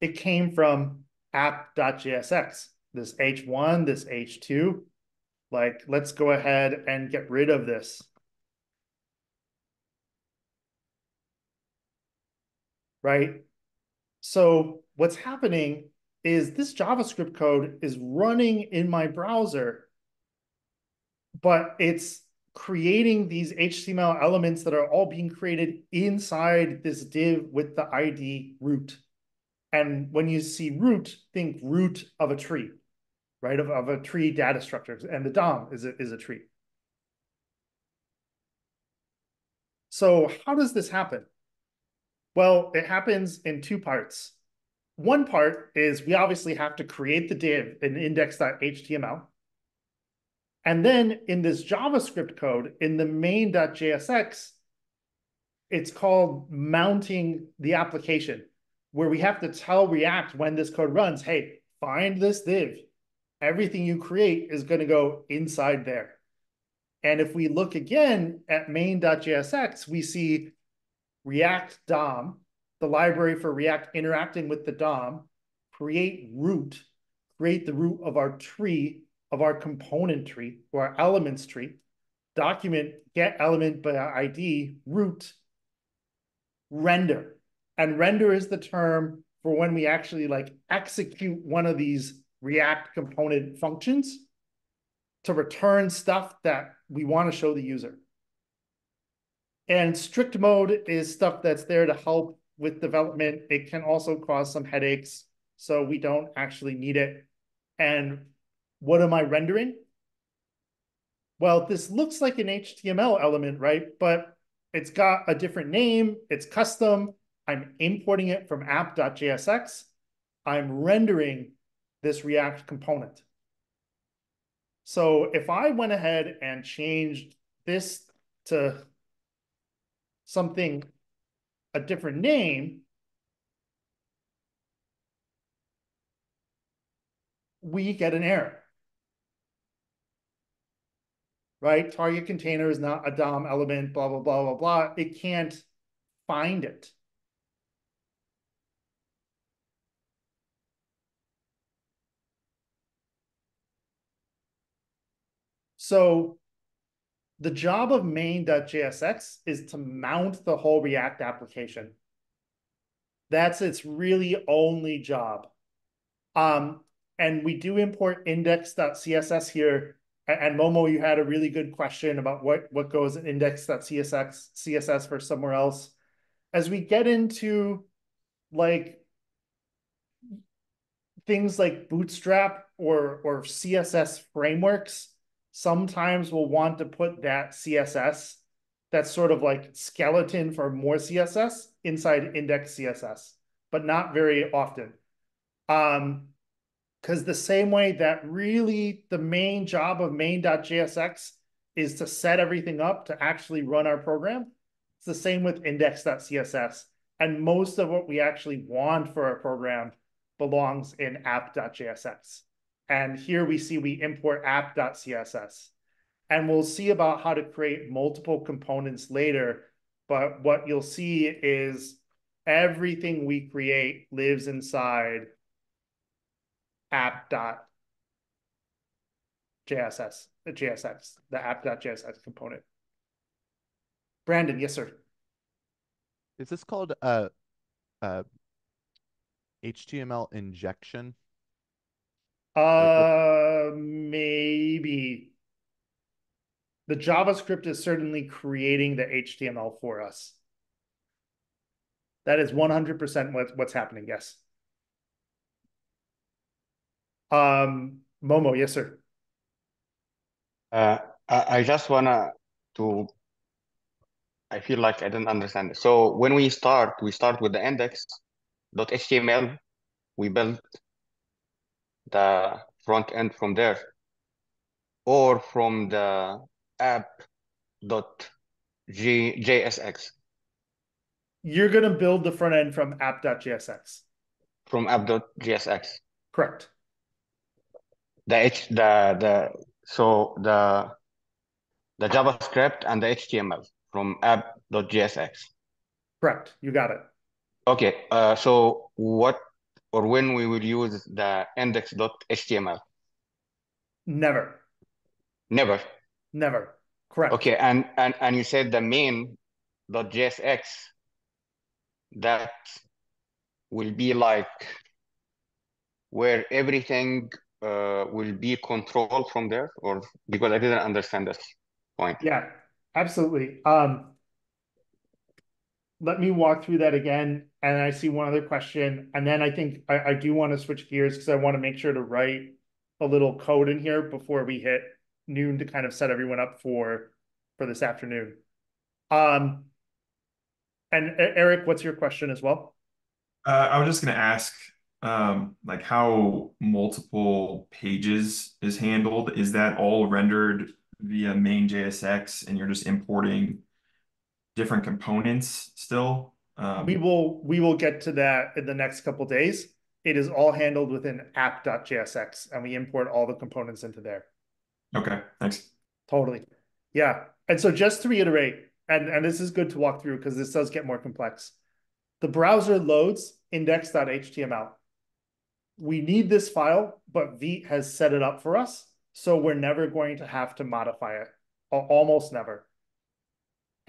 It came from app.jsx, this H1, this H2. Like, let's go ahead and get rid of this. Right? So what's happening is this JavaScript code is running in my browser, but it's creating these HTML elements that are all being created inside this div with the ID root. And when you see root, think root of a tree, right? Of, of a tree data structure. And the DOM is a, is a tree. So how does this happen? Well, it happens in two parts one part is we obviously have to create the div in index.html. And then in this JavaScript code, in the main.jsx, it's called mounting the application, where we have to tell React when this code runs, hey, find this div. Everything you create is going to go inside there. And if we look again at main.jsx, we see React DOM, the library for React interacting with the DOM, create root, create the root of our tree, of our component tree, or our elements tree, document get element by ID, root, render. And render is the term for when we actually like execute one of these React component functions to return stuff that we want to show the user. And strict mode is stuff that's there to help with development. It can also cause some headaches, so we don't actually need it. And what am I rendering? well, this looks like an HTML element, right? But it's got a different name, it's custom. I'm importing it from app.jsx. I'm rendering this React component. So if I went ahead and changed this to something, a different name, we get an error. Right? Target container is not a DOM element, blah, blah, blah, blah, blah. It can't find it. So the job of main.jsx is to mount the whole React application. That's its really only job. Um, and we do import index.css here. And Momo, you had a really good question about what, what goes in index.css CSS for somewhere else. As we get into like things like Bootstrap or, or CSS frameworks, sometimes we'll want to put that CSS, that's sort of like skeleton for more CSS inside index CSS, but not very often. Um, because the same way that really the main job of main.jsx is to set everything up to actually run our program, it's the same with index.css. And most of what we actually want for our program belongs in app.jsx. And here we see we import app.css. And we'll see about how to create multiple components later. But what you'll see is everything we create lives inside app.jsx, the JSX, the app.jsx component. Brandon, yes, sir. Is this called uh, uh, a, a HTML injection? Uh, maybe. The JavaScript is certainly creating the HTML for us. That is 100% what, what's happening, yes. Um, Momo, yes, sir. Uh, I, I just wanna to. I feel like I didn't understand it. So when we start, we start with the index.html. We build the front end from there, or from the app.jsx. You're going to build the front end from app.jsx. From app.jsx. Correct. The H the the so the the JavaScript and the HTML from app.jsx. Correct. You got it. Okay. Uh, so what or when we will use the index.html? Never. Never. Never. Correct. Okay, and and and you said the main.jsx that will be like where everything uh, will be controlled from there, or because I didn't understand this point. Yeah, absolutely. Um, let me walk through that again. And I see one other question. And then I think I, I do want to switch gears because I want to make sure to write a little code in here before we hit noon to kind of set everyone up for for this afternoon. Um, and Eric, what's your question as well? Uh, I was just going to ask, um, like how multiple pages is handled. Is that all rendered via main JSX and you're just importing different components still? Um, we will we will get to that in the next couple days. It is all handled within app.jsx and we import all the components into there. Okay, thanks. Totally. Yeah. And so just to reiterate, and, and this is good to walk through because this does get more complex. The browser loads index.html. We need this file, but Vite has set it up for us. So we're never going to have to modify it, almost never.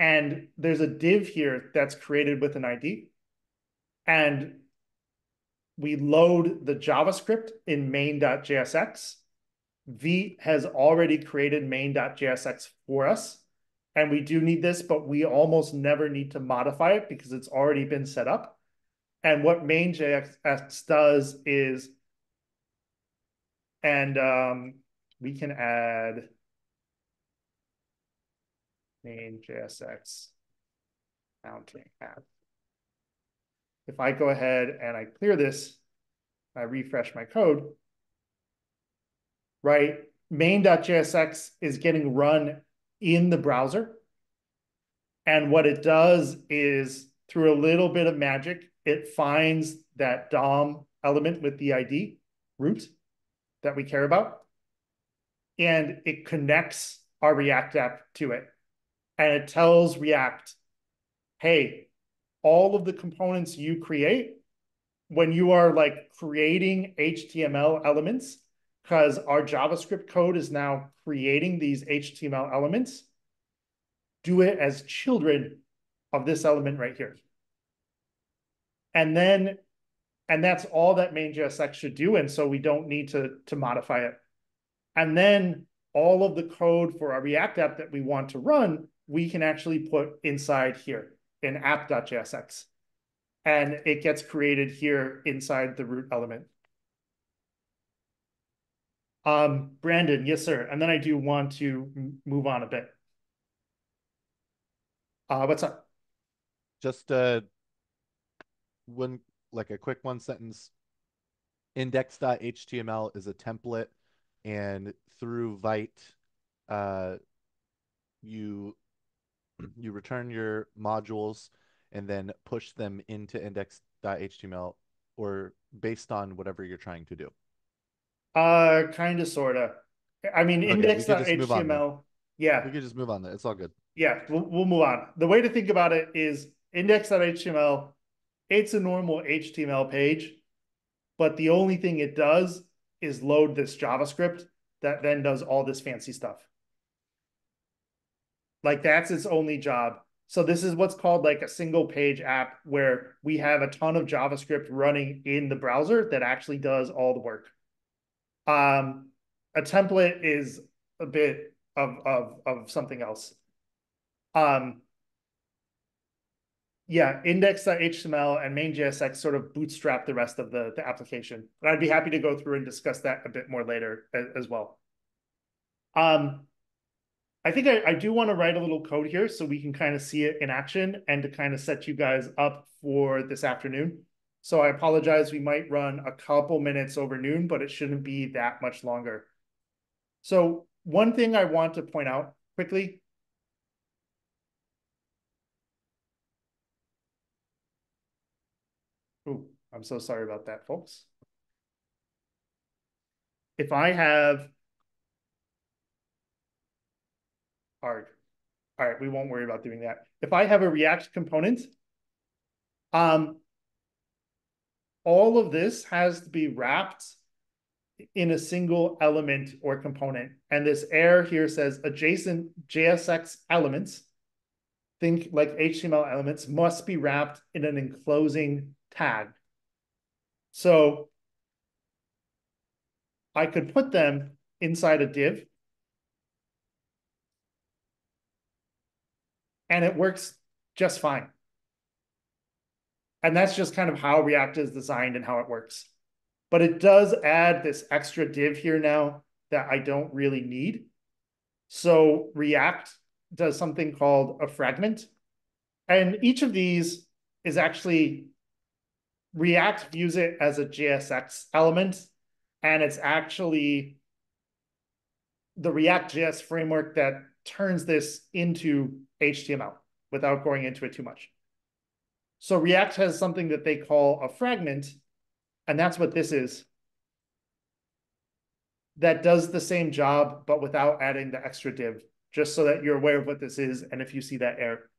And there's a div here that's created with an ID. And we load the JavaScript in main.jsx. Vite has already created main.jsx for us. And we do need this, but we almost never need to modify it because it's already been set up. And what main.jsx does is, and um, we can add main JSX mounting app. If I go ahead and I clear this, I refresh my code, right? Main.jsx is getting run in the browser. And what it does is through a little bit of magic, it finds that DOM element with the ID root that we care about. And it connects our React app to it. And it tells React, hey, all of the components you create when you are like creating HTML elements, because our JavaScript code is now creating these HTML elements, do it as children of this element right here. And then, and that's all that main.jsx should do. And so we don't need to, to modify it. And then all of the code for our React app that we want to run, we can actually put inside here in app.jsx. And it gets created here inside the root element. Um, Brandon, yes, sir. And then I do want to move on a bit. Uh, what's up? Just uh, one like a quick one sentence. Index.html is a template, and through Vite, uh, you you return your modules and then push them into index.html or based on whatever you're trying to do. Uh, kind of, sort of. I mean, Okay, we could just move on then. index.html. Yeah, We could just move on. There, it's all good. yeah, we'll, we'll move on. The way to think about it is index.html, it's a normal HTML page, but the only thing it does is load this JavaScript that then does all this fancy stuff. Like that's its only job. So this is what's called like a single page app where we have a ton of JavaScript running in the browser that actually does all the work. Um, a template is a bit of of of something else. Um, yeah, index.html and main.jsx sort of bootstrap the rest of the, the application. And I'd be happy to go through and discuss that a bit more later as, as well. Um, I think I, I do want to write a little code here so we can kind of see it in action and to kind of set you guys up for this afternoon. So I apologize, we might run a couple minutes over noon, but it shouldn't be that much longer. So one thing I want to point out quickly Ooh, I'm so sorry about that, folks. If I have hard, all right, we won't worry about doing that. If I have a React component, um, all of this has to be wrapped in a single element or component. And this error here says adjacent JSX elements, think like HTML elements, must be wrapped in an enclosing tag. So I could put them inside a div. And it works just fine. And that's just kind of how React is designed and how it works. But it does add this extra div here now that I don't really need. So React does something called a fragment. And each of these is actually React views it as a JSX element, and it's actually the React React.js framework that turns this into HTML without going into it too much. So React has something that they call a fragment, and that's what this is. That does the same job, but without adding the extra div, just so that you're aware of what this is, and if you see that error.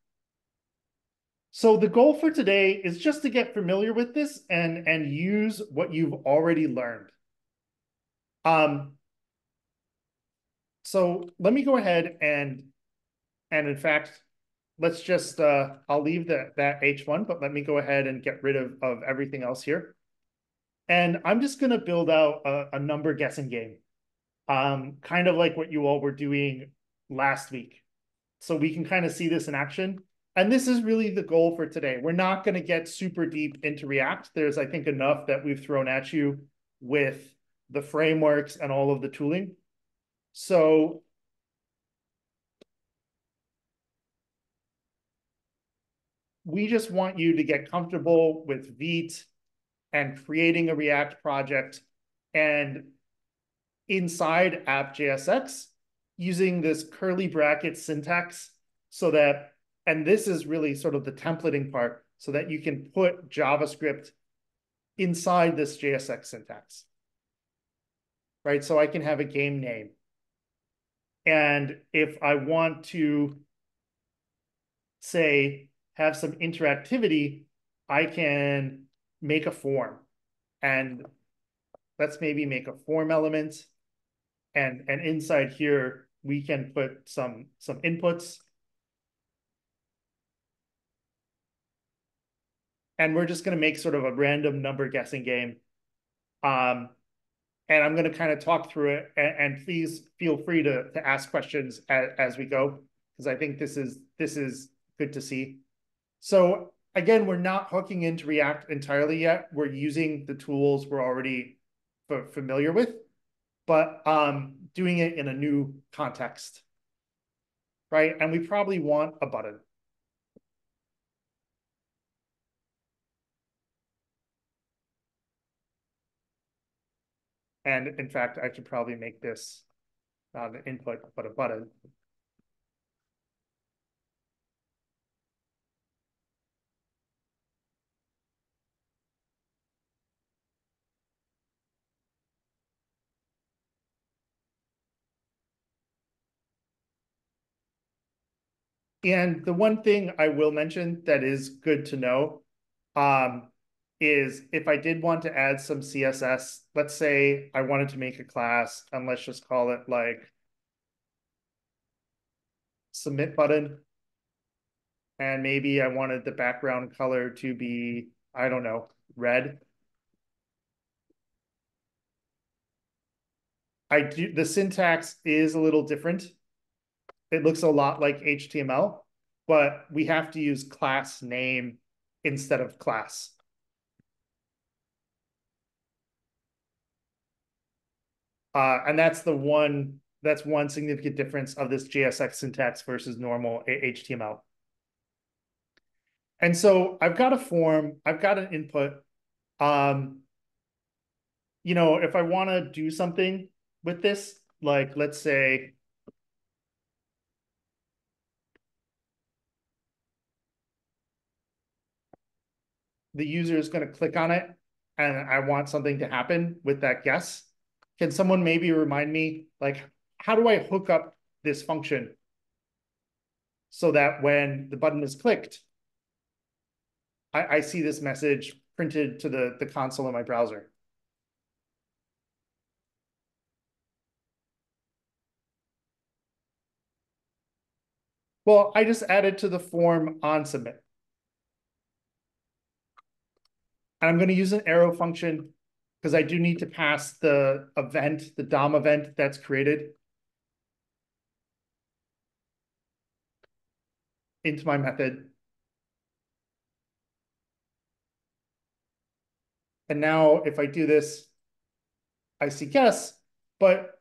So the goal for today is just to get familiar with this and, and use what you've already learned. Um, so let me go ahead and, and in fact, let's just, uh, I'll leave the, that H1, but let me go ahead and get rid of, of everything else here. And I'm just going to build out a, a number guessing game, um, kind of like what you all were doing last week. So we can kind of see this in action. And this is really the goal for today. We're not going to get super deep into React. There's, I think, enough that we've thrown at you with the frameworks and all of the tooling. So we just want you to get comfortable with Vite and creating a React project and inside app.jsx using this curly bracket syntax so that, and this is really sort of the templating part, so that you can put JavaScript inside this JSX syntax. Right, so I can have a game name. And if I want to say, have some interactivity, I can make a form. And let's maybe make a form element. And, and inside here, we can put some, some inputs. And we're just going to make sort of a random number guessing game. Um, and I'm going to kind of talk through it. And, and please feel free to, to ask questions as, as we go, because I think this is this is good to see. So again, we're not hooking into React entirely yet. We're using the tools we're already familiar with, but um, doing it in a new context, right? And we probably want a button. And in fact, I should probably make this not an input, but a button. And the one thing I will mention that is good to know um, is if I did want to add some CSS, let's say I wanted to make a class and let's just call it like submit button. And maybe I wanted the background color to be, I don't know, red. I do, the syntax is a little different it looks a lot like HTML, but we have to use class name instead of class. Uh, and that's the one, that's one significant difference of this JSX syntax versus normal HTML. And so I've got a form, I've got an input. Um, you know, if I want to do something with this, like let's say the user is going to click on it and I want something to happen with that guess. Can someone maybe remind me, like, how do I hook up this function so that when the button is clicked, I, I see this message printed to the, the console in my browser? Well, I just added to the form on submit. And I'm going to use an arrow function because I do need to pass the event, the DOM event that's created into my method. And now if I do this, I see yes, but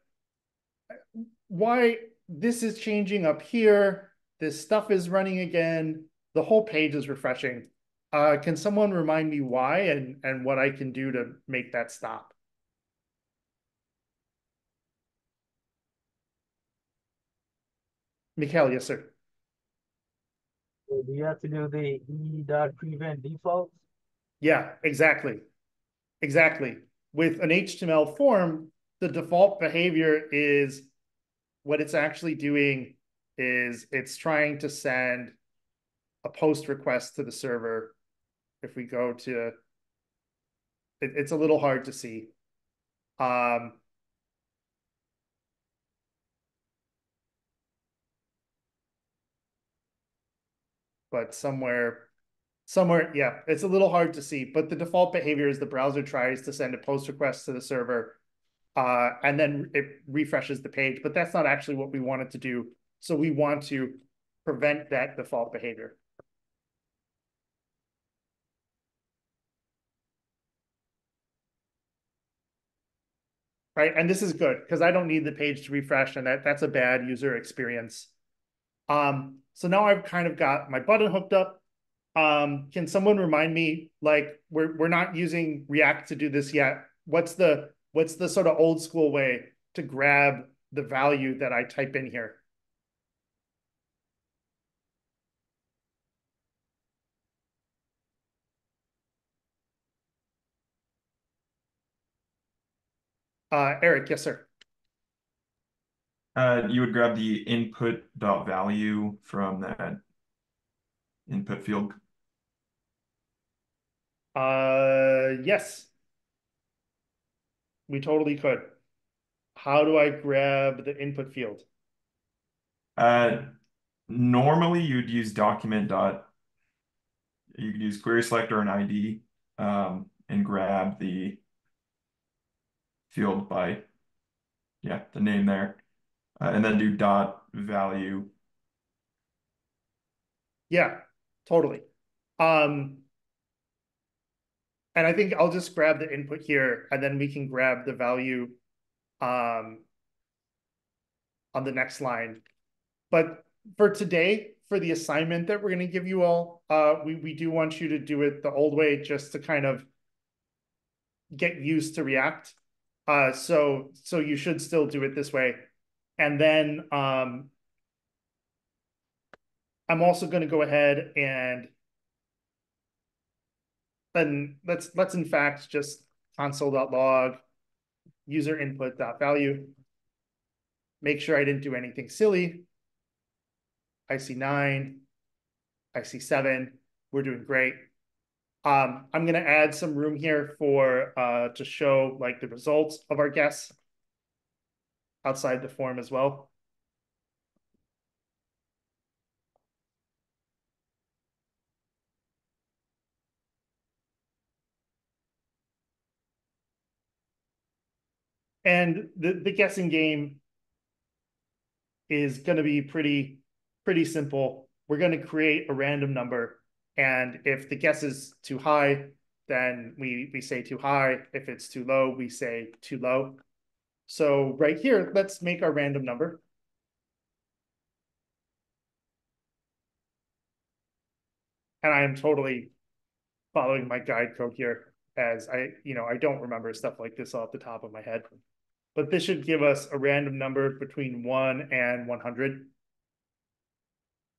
why this is changing up here, this stuff is running again, the whole page is refreshing. Uh, can someone remind me why and, and what I can do to make that stop? Mikhail, yes, sir. Do you have to do the e dot prevent defaults? Yeah, exactly. Exactly. With an HTML form, the default behavior is what it's actually doing is it's trying to send a post request to the server if we go to it, it's a little hard to see. Um, but somewhere somewhere yeah it's a little hard to see but the default behavior is the browser tries to send a post request to the server uh, and then it refreshes the page but that's not actually what we want it to do so we want to prevent that default behavior right? And this is good because I don't need the page to refresh and that, that's a bad user experience. Um, so now I've kind of got my button hooked up. Um, can someone remind me, like, we're we're not using React to do this yet. What's the what's the sort of old school way to grab the value that I type in here? Uh, Eric, yes, sir. Uh, you would grab the input dot value from that input field. Uh, yes. We totally could. How do I grab the input field? Uh, normally you'd use document dot. You could use query selector and ID, um, and grab the field by, yeah, the name there, uh, and then do dot value. Yeah, totally. Um, and I think I'll just grab the input here and then we can grab the value um, on the next line. But for today, for the assignment that we're going to give you all, uh, we, we do want you to do it the old way just to kind of get used to React. Uh, so, so you should still do it this way. And then um, I'm also going to go ahead and then let's let's in fact just console.log user input dot value. Make sure I didn't do anything silly. I see nine. I see seven. We're doing great. Um, I'm gonna add some room here for uh to show like the results of our guess outside the form as well. And the, the guessing game is going to be pretty, pretty simple. We're going to create a random number. And if the guess is too high, then we, we say too high. If it's too low, we say too low. So right here, let's make our random number. And I am totally following my guide code here as I, you know, I don't remember stuff like this off the top of my head but this should give us a random number between 1 and 100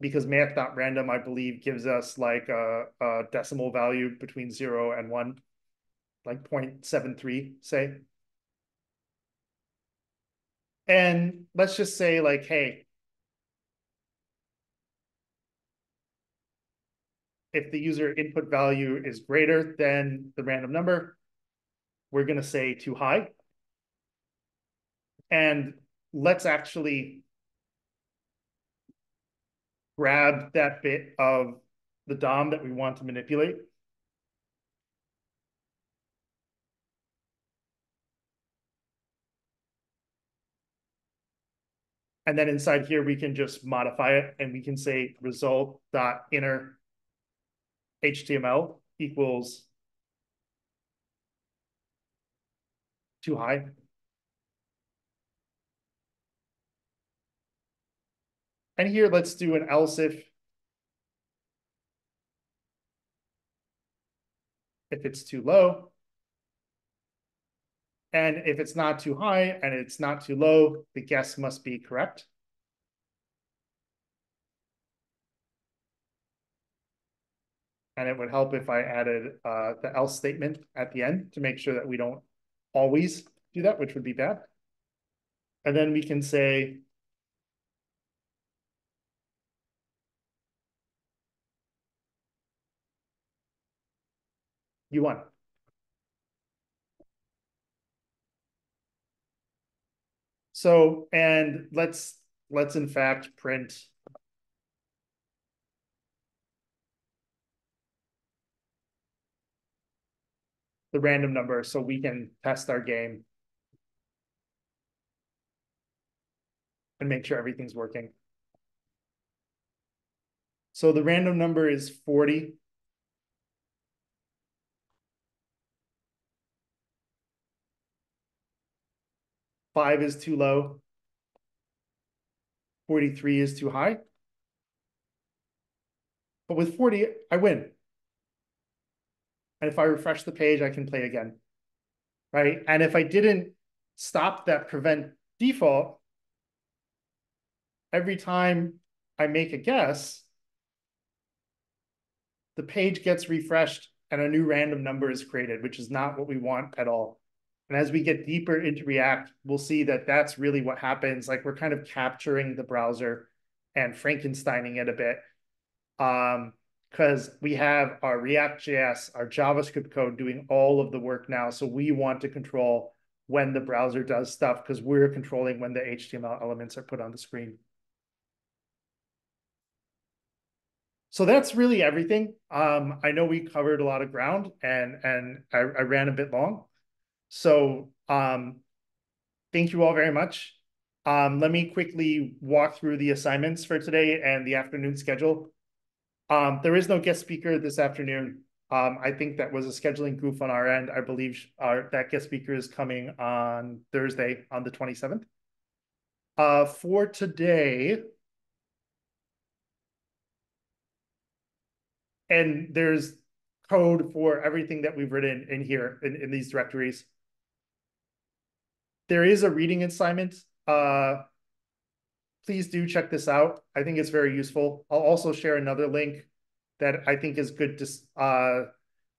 because math.random I believe gives us like a, a decimal value between 0 and 1 like 0.73 say. And let's just say like hey if the user input value is greater than the random number we're going to say too high. And let's actually grab that bit of the DOM that we want to manipulate. And then inside here, we can just modify it and we can say result dot inner HTML equals too high. And here, let's do an else if. If it's too low. And if it's not too high and it's not too low, the guess must be correct. And it would help if I added uh, the else statement at the end to make sure that we don't always do that, which would be bad. And then we can say You won. So, and let's, let's in fact print the random number so we can test our game and make sure everything's working. So the random number is 40. Five is too low. 43 is too high. But with 40, I win. And if I refresh the page, I can play again. Right. And if I didn't stop that prevent default, every time I make a guess, the page gets refreshed and a new random number is created, which is not what we want at all. And as we get deeper into React, we'll see that that's really what happens. Like we're kind of capturing the browser and Frankensteining it a bit. Um, because we have our React.js, our JavaScript code doing all of the work now. So we want to control when the browser does stuff because we're controlling when the HTML elements are put on the screen. So that's really everything. Um, I know we covered a lot of ground and and I, I ran a bit long. So um, thank you all very much. Um, let me quickly walk through the assignments for today and the afternoon schedule. Um, there is no guest speaker this afternoon. Um, I think that was a scheduling goof on our end. I believe our, that guest speaker is coming on Thursday on the 27th. Uh, for today, and there's code for everything that we've written in here in, in these directories. There is a reading assignment. Uh, please do check this out. I think it's very useful. I'll also share another link that I think is good to, uh,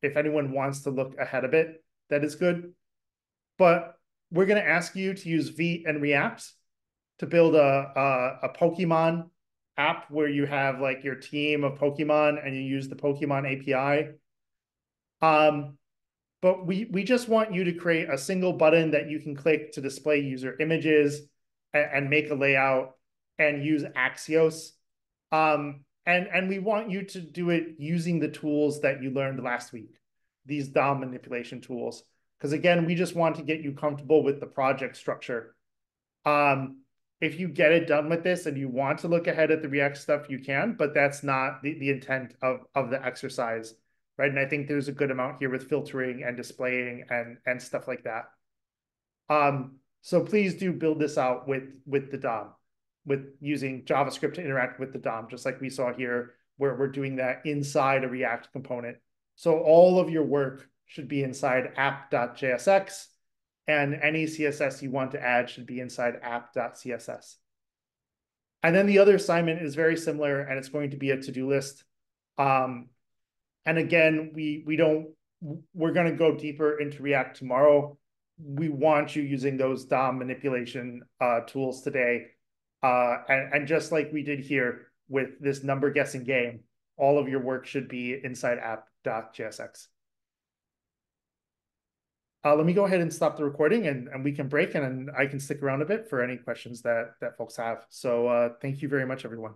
if anyone wants to look ahead a bit, that is good. But we're going to ask you to use Vite and React to build a, a, a Pokemon app where you have like your team of Pokemon and you use the Pokemon API. Um, but we, we just want you to create a single button that you can click to display user images and, and make a layout and use Axios. Um, and, and we want you to do it using the tools that you learned last week, these DOM manipulation tools. Because again, we just want to get you comfortable with the project structure. Um, if you get it done with this and you want to look ahead at the React stuff, you can, but that's not the, the intent of, of the exercise, right? And I think there's a good amount here with filtering and displaying and, and stuff like that. Um, so please do build this out with, with the DOM, with using JavaScript to interact with the DOM, just like we saw here, where we're doing that inside a React component. So all of your work should be inside app.jsx and any CSS you want to add should be inside app.css. And then the other assignment is very similar, and it's going to be a to-do list. Um, and again, we we don't we're going to go deeper into React tomorrow. We want you using those DOM manipulation uh, tools today. Uh, and, and just like we did here with this number guessing game, all of your work should be inside app.jsx. Uh, let me go ahead and stop the recording and, and we can break and, and I can stick around a bit for any questions that, that folks have. So uh, thank you very much, everyone.